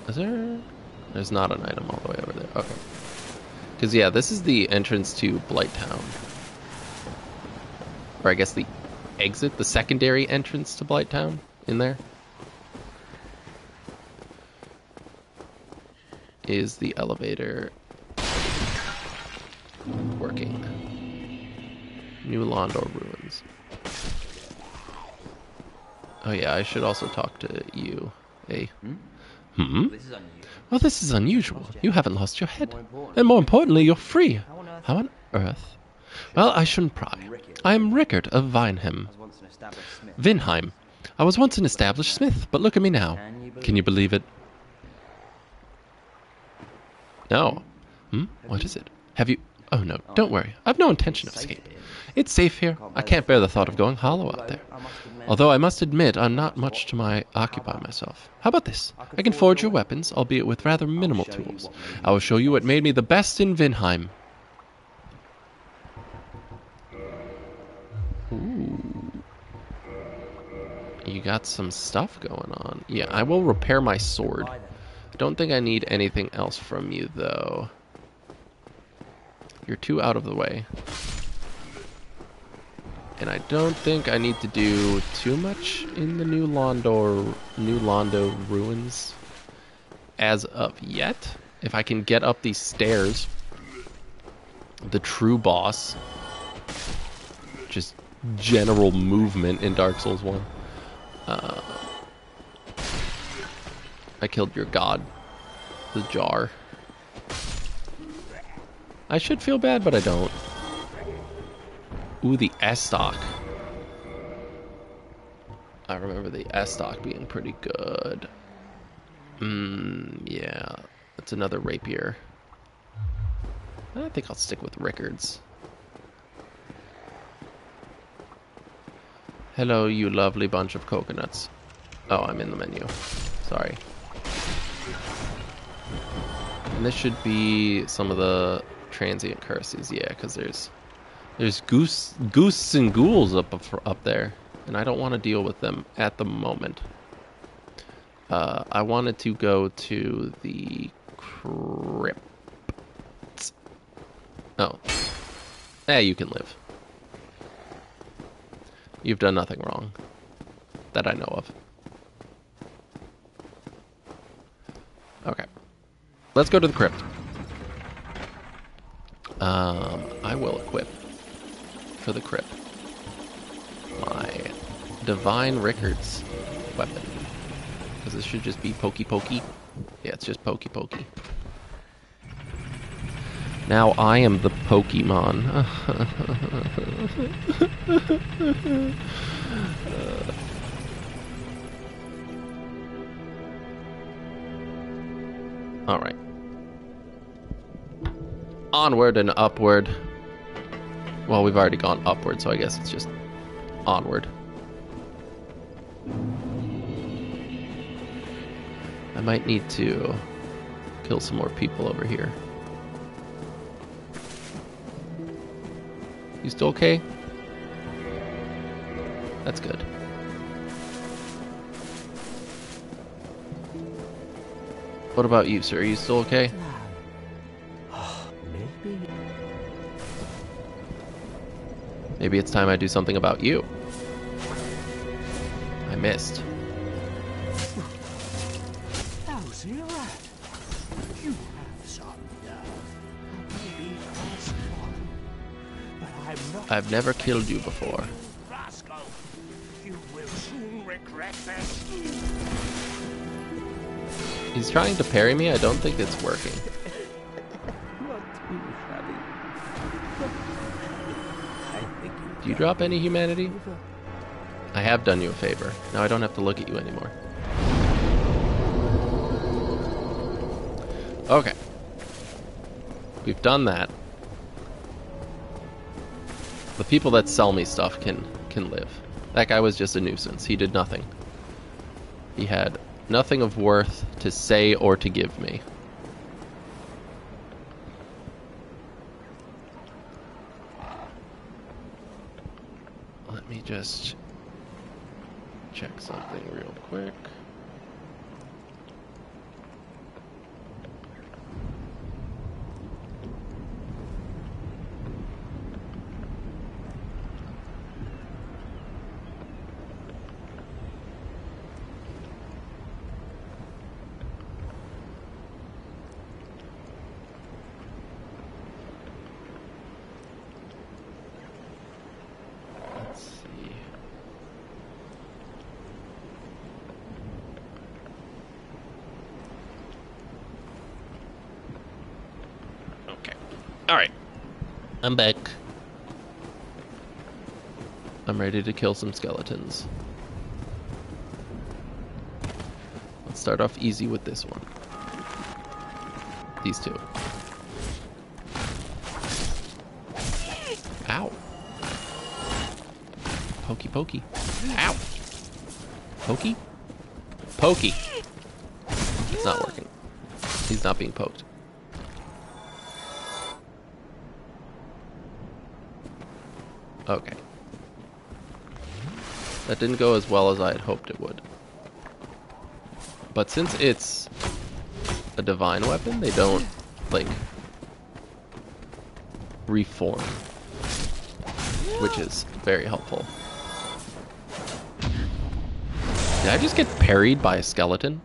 Is there? There's not an item all the way over there. Okay. Because, yeah, this is the entrance to Blighttown. Or I guess the exit, the secondary entrance to Blighttown in there. Is the elevator working? New Londo ruins. Oh yeah, I should also talk to you. Hey. Hmm? This. Well, this is unusual. You haven't lost your head. And more importantly, you're free. How on earth? Well, I shouldn't pry. I am Rickert of Vinheim. I was once an established smith. Vinheim. I was once an established smith, but look at me now. Can you believe it? No. Hmm? What is it? Have you... Oh no, don't worry. I've no intention of escape. It's safe here. I can't bear the thought of going hollow out there. I must admit, Although I must admit, I'm not much to my occupy myself. How about this? I can forge your weapons, albeit with rather minimal tools. I will show you what made me the best in Vinheim. Ooh. You got some stuff going on. Yeah, I will repair my sword. Don't think I need anything else from you, though. You're too out of the way. And I don't think I need to do too much in the new Londor, new Londo ruins as of yet. If I can get up these stairs, the true boss, just general movement in Dark Souls 1. Uh, I killed your god, the jar. I should feel bad, but I don't. Ooh, the Estoc. I remember the Estoc being pretty good. Hmm, yeah. That's another rapier. I think I'll stick with Ricard's. Hello, you lovely bunch of coconuts. Oh, I'm in the menu. Sorry. And this should be some of the transient curses, yeah, because there's there's goose goose and ghouls up up there, and I don't want to deal with them at the moment. Uh, I wanted to go to the crypt. Oh. Eh, you can live. You've done nothing wrong. That I know of. Okay. Let's go to the crypt. Um, I will equip for the crypt my Divine Ricard's weapon. Because this should just be pokey pokey. Yeah, it's just pokey pokey. Now I am the Pokemon. *laughs* Alright. Onward and upward. Well, we've already gone upward, so I guess it's just onward. I might need to kill some more people over here. You still okay? That's good. What about you, sir? Are you still okay? Maybe. It's time I do something about you. I missed. I've never killed you before. He's trying to parry me. I don't think it's working. Do you drop any humanity? I have done you a favor. Now I don't have to look at you anymore. Okay. We've done that. The people that sell me stuff can can live. That guy was just a nuisance. He did nothing. He had nothing of worth to say or to give me. Let me just check something real quick. Let's see. Okay. Alright. I'm back. I'm ready to kill some skeletons. Let's start off easy with this one. These two. Ow. Pokey pokey. Ow. Pokey? Pokey. It's not working. He's not being poked. Okay. That didn't go as well as I had hoped it would. But since it's a divine weapon, they don't, like, reform. Which is very helpful. Did I just get parried by a skeleton?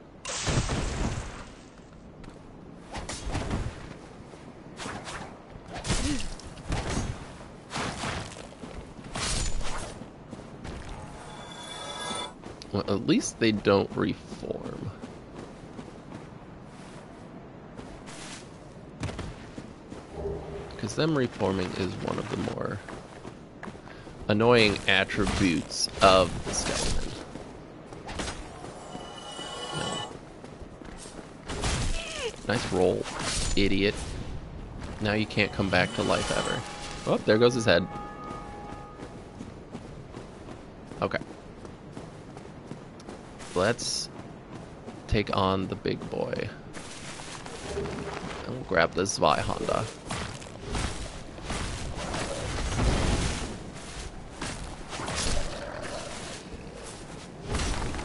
At least they don't reform. Because them reforming is one of the more annoying attributes of the skeleton. No. Nice roll, idiot. Now you can't come back to life ever. Oh, there goes his head. Okay. Let's take on the big boy. And we'll grab the Zweihander.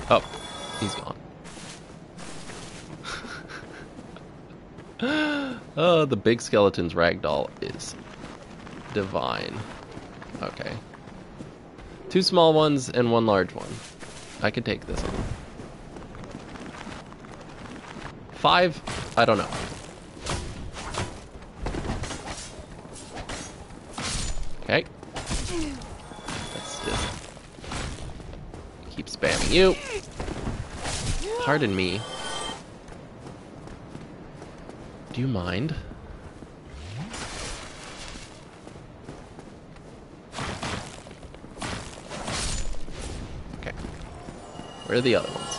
Oh, he's gone. *laughs* oh, the big skeleton's ragdoll is divine. Okay. Two small ones and one large one. I can take this one. Five? I don't know. Okay. Let's just keep spamming you. Pardon me. Do you mind? Okay. Where are the other ones?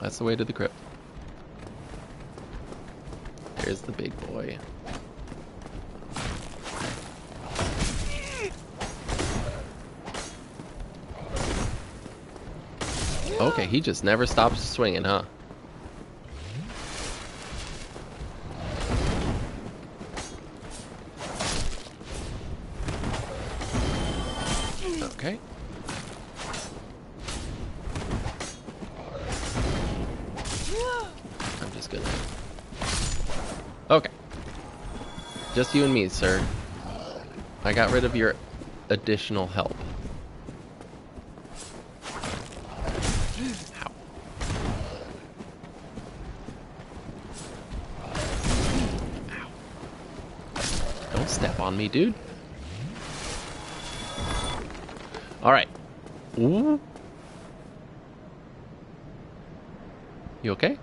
That's the way to the crypt. There's the big boy. Okay, he just never stops swinging, huh? Just you and me, sir. I got rid of your additional help. Ow. Ow. Don't step on me, dude. Alright. You okay?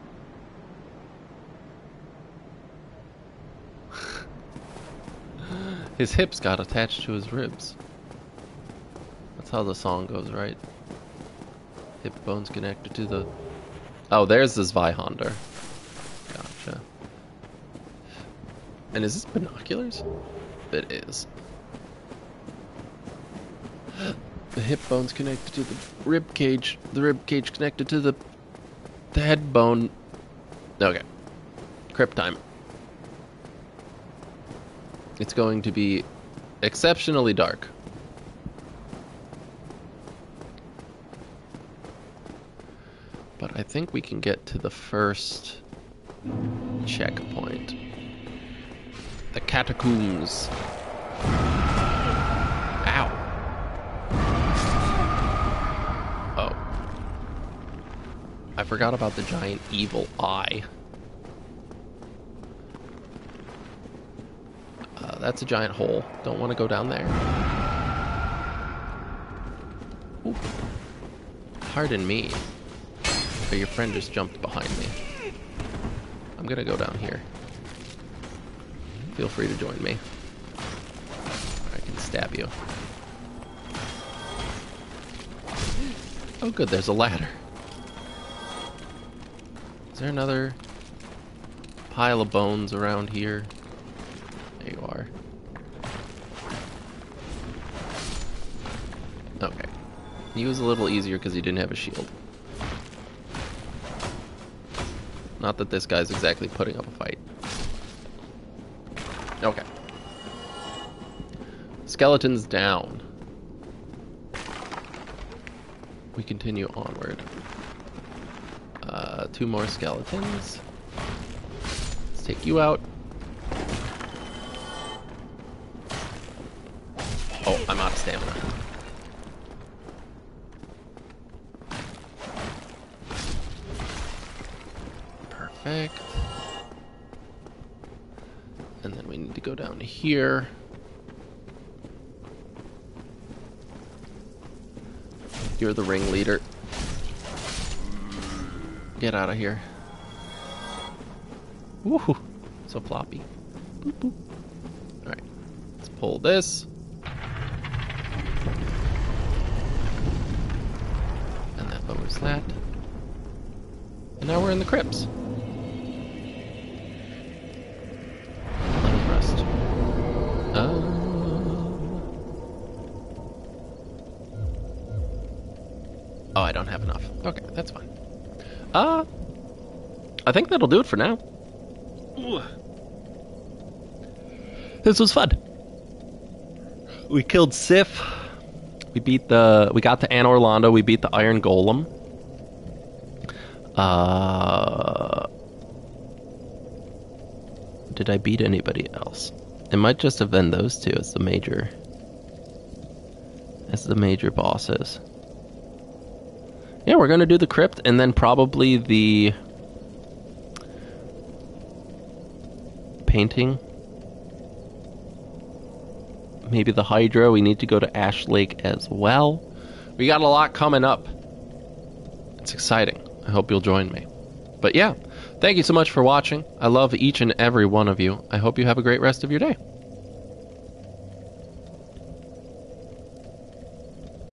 His hips got attached to his ribs. That's how the song goes, right? Hip bones connected to the. Oh, there's this Zweihander. Gotcha. And is this binoculars? It is. The hip bone's connected to the rib cage. The rib cage connected to the the head bone. Okay. Crypt time. It's going to be exceptionally dark. But I think we can get to the first checkpoint. The catacombs. Ow. Oh. I forgot about the giant evil eye. Uh, that's a giant hole. Don't want to go down there. Oop. Pardon me. But your friend just jumped behind me. I'm gonna go down here. Feel free to join me. I can stab you. Oh good, there's a ladder. Is there another pile of bones around here? He was a little easier because he didn't have a shield. Not that this guy's exactly putting up a fight. Okay. Skeletons down. We continue onward. Uh, two more skeletons. Let's take you out. Oh, I'm out of stamina. Here. You're the ringleader. Get out of here. Woohoo! So floppy. Boop, boop. Alright. Let's pull this. And that lowers that. And now we're in the crypts. I think that'll do it for now. This was fun. We killed Sif. We beat the. We got to Anor Londo. We beat the Iron Golem. Uh, did I beat anybody else? It might just have been those two as the major. As the major bosses. Yeah, we're gonna do the crypt and then probably the painting. Maybe the Hydra. We need to go to Ash Lake as well. We got a lot coming up. It's exciting. I hope you'll join me. But yeah, thank you so much for watching. I love each and every one of you. I hope you have a great rest of your day.